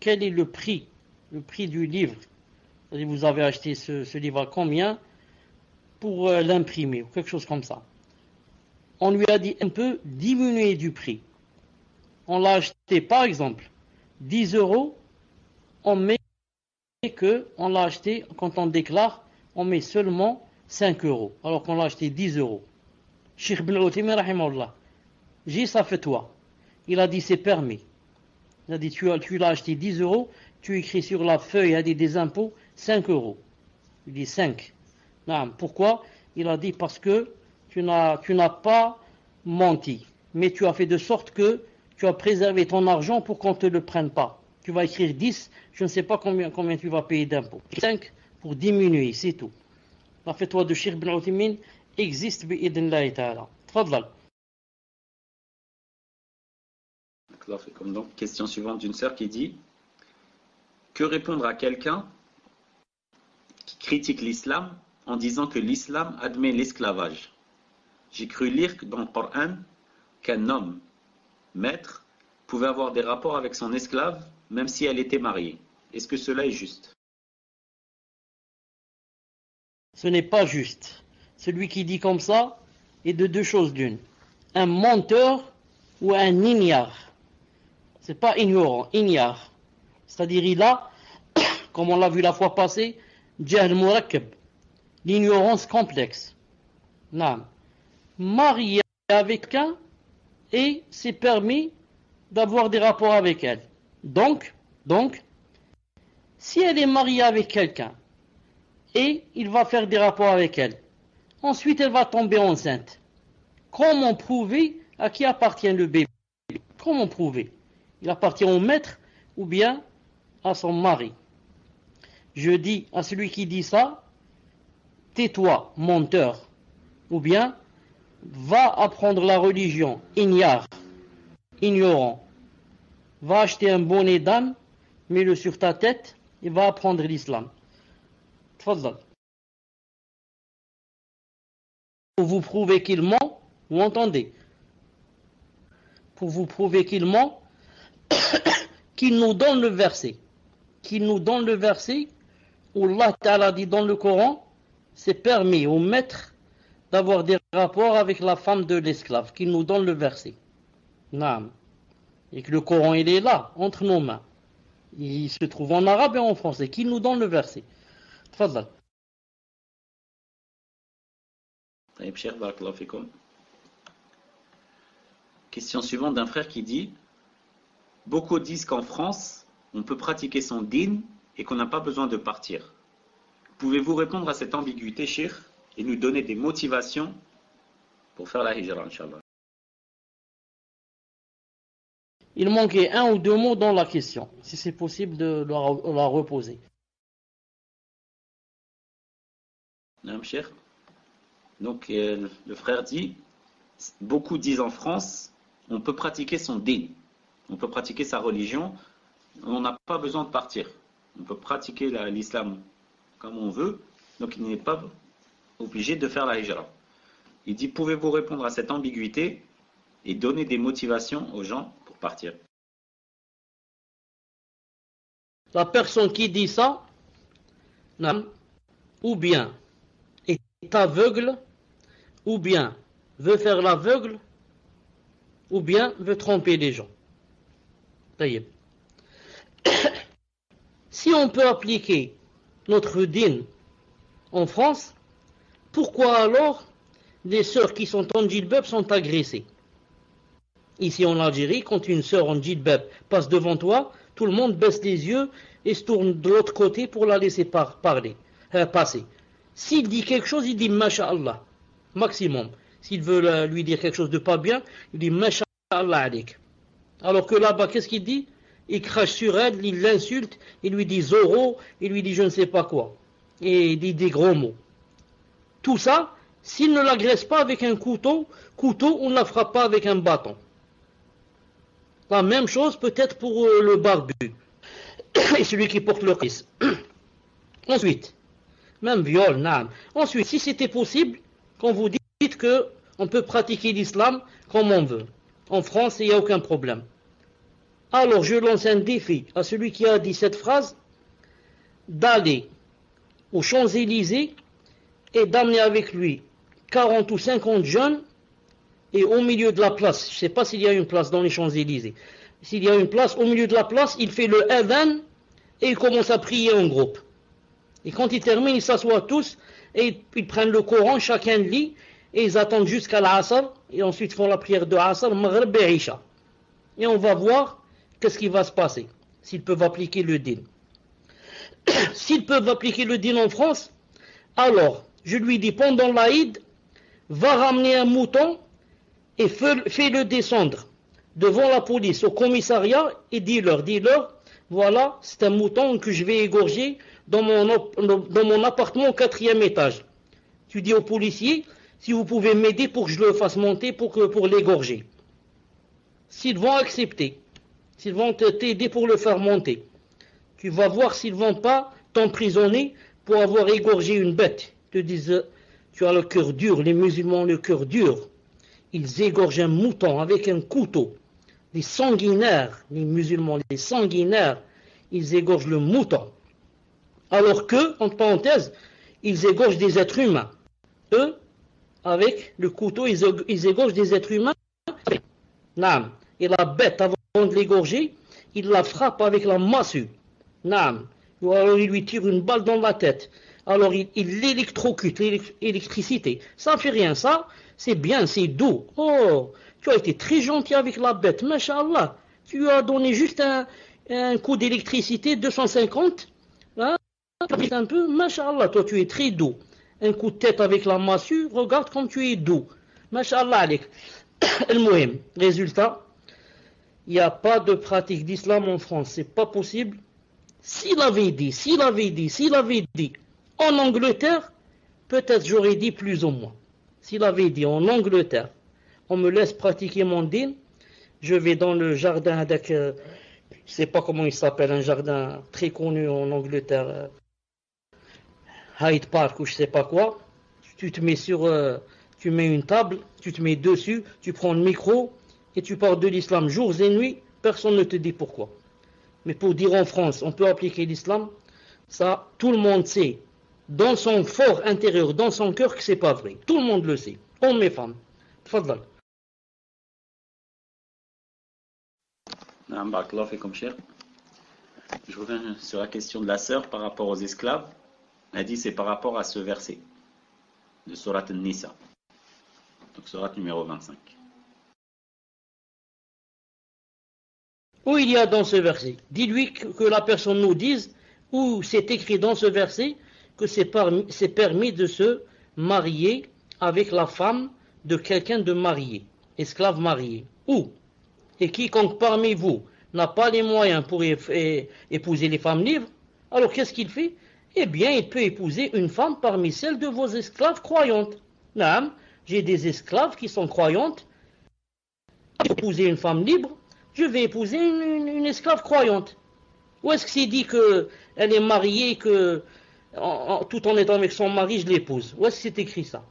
quel est le prix, le prix du livre. Vous avez acheté ce, ce livre à combien pour l'imprimer ou quelque chose comme ça. On lui a dit un peu diminuer du prix. On l'a acheté par exemple 10 euros, on met que on l'a acheté quand on déclare, on met seulement 5 euros, alors qu'on l'a acheté 10 euros. Cheikh j'ai fait toi. Il a dit c'est permis. Il a dit tu, tu l'as acheté 10 euros, tu écris sur la feuille, il a dit des impôts 5 euros. Il dit 5. Pourquoi? Il a dit parce que tu n'as pas menti, mais tu as fait de sorte que tu as préservé ton argent pour qu'on ne te le prenne pas. Tu vas écrire 10, je ne sais pas combien, combien tu vas payer d'impôts. 5 pour diminuer, c'est tout. La fatwa de Sheikh bin Uthaymin existe bi'idnillahi ta'ala. Tfadlal. Donc, question suivante d'une sœur qui dit Que répondre à quelqu'un qui critique l'islam en disant que l'islam admet l'esclavage? J'ai cru lire dans le Coran qu'un homme, maître, pouvait avoir des rapports avec son esclave même si elle était mariée. Est-ce que cela est juste? Ce n'est pas juste. Celui qui dit comme ça est de deux choses d'une. Un menteur ou un ignare. C'est pas ignorant, ignare. C'est-à-dire il a, *coughs* comme on l'a vu la fois passée, jahl murakkab l'ignorance complexe. Non. Marié avec un et c'est permis d'avoir des rapports avec elle. Donc, donc, si elle est mariée avec quelqu'un et il va faire des rapports avec elle, ensuite elle va tomber enceinte. Comment prouver à qui appartient le bébé Comment prouver Il appartient au maître ou bien à son mari. Je dis à celui qui dit ça, tais-toi, menteur, ou bien va apprendre la religion, ignare, ignorant. Va acheter un bonnet d'âme, mets-le sur ta tête et va apprendre l'islam. Pour vous prouver qu'il ment, vous entendez Pour vous prouver qu'il ment, *coughs* qu'il nous donne le verset. Qu'il nous donne le verset où Allah dit dans le Coran c'est permis au maître d'avoir des rapports avec la femme de l'esclave, qui nous donne le verset. Et que le Coran, il est là, entre nos mains. Il se trouve en arabe et en français, qui nous donne le verset. Question suivante d'un frère qui dit Beaucoup disent qu'en France, on peut pratiquer son din et qu'on n'a pas besoin de partir. Pouvez-vous répondre à cette ambiguïté, Shir, et nous donner des motivations pour faire la hijra, Inch'Allah. Il manquait un ou deux mots dans la question, si c'est possible de la, reposer. Donc, euh, le frère dit beaucoup disent en France, on peut pratiquer son din, on peut pratiquer sa religion, on n'a pas besoin de partir. On peut pratiquer l'islam comme on veut, donc il n'est pas obligé de faire la hijra. Il dit, pouvez-vous répondre à cette ambiguïté et donner des motivations aux gens pour partir? La personne qui dit ça, ou bien est aveugle, ou bien veut faire l'aveugle, ou bien veut tromper les gens. *coughs* si on peut appliquer notre din en France, pourquoi alors les sœurs qui sont en djilbab sont agressées? Ici en Algérie, quand une sœur en djilbab passe devant toi, tout le monde baisse les yeux et se tourne de l'autre côté pour la laisser parler, euh, passer. S'il dit quelque chose, il dit Masha'Allah, maximum. S'il veut lui dire quelque chose de pas bien, il dit Masha'Allah alik. Alors que là-bas, qu'est-ce qu'il dit? Il crache sur elle, il l'insulte, il lui dit Zoro, il lui dit je ne sais pas quoi. Et il dit des gros mots. Tout ça, s'il ne l'agresse pas avec un couteau, couteau, on ne la frappe pas avec un bâton. La même chose peut-être pour euh, le barbu *coughs* et celui qui porte le risque. *coughs* Ensuite, même viol, nam. Ensuite, si c'était possible, quand vous dites que on peut pratiquer l'islam comme on veut, en France, il n'y a aucun problème. Alors, je lance un défi à celui qui a dit cette phrase d'aller aux Champs-Élysées et d'amener avec lui 40 ou 50 jeunes et au milieu de la place, je ne sais pas s'il y a une place dans les Champs-Élysées, s'il y a une place, au milieu de la place, il fait le Adhan et il commence à prier en groupe. Et quand il termine, ils s'assoient tous et ils prennent le Coran, chacun lit et ils attendent jusqu'à l'Asr et ensuite font la prière de Asr, Maghrib et Isha. Et on va voir qu'est-ce qui va se passer s'ils peuvent appliquer le din. *coughs* s'ils peuvent appliquer le din en France, alors je lui dis pendant l'Aïd, va ramener un mouton et fais-le descendre devant la police, au commissariat, et dis-leur, dis-leur, voilà, c'est un mouton que je vais égorger dans mon, appartement au quatrième étage. Tu dis au policier, si vous pouvez m'aider pour que je le fasse monter pour, pour l'égorger. S'ils vont accepter, s'ils vont t'aider pour le faire monter, tu vas voir s'ils vont pas t'emprisonner pour avoir égorgé une bête. Disent, tu as le cœur dur, les musulmans ont le cœur dur. Ils égorgent un mouton avec un couteau les sanguinaires, les musulmans, les sanguinaires, ils égorgent le mouton. Alors que, entre parenthèses, ils égorgent des êtres humains. Eux, avec le couteau, ils, égorgent des êtres humains. Nam. Et la bête, avant de l'égorger, il la frappe avec la massue. Nam. Ou alors il lui tire une balle dans la tête. Alors il, l'électrocute, l'électricité. Ça fait rien, ça, c'est bien, c'est doux. Oh, tu as été très gentil avec la bête, Masha'Allah. Tu as donné juste un, coup d'électricité, 250. Hein? un peu, Masha'Allah, toi tu es très doux. Un coup de tête avec la massue, regarde comme tu es doux. Masha'Allah, Alek. Le *coughs* résultat, il n'y a pas de pratique d'islam en France, c'est pas possible. S'il avait dit, s'il avait dit, s'il avait dit, en Angleterre, peut-être j'aurais dit plus ou moins. S'il avait dit en Angleterre, on me laisse pratiquer mon din, je vais dans le jardin avec, euh, je ne sais pas comment il s'appelle, un jardin très connu en Angleterre, euh, Hyde Park ou je ne sais pas quoi, tu te mets sur, euh, tu mets une table, tu te mets dessus, tu prends le micro et tu parles de l'islam jours et nuits, personne ne te dit pourquoi. Mais pour dire en France, on peut appliquer l'islam, ça, tout le monde sait, dans son fort intérieur, dans son cœur, que c'est pas vrai. Tout le monde le sait, hommes et femmes. Tfadal. Je reviens sur la question de la sœur par rapport aux esclaves. Elle dit c'est par rapport à ce verset de Surat Nisa. Donc Surat numéro 25. Où il y a dans ce verset? Dis-lui que la personne nous dise où c'est écrit dans ce verset que c'est permis de se marier avec la femme de quelqu'un de marié, esclave marié. Où? Et quiconque parmi vous n'a pas les moyens pour épouser les femmes libres, alors qu'est-ce qu'il fait? Eh bien, il peut épouser une femme parmi celles de vos esclaves croyantes. Non, j'ai des esclaves qui sont croyantes. Épouser une femme libre, je vais épouser une, esclave croyante. Où est-ce que c'est dit qu'elle est mariée, que tout en étant avec son mari, je l'épouse Où c'est écrit ça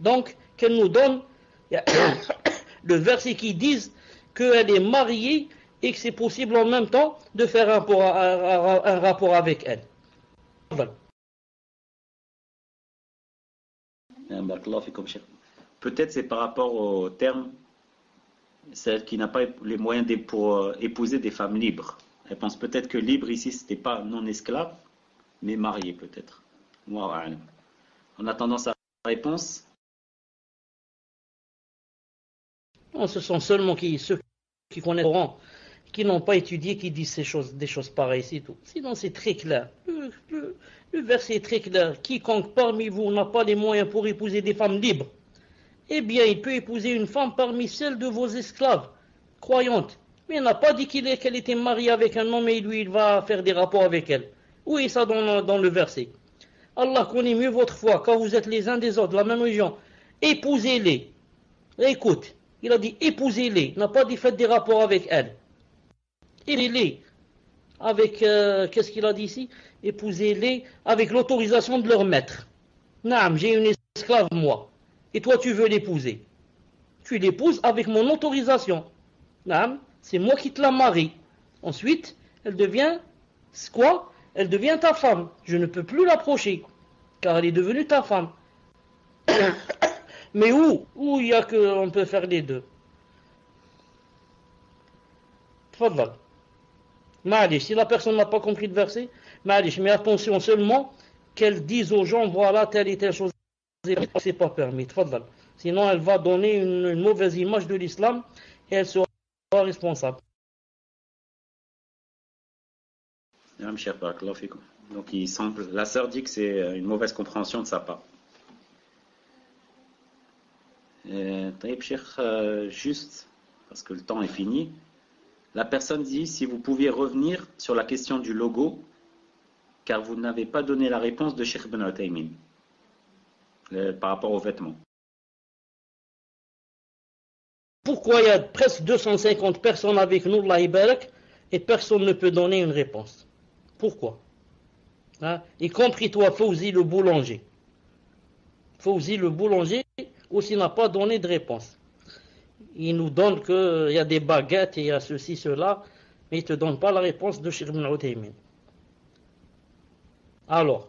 Donc, qu'elle nous donne *coughs* le verset qui dit qu'elle est mariée et que c'est possible en même temps de faire un rapport, avec elle. Peut-être c'est par rapport au terme celle qui n'a pas les moyens pour euh, épouser des femmes libres. Elle pense peut-être que libre ici, ce n'était pas non esclave, mais marié peut-être. En attendant sa réponse. Non, ce sont seulement ceux qui connaissent le Coran, qui n'ont pas étudié, qui disent ces choses, des choses pareilles, c'est tout. Sinon, c'est très clair. Le, le verset est très clair. Quiconque parmi vous n'a pas les moyens pour épouser des femmes libres, eh bien, il peut épouser une femme parmi celles de vos esclaves, croyantes. Mais il n'a pas dit qu'elle était mariée avec un homme et lui, il va faire des rapports avec elle. Oui, ça dans, le verset? Allah connaît mieux votre foi, quand vous êtes les uns des autres, la même religion. Épousez-les. Écoute, il a dit épousez-les. N'a pas dit faites des rapports avec elles. Épousez-les. Avec, euh, qu'est-ce qu'il a dit ici? Épousez-les avec l'autorisation de leur maître. Naam, j'ai une esclave, moi et toi tu veux l'épouser. Tu l'épouses avec mon autorisation. C'est moi qui te la marie. Ensuite, elle devient quoi? Elle devient ta femme. Je ne peux plus l'approcher, car elle est devenue ta femme. *coughs* Mais où Où il y a qu'on peut faire les deux? Si la personne n'a pas compris le verset, mais attention seulement qu'elle dise aux gens, voilà telle et telle chose c'est pas permis. Sinon, elle va donner une, mauvaise image de l'islam et elle sera responsable. Donc, il semble, la sœur dit que c'est une mauvaise compréhension de sa part. Euh, euh, juste, parce que le temps est fini, la personne dit si vous pouviez revenir sur la question du logo, car vous n'avez pas donné la réponse de Sheikh Ben. Euh, par rapport aux vêtements. Pourquoi il y a presque 250 personnes avec nous, et personne ne peut donner une réponse? Pourquoi hein? Y compris toi, Fauzi, le boulanger. Fauzi, le boulanger, aussi n'a pas donné de réponse. Il nous donne qu'il y a des baguettes et il y a ceci, cela, mais il ne te donne pas la réponse de Shirm Alors,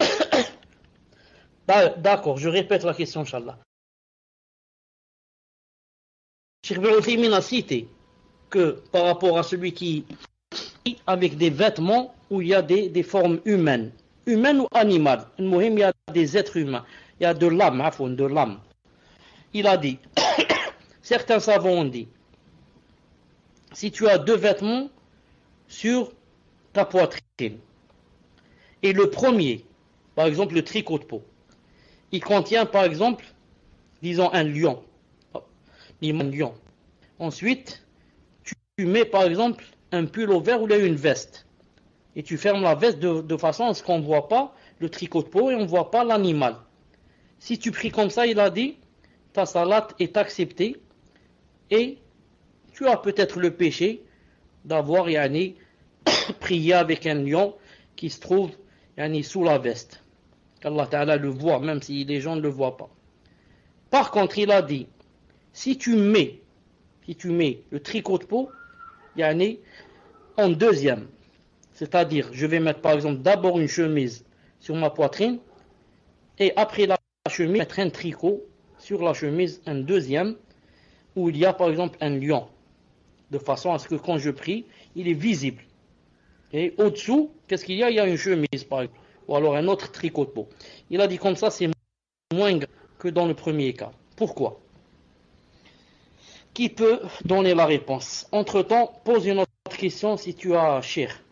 *coughs* D'accord, je répète la question, Inch'Allah. Cheikh Ibn a cité que par rapport à celui qui avec des vêtements où il y a des, formes humaines, humaines ou animales, il y a des êtres humains, il y a de l'âme, de l'âme. Il a dit, *coughs* certains savants ont dit, si tu as deux vêtements sur ta poitrine, et le premier, par exemple le tricot de peau, il contient par exemple, disons un lion. Un lion. Ensuite, tu mets par exemple un pull au vert a une veste. Et tu fermes la veste de, façon à ce qu'on ne voit pas le tricot de peau et on ne voit pas l'animal. Si tu pries comme ça, il a dit, ta salade est acceptée et tu as peut-être le péché d'avoir yani, *coughs* prié avec un lion qui se trouve yani, sous la veste qu'Allah Ta'ala le voit, même si les gens ne le voient pas. Par contre, il a dit, si tu mets, si tu mets le tricot de peau, yani, en deuxième, c'est-à-dire, je vais mettre par exemple d'abord une chemise sur ma poitrine, et après la chemise, mettre un tricot sur la chemise, un deuxième, où il y a par exemple un lion, de façon à ce que quand je prie, il est visible. Et au-dessous, qu'est-ce qu'il y a? Il y a une chemise par exemple ou alors un autre tricot de peau. Il a dit comme ça, c'est moins que dans le premier cas. Pourquoi? Qui peut donner la réponse Entre-temps, pose une autre question si tu as cher.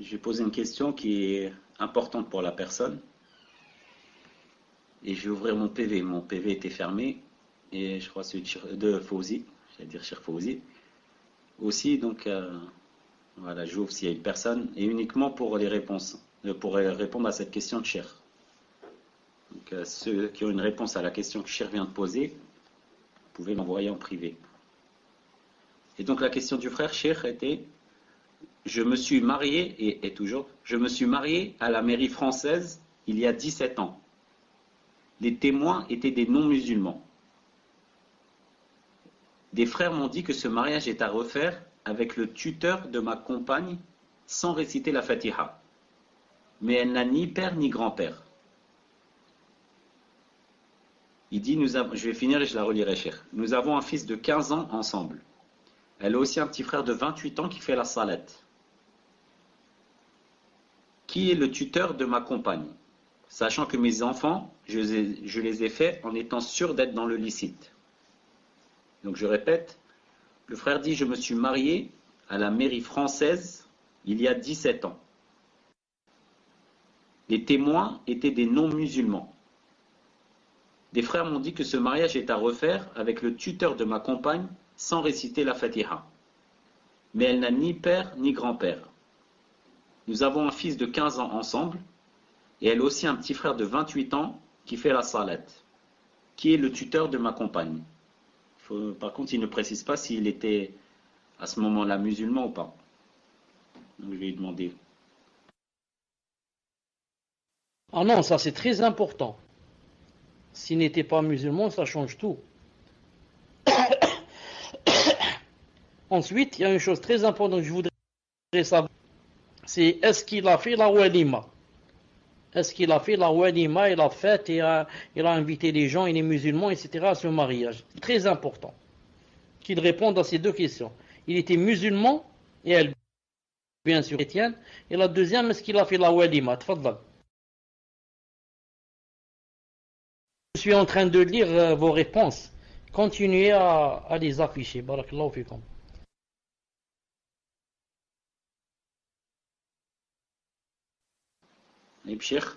Je poser une question qui est importante pour la personne. Et je vais ouvrir mon PV. Mon PV était fermé. Et je crois celui de Fauzi. Je vais dire cher Fauzi. Aussi, donc, euh, voilà, j'ouvre s'il y a une personne, et uniquement pour les réponses, euh, pour répondre à cette question de Cher. Donc, euh, ceux qui ont une réponse à la question que Cher vient de poser, vous pouvez m'envoyer en privé. Et donc la question du frère Cher était Je me suis marié, et, et toujours, je me suis marié à la mairie française il y a 17 ans. Les témoins étaient des non-musulmans. Des frères m'ont dit que ce mariage est à refaire avec le tuteur de ma compagne sans réciter la Fatiha. Mais elle n'a ni père ni grand-père. Il dit, nous avons, je vais finir et je la relirai, cher. Nous avons un fils de 15 ans ensemble. Elle a aussi un petit frère de 28 ans qui fait la salette. Qui est le tuteur de ma compagne? Sachant que mes enfants, je, je les ai faits en étant sûr d'être dans le licite. Donc je répète, le frère dit, je me suis marié à la mairie française il y a 17 ans. Les témoins étaient des non-musulmans. Des frères m'ont dit que ce mariage est à refaire avec le tuteur de ma compagne sans réciter la Fatiha. Mais elle n'a ni père ni grand-père. Nous avons un fils de 15 ans ensemble et elle aussi un petit frère de 28 ans qui fait la salette, qui est le tuteur de ma compagne. par contre, il ne précise pas s'il était à ce moment-là musulman ou pas. Donc je vais lui demander. Ah non, ça c'est très important. S'il n'était pas musulman, ça change tout. *coughs* Ensuite, il y a une chose très importante que je voudrais savoir, c'est est-ce qu'il a fait la walima? Est-ce qu'il a fait la walima, il a fait, et il a invité les gens, il est musulman, etc. à ce mariage? Très important qu'il réponde à ces deux questions. Il était musulman, et elle, bien sûr, chrétienne. Et la deuxième, est-ce qu'il a fait la walima? Suis en train de lire euh, vos réponses. Continuez à, les afficher. Barakallahu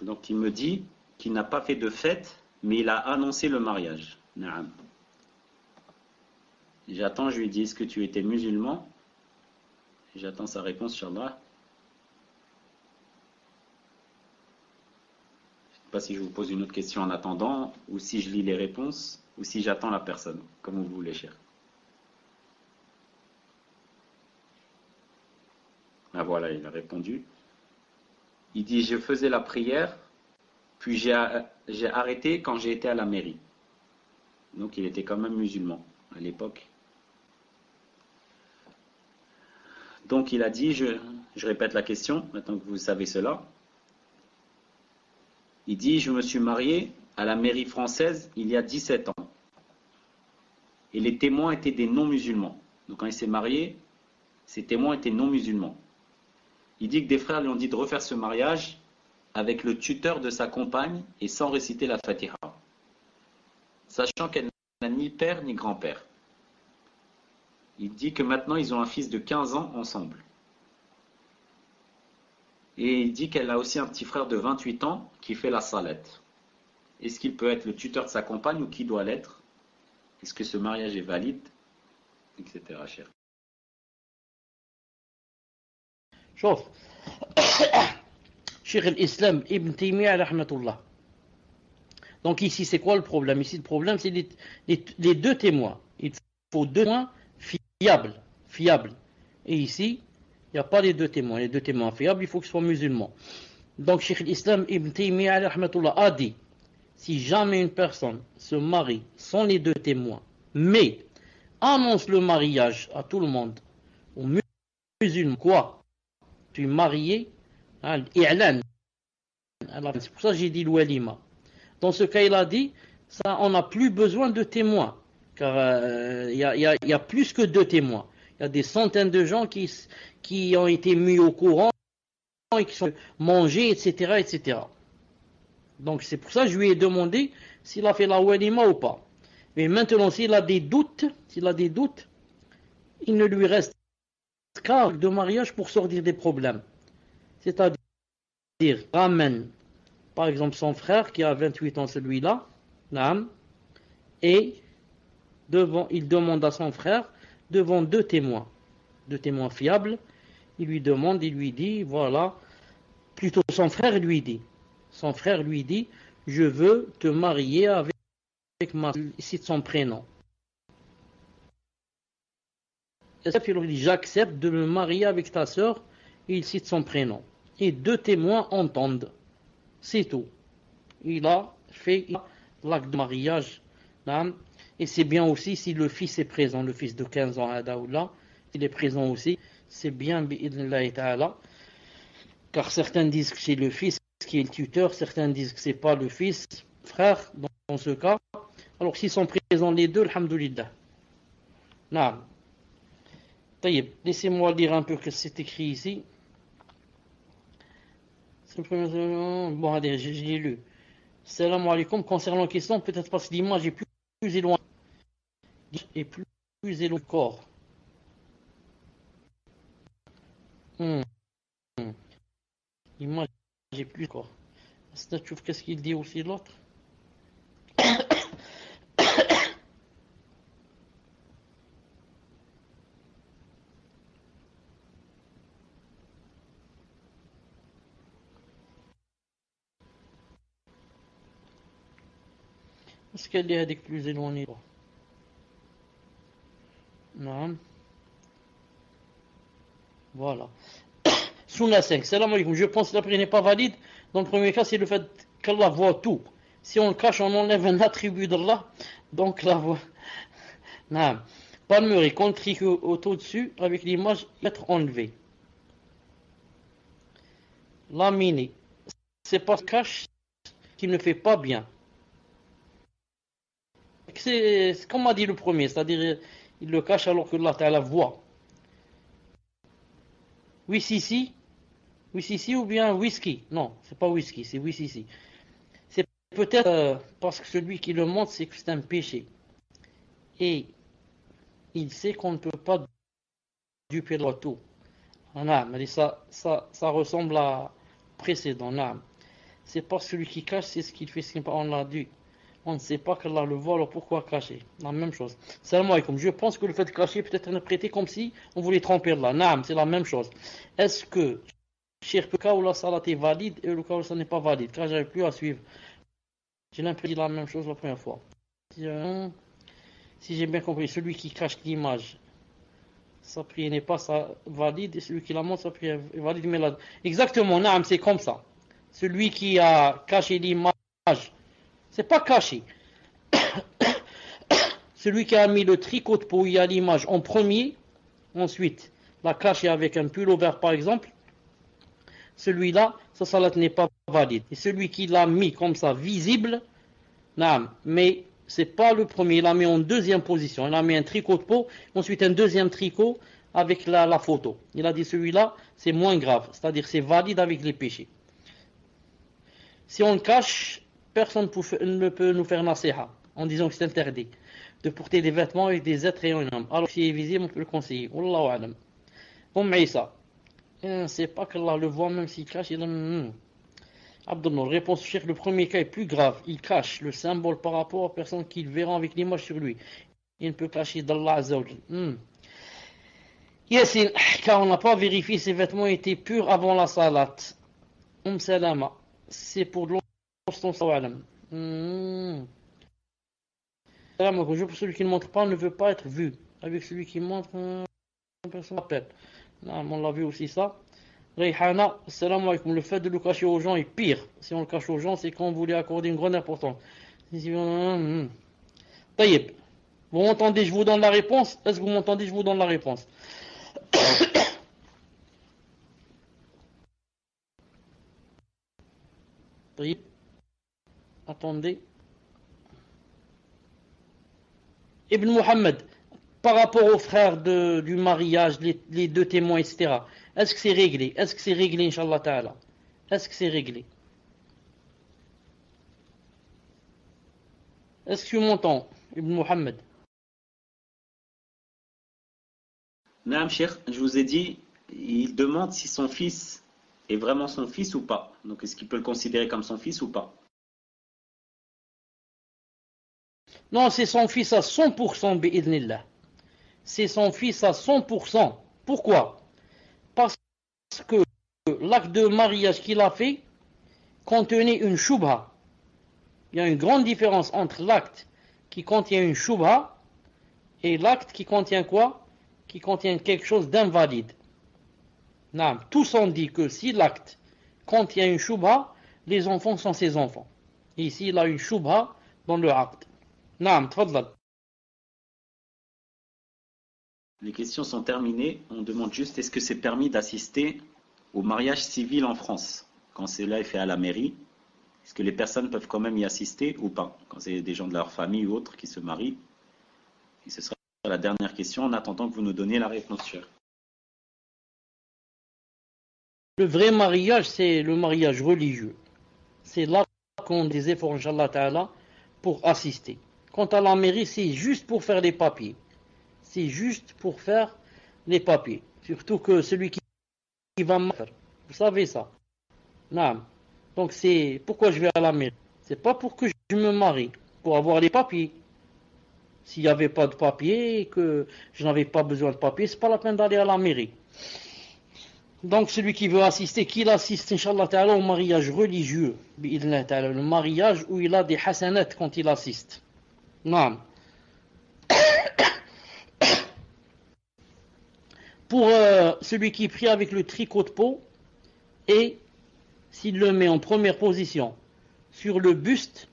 donc il me dit qu'il n'a pas fait de fête, mais il a annoncé le mariage. J'attends, je lui dis, est-ce que tu étais musulman? J'attends sa réponse, Inch'Allah. Pas si je vous pose une autre question en attendant, ou si je lis les réponses, ou si j'attends la personne, comme vous voulez, cher. Ah voilà, il a répondu. Il dit, je faisais la prière, puis j'ai arrêté quand j'ai été à la mairie. Donc il était quand même musulman à l'époque. Donc il a dit, je, je répète la question, maintenant que vous savez cela, il dit, je me suis marié à la mairie française il y a 17 ans. Et les témoins étaient des non-musulmans. Donc quand il s'est marié, ces témoins étaient non-musulmans. Il dit que des frères lui ont dit de refaire ce mariage avec le tuteur de sa compagne et sans réciter la Fatiha. Sachant qu'elle n'a ni père ni grand-père. Il dit que maintenant ils ont un fils de 15 ans ensemble. Et il dit qu'elle a aussi un petit frère de 28 ans qui fait la salette. Est-ce qu'il peut être le tuteur de sa compagne ou qui doit l'être Est-ce que ce mariage est valide Etc. Cher. شوف شيخ الإسلام Ibn Taymiyyah rahmatullah. Donc ici, c'est quoi le problème Ici, le problème, c'est les, les, les, deux témoins. Il faut deux témoins fiables. fiables. Et ici, il n'y a pas les deux témoins. Les deux témoins fiables, il faut qu'ils soient musulmans. Donc, Cheikh l'Islam Ibn Taymiyyah a dit si jamais une personne se marie sans les deux témoins, mais annonce le mariage à tout le monde, aux musulmans, quoi? Tu es marié, hein, C'est pour ça que j'ai dit l'oualima. Dans ce cas, il a dit ça, on n'a plus besoin de témoins, car euh, il y, a, plus que deux témoins. Il y a des centaines de gens qui, qui ont été mis au courant et qui sont mangés, etc., etc. Donc c'est pour ça que je lui ai demandé s'il a fait la walima ou pas. Mais maintenant, s'il a des doutes, s'il a des doutes, il ne lui reste qu'un de mariage pour sortir des problèmes. C'est-à-dire, ramène, par exemple, son frère qui a 28 ans, celui-là, et devant, il demande à son frère devant deux témoins, deux témoins fiables, il lui demande, il lui dit, voilà, plutôt son frère lui dit, son frère lui dit, je veux te marier avec, ma, il cite son prénom. Il lui dit, j'accepte de me marier avec ta sœur, il cite son prénom. Et deux témoins entendent. C'est tout. Il a fait l'acte de mariage. Et c'est bien aussi si le fils est présent, le fils de 15 ans à Daoula, il est présent aussi c'est bien car certains disent que c'est le fils qui est le tuteur, certains disent que c'est pas le fils. Frère, dans ce cas, Alors s'ils sont présents les deux, alhamdoulilah. Non. Laissez-moi lire un peu ce que c'est écrit ici. Bon, allez, je, l'ai lu. Salam alaikum. Concernant la question, peut-être parce que l'image est plus, plus éloignée. Et plus, plus éloignée du corps. Hmm. Est plus corps. Qu'est-ce qu'il dit aussi l'autre? Est-ce qu'elle est avec plus éloignée Voilà. *coughs* la 5. Salam alaikum. Je pense que la prière n'est pas valide. Dans le premier cas, c'est le fait qu'Allah voit tout. Si on le cache, on enlève un attribut d'Allah. Donc la voix. *laughs* Non. Palmerie, contre au-dessus, avec l'image, être enlevé. Laminé. C'est pas cache qui ne fait pas bien c'est comme a dit le premier, c'est-à-dire il le cache alors que Allah la voix. Oui, si, si. Oui, si, si, ou bien whisky. Non, c'est pas whisky, c'est oui, si, si. C'est peut-être euh, parce que celui qui le montre, c'est que c'est un péché. Et il sait qu'on ne peut pas duper le. Mais ça, ça, ça ressemble à précédent. C'est pas celui qui cache, c'est ce qu'il fait, ce qu'on l'a dit on ne sait pas qu'Allah le voit, alors pourquoi cacher La même chose. Salam alaikum. Je pense que le fait de cacher peut être interprété comme si on voulait tromper Allah. Naam, c'est la même chose. Est-ce que, cher le cas où la salat est valide et le cas où ça n'est pas valide? Car j'arrive plus à suivre. J'ai l'impression la même chose la première fois. Si j'ai bien compris, celui qui cache l'image, sa prière n'est pas valide, et celui qui la montre, sa prière est valide. Mais Exactement, Naam, c'est comme ça. Celui qui a caché l'image, c'est pas caché. *coughs* Celui qui a mis le tricot de peau, il y a l'image en premier, ensuite l'a caché avec un pull vert par exemple, celui-là, sa salat n'est pas valide. Et celui qui l'a mis comme ça, visible, non, mais c'est pas le premier, il l'a mis en deuxième position. Il a mis un tricot de peau, ensuite un deuxième tricot avec la, photo. Il a dit celui-là, c'est moins grave, c'est-à-dire c'est valide avec les péchés. Si on le cache, personne ne peut nous faire nasiha en disant que c'est interdit de porter des vêtements avec des êtres ayant une âme. Alors s'il est visible, on peut le conseiller. Wallahu alam. Comme Isa. C'est pas qu'Allah le voit même s'il cache. Il hmm. Abdullah, réponse cher, le premier cas est plus grave. Il cache le symbole par rapport aux personnes qu'il verra avec l'image sur lui. Il ne peut cacher d'Allah Azzawajal. Hmm. Yassine, car on n'a pas vérifié si ses vêtements étaient purs avant la salat. Um salama. C'est pour l'autre Hmm. Pour celui qui ne montre pas ne veut pas être vu. Avec celui qui montre, euh, personne n'appelle. On l'a vu aussi ça. Rayhana, salam alaikum. Le fait de le cacher aux gens est pire. Si on le cache aux gens, c'est qu'on voulait accorder une grande importance. Taïb. Vous m'entendez, je vous donne la réponse. Est-ce que vous m'entendez, je vous donne la réponse. *coughs* Taïb. Attendez. Ibn Muhammad, par rapport aux frères du mariage, les, deux témoins, etc., est-ce que c'est réglé? Est-ce que c'est réglé, Inch'Allah Ta'ala? Est-ce que c'est réglé? Est-ce que tu m'entends, Ibn Muhammad? Non, cher, je vous ai dit, il demande si son fils est vraiment son fils ou pas. Donc, est-ce qu'il peut le considérer comme son fils ou pas? Non, c'est son fils à 100%, bi'idnillah. C'est son fils à 100%. Pourquoi? Parce que l'acte de mariage qu'il a fait contenait une shubha. Il y a une grande différence entre l'acte qui contient une shubha et l'acte qui contient quoi? Qui contient quelque chose d'invalide. Tous ont dit que si l'acte contient une shubha, les enfants sont ses enfants. ici, il a une shubha dans le acte. Les questions sont terminées. On demande juste est-ce que c'est permis d'assister au mariage civil en France quand cela est fait à la mairie? Est-ce que les personnes peuvent quand même y assister ou pas Quand c'est des gens de leur famille ou autres qui se marient? Et ce sera la dernière question en attendant que vous nous donniez la réponse, cher. Le vrai mariage, c'est le mariage religieux. C'est là qu'on des efforts, Inch'Allah Ta'ala, pour assister. Quant à la mairie, c'est juste pour faire les papiers. C'est juste pour faire les papiers. Surtout que celui qui va marier, vous savez ça. Non. Donc c'est pourquoi je vais à la mairie. C'est pas pour que je me marie, pour avoir les papiers. S'il n'y avait pas de papiers et que je n'avais pas besoin de papiers, c'est pas la peine d'aller à la mairie. Donc celui qui veut assister, qu'il assiste, Inch'Allah Ta'ala, au mariage religieux, le mariage où il a des hasanat quand il assiste. Non. Pour euh, celui qui prie avec le tricot de peau, et s'il le met en première position sur le buste,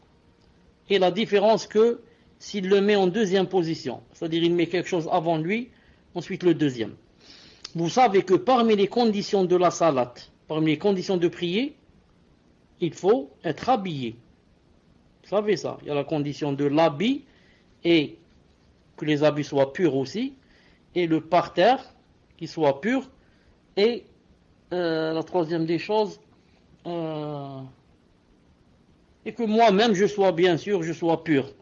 et la différence que s'il le met en deuxième position, c'est-à-dire il met quelque chose avant lui, ensuite le deuxième. Vous savez que parmi les conditions de la salat, parmi les conditions de prier, il faut être habillé. Vous savez ça, il y a la condition de l'habit et que les habits soient purs aussi, et le parterre qui soit pur, et euh, la troisième des choses, euh, et que moi-même je sois bien sûr, je sois pur.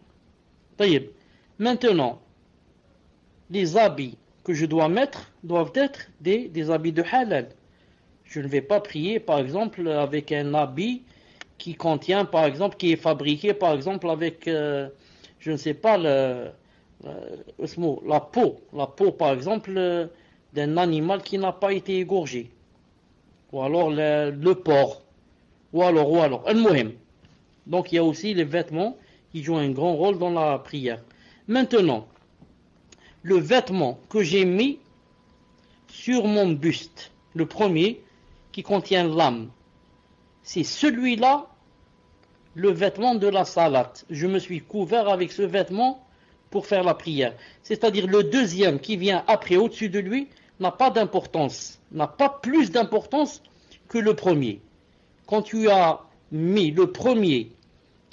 Maintenant, les habits que je dois mettre doivent être des, des habits de halal. Je ne vais pas prier, par exemple, avec un habit qui contient, par exemple, qui est fabriqué, par exemple, avec, euh, je ne sais pas, le, la peau, la peau, par exemple, d'un animal qui n'a pas été égorgé. Ou alors le, le porc. Ou alors, ou alors, un mohim. Donc il y a aussi les vêtements qui jouent un grand rôle dans la prière. Maintenant, le vêtement que j'ai mis sur mon buste, le premier, qui contient l'âme, c'est celui-là, le vêtement de la salat. Je me suis couvert avec ce vêtement pour faire la prière. C'est-à-dire le deuxième qui vient après, au-dessus de lui, n'a pas d'importance, n'a pas plus d'importance que le premier. Quand tu as mis le premier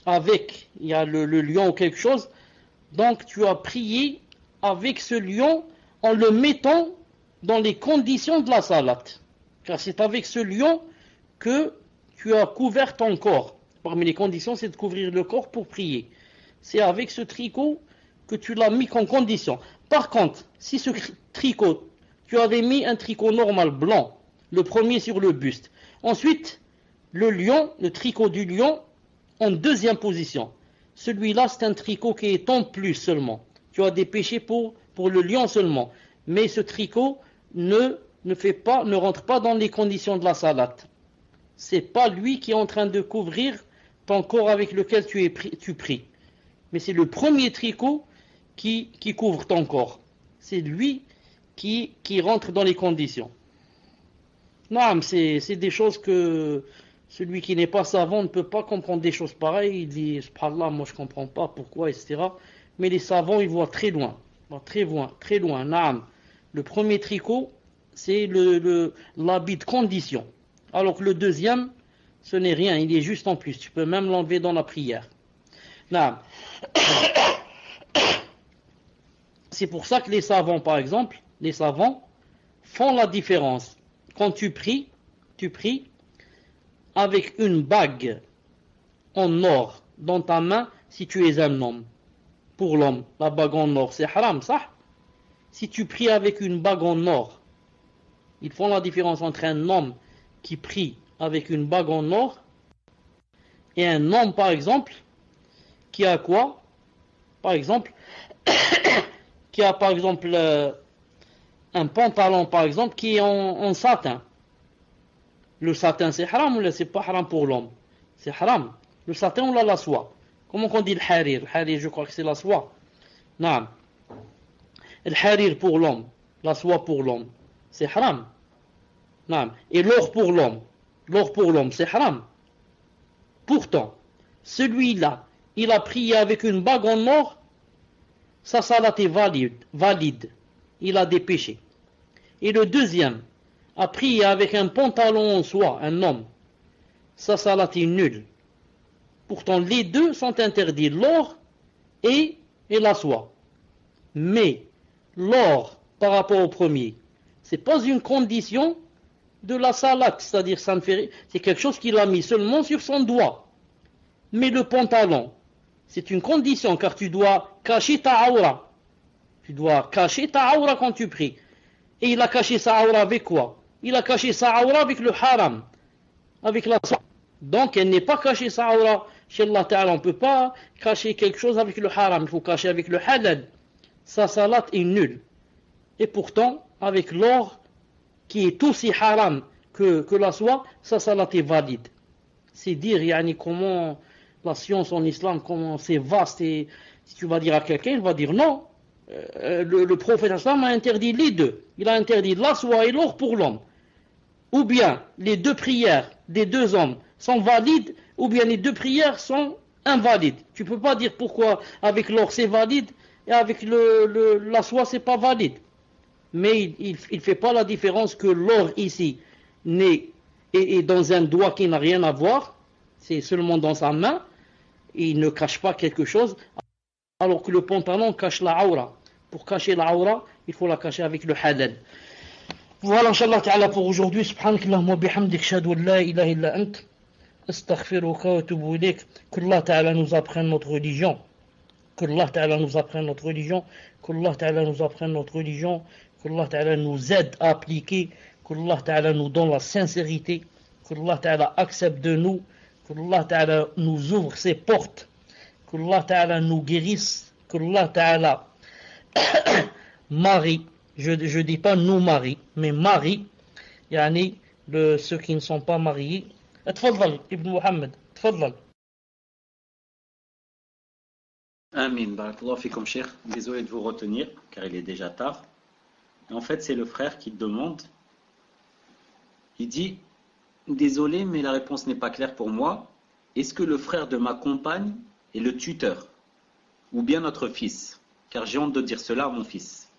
avec, il y a le, lion ou quelque chose, donc tu as prié avec ce lion en le mettant dans les conditions de la salade. Car c'est avec ce lion que tu as couvert ton corps. Parmi les conditions, c'est de couvrir le corps pour prier. C'est avec ce tricot que tu l'as mis en condition. Par contre, si ce tricot, tu avais mis un tricot normal blanc, le premier sur le buste. Ensuite, le lion, le tricot du lion, en deuxième position. Celui-là, c'est un tricot qui est en plus seulement. Tu as des péchés pour, le lion seulement. Mais ce tricot ne, ne, fait pas, ne rentre pas dans les conditions de la salade. C'est pas lui qui est en train de couvrir ton corps avec lequel tu, es, tu pries. Mais c'est le premier tricot qui, qui couvre ton corps. C'est lui qui, qui rentre dans les conditions. Non, c'est des choses que celui qui n'est pas savant ne peut pas comprendre des choses pareilles. Il dit, là, moi je comprends pas pourquoi, etc. Mais les savants, ils voient très loin. Très loin, très loin. Naam. Le premier tricot, c'est l'habit le, l'habit de condition. Alors que le deuxième, ce n'est rien, il est juste en plus. Tu peux même l'enlever dans la prière. *coughs* C'est pour ça que les savants, par exemple, les savants font la différence. Quand tu pries, tu pries avec une bague en or dans ta main si tu es un homme. Pour l'homme, la bague en or, c'est haram, ça Si tu pries avec une bague en or, ils font la différence entre un homme qui prie avec une bague en or et un homme, par exemple, qui a quoi? Par exemple, *coughs* qui a par exemple euh, un pantalon, par exemple, qui est en satin. Le satin, c'est haram ou c'est pas haram pour l'homme? C'est haram. Le satin ou la soie Comment on dit le harir? Le harir, je crois que c'est la soie. Non. Le harir pour l'homme, la soie pour l'homme, c'est haram. Non. Et l'or pour l'homme, l'or pour l'homme, c'est haram. Pourtant, celui-là, il a prié avec une bague en or, sa salat est valide. Il a des péchés. Et le deuxième, a prié avec un pantalon en soie, un homme, sa salat est nulle. Pourtant, les deux sont interdits, l'or et, et la soie. Mais l'or, par rapport au premier, c'est pas une condition de la salade, c'est-à-dire c'est quelque chose qu'il a mis seulement sur son doigt. Mais le pantalon, c'est une condition car tu dois cacher ta aura. Tu dois cacher ta aura quand tu pries. Et il a caché sa aura avec quoi? Il a caché sa aura avec le haram, avec la Donc elle n'est pas cachée sa aura chez Allah Ta'ala. On ne peut pas cacher quelque chose avec le haram, il faut cacher avec le halal. Sa salat est nulle. Et pourtant, avec l'or, qui est aussi haram que, que la soie, sa salat est valide. C'est dire yani, comment la science en islam, comment c'est vaste. Et si tu vas dire à quelqu'un, il va dire non. Euh, le, prophète islam a interdit les deux. Il a interdit la soie et l'or pour l'homme. Ou bien les deux prières des deux hommes sont valides, ou bien les deux prières sont invalides. Tu ne peux pas dire pourquoi avec l'or c'est valide et avec le, la soie c'est pas valide mais il ne fait pas la différence que l'or ici n'est est, dans un doigt qui n'a rien à voir, c'est seulement dans sa main, il ne cache pas quelque chose, alors que le pantalon cache la aura. Pour cacher la aura, il faut la cacher avec le halal. Voilà, Inch'Allah Ta'ala pour aujourd'hui. Subhanak Allahumma bihamdik, shadu la ilaha illa ant. Astaghfiruka wa tubu ilayk. Qu'Allah Ta'ala nous apprenne notre religion. Qu'Allah Ta'ala nous apprenne notre religion. Qu'Allah Ta'ala nous apprenne notre religion qu'Allah Ta'ala nous aide à appliquer, qu'Allah Ta'ala nous donne la sincérité, qu'Allah Ta'ala accepte de nous, qu'Allah Ta'ala nous ouvre ses portes, qu'Allah Ta'ala nous guérisse, qu'Allah Ta'ala *coughs* marie, je ne dis pas nous marie, mais marie, yani le, ceux qui ne sont pas mariés. Tfadlal, Ibn Muhammad, tfadlal. Amin, barakallahu. Désolé de vous retenir, car il est déjà tard. En fait, c'est le frère qui demande. Il dit Désolé, mais la réponse n'est pas claire pour moi. Est-ce que le frère de ma compagne est le tuteur Ou bien notre fils? Car j'ai honte de dire cela à mon fils.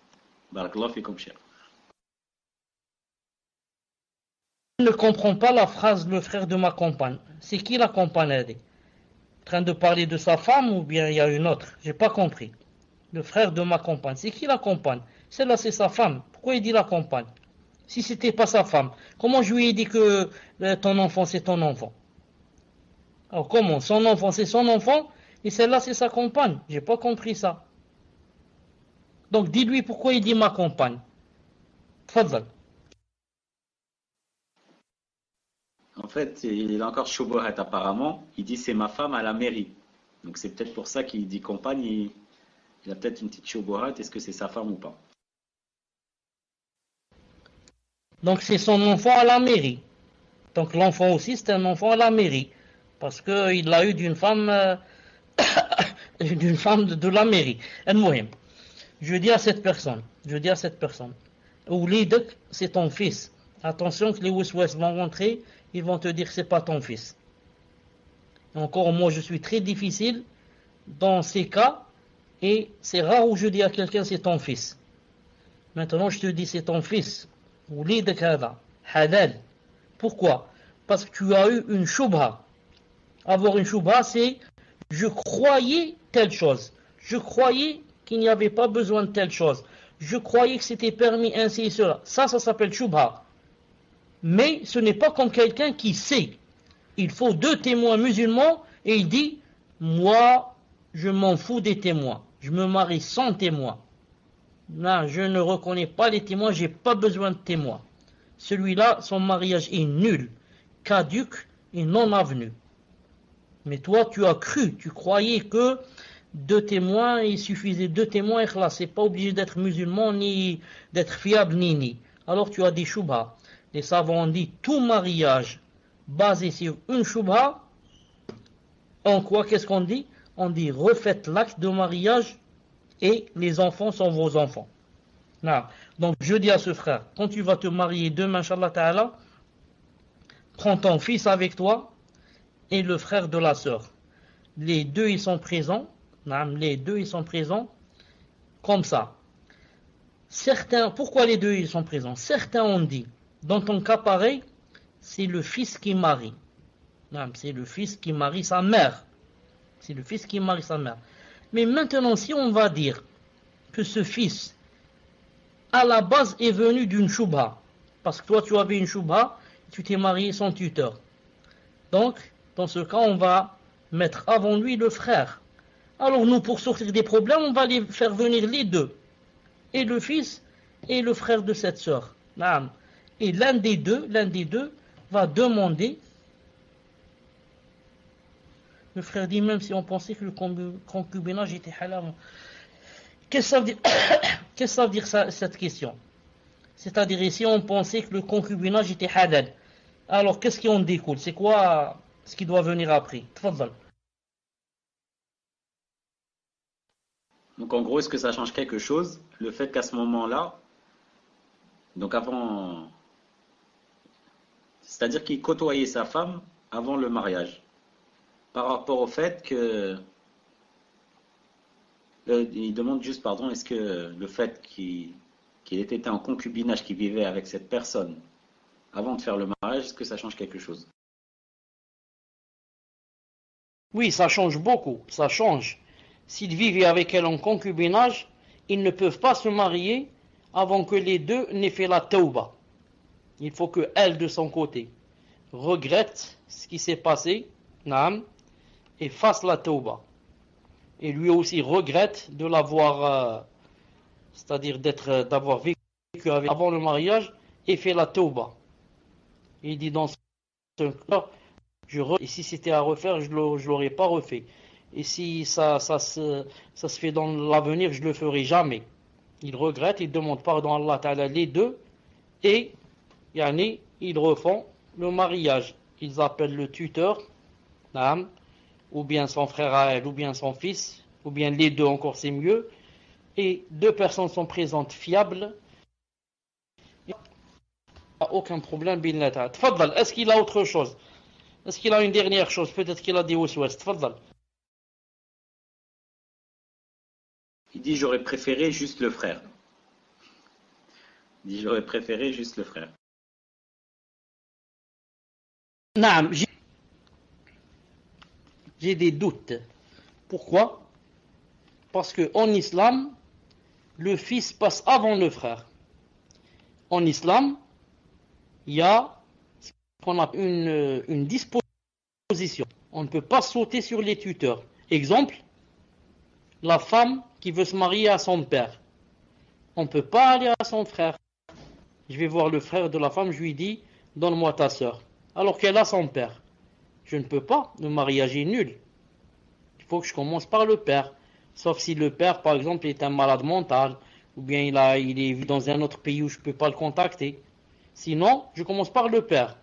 Barakallah fait comme cher. Je ne comprends pas la phrase le frère de ma compagne. C'est qui la compagne En train de parler de sa femme ou bien il y a une autre? J'ai pas compris. Le frère de ma compagne. C'est qui la compagne? Celle-là, c'est sa femme. Pourquoi il dit la compagne Si c'était pas sa femme, comment je lui ai dit que euh, ton enfant, c'est ton enfant Alors comment Son enfant, c'est son enfant, et celle-là, c'est sa compagne. J'ai pas compris ça. Donc dis-lui pourquoi il dit ma compagne. Fadal. En fait, il a encore Chobohat apparemment. Il dit c'est ma femme à la mairie. Donc c'est peut-être pour ça qu'il dit compagne. Il, a peut-être une petite Chobohat. Est-ce que c'est sa femme ou pas Donc c'est son enfant à la mairie. Donc l'enfant aussi c'est un enfant à la mairie. Parce qu'il l'a eu d'une femme euh, *coughs* femme de, la mairie. Je dis à cette personne, je dis à cette personne, Oulidak, c'est ton fils. Attention que les West vont rentrer, ils vont te dire c'est pas ton fils. encore, moi, je suis très difficile dans ces cas, et c'est rare où je dis à quelqu'un c'est ton fils. Maintenant, je te dis c'est ton fils. Pourquoi? Parce que tu as eu une shubha. Avoir une shubha, c'est je croyais telle chose. Je croyais qu'il n'y avait pas besoin de telle chose. Je croyais que c'était permis ainsi et cela. Ça, ça s'appelle shubha. Mais ce n'est pas comme quelqu'un qui sait. Il faut deux témoins musulmans et il dit Moi, je m'en fous des témoins. Je me marie sans témoins. Non, je ne reconnais pas les témoins, j'ai pas besoin de témoins. Celui-là, son mariage est nul, caduque et non avenu. Mais toi, tu as cru, tu croyais que deux témoins, il suffisait deux témoins, et là, c'est pas obligé d'être musulman, ni d'être fiable, ni ni. Alors tu as des choubas. Les savants ont dit tout mariage basé sur une chouba, en quoi qu'est-ce qu'on dit? On dit refaites l'acte de mariage et les enfants sont vos enfants. Donc je dis à ce frère, quand tu vas te marier demain, Inch'Allah Ta'ala, prends ton fils avec toi et le frère de la sœur. Les deux, ils sont présents. Les deux, ils sont présents. Comme ça. Certains, pourquoi les deux, ils sont présents? Certains ont dit, dans ton cas pareil, c'est le fils qui marie. C'est le fils qui marie sa mère. C'est le fils qui marie sa mère. Mais maintenant, si on va dire que ce fils, à la base, est venu d'une chouba, parce que toi, tu avais une chouba, tu t'es marié sans tuteur. Donc, dans ce cas, on va mettre avant lui le frère. Alors nous, pour sortir des problèmes, on va les faire venir les deux. Et le fils et le frère de cette sœur. Et l'un des deux, l'un des deux va demander. Le frère dit même si on pensait que le concubinage était halal. Qu'est-ce que ça veut dire, *coughs* cette question? C'est-à-dire ici on pensait que le concubinage était halal. Alors qu'est-ce qui en découle? C'est quoi ce qui doit venir après? Donc en gros, est-ce que ça change quelque chose Le fait qu'à ce moment-là, donc avant, c'est-à-dire qu'il côtoyait sa femme avant le mariage, par rapport au fait que, euh, il demande juste, pardon, est-ce que le fait qu'il était en concubinage, qu'il vivait avec cette personne avant de faire le mariage, est-ce que ça change quelque chose? Oui, ça change beaucoup, ça change s'ils vivent avec elle en concubinage, ils ne peuvent pas se marier avant que les deux n'aient fait la tauba. Il faut que elle, de son côté, regrette ce qui s'est passé, et fasse la tauba. Et lui aussi regrette de l'avoir, euh, c'est-à-dire d'être, euh, d'avoir vécu avec, avant le mariage et fait la tauba. Il dit dans cas, je et si c'était à refaire, je ne l'aurais pas refait. Et si ça, se, fait dans l'avenir, je ne le ferai jamais. Il regrette, il demande pardon à Allah les deux. Et, yani, ils refont le mariage. Ils appellent le tuteur, ou bien son frère à elle, ou bien son fils, ou bien les deux encore, c'est mieux. Et deux personnes sont présentes fiables. Il n'y a aucun problème, bin Est-ce qu'il a autre chose? Est-ce qu'il a une dernière chose? Peut-être qu'il a dit ouest. Tfadal. Il dit j'aurais préféré juste le frère. Il dit j'aurais préféré juste le frère. Non, j'ai des doutes. Pourquoi? Parce que en islam, le fils passe avant le frère. En islam, il y a une disposition. On ne peut pas sauter sur les tuteurs. Exemple, la femme qui veut se marier à son père. On ne peut pas aller à son frère. Je vais voir le frère de la femme, je lui dis, donne-moi ta soeur. Alors qu'elle a son père. Je ne peux pas, le mariage est nul. Il faut que je commence par le père. Sauf si le père, par exemple, est un malade mental, ou bien il, a, est dans un autre pays où je ne peux pas le contacter. Sinon, je commence par le père,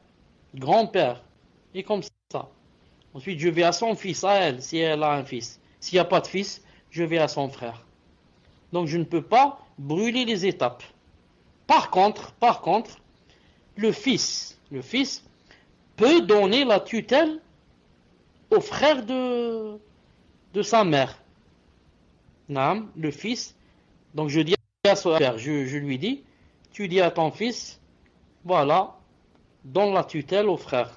grand-père, et comme ça. Ensuite, je vais à son fils, à elle, si elle a un fils. S'il n'y a pas de fils, je vais à son frère. Donc je ne peux pas brûler les étapes. Par contre, par contre, le fils, le fils peut donner la tutelle au frère de, sa mère. Non, le fils. Donc je dis à son père, je, lui dis, tu dis à ton fils, voilà, donne la tutelle au frère.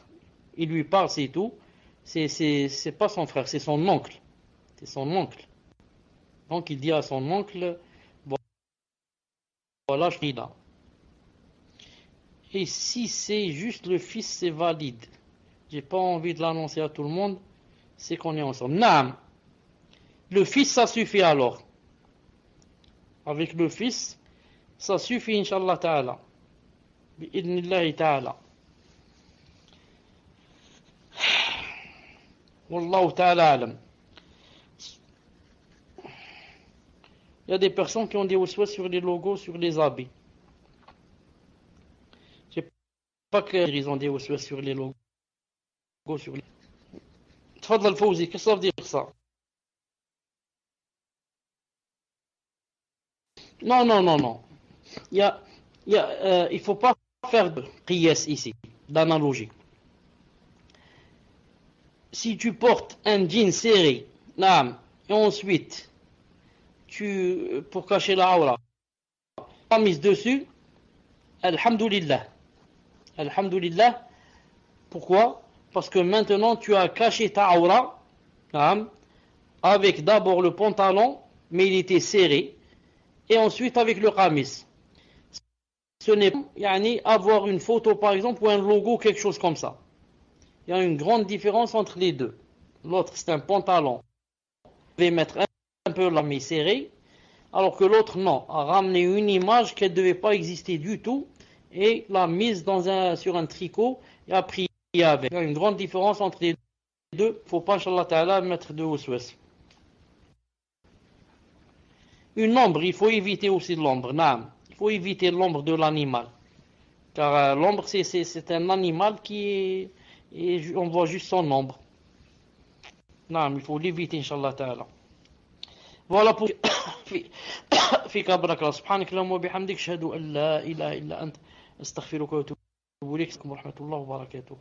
Il lui parle, c'est tout. C'est pas son frère, c'est son oncle. C'est son oncle. Donc il dit à son oncle, voilà, je suis là. Et si c'est juste le fils, c'est valide. J'ai pas envie de l'annoncer à tout le monde, c'est qu'on est ensemble. Non. Le fils, ça suffit alors. Avec le fils, ça suffit, Inch'Allah ta'ala. Bi'idnillahi ta'ala. Wallahu ta'ala. Il y a des personnes qui ont des ossues sur les logos, sur les habits. Je ossues sur les logos, sur les... Tfadl Fawzi, qu'est-ce que ça veut dire ça? Non, non, non, non. Il y euh, il faut pas faire de qiyas ici, d'analogie. Si tu portes un jean serré, et ensuite tu, pour cacher la aura, pas mise dessus, Alhamdulillah. Alhamdulillah. Pourquoi? Parce que maintenant tu as caché ta aura avec d'abord le pantalon, mais il était serré, et ensuite avec le kamis. Ce n'est pas yani, avoir une photo par exemple ou un logo, quelque chose comme ça. Il y a une grande différence entre les deux. L'autre c'est un pantalon. Vous devez mettre un peu la main serrée, alors que l'autre non, a ramené une image qui ne devait pas exister du tout et l'a mise dans un, sur un tricot et a pris avec. Il y a une grande différence entre les deux. Il ne faut pas, Inch'Allah Ta'ala, mettre de Waswas. Une ombre, il faut éviter aussi l'ombre. Il faut éviter l'ombre de l'animal. Car euh, l'ombre, c'est un animal qui est. Et on voit juste son ombre. Non, il faut l'éviter, Inch'Allah Ta'ala. Voilà pour. فيك بارك الله سبحانك اللهم وبحمدك اشهد ان لا اله الا انت أستغفرك وأتوب إليك ورحمة الله وبركاته.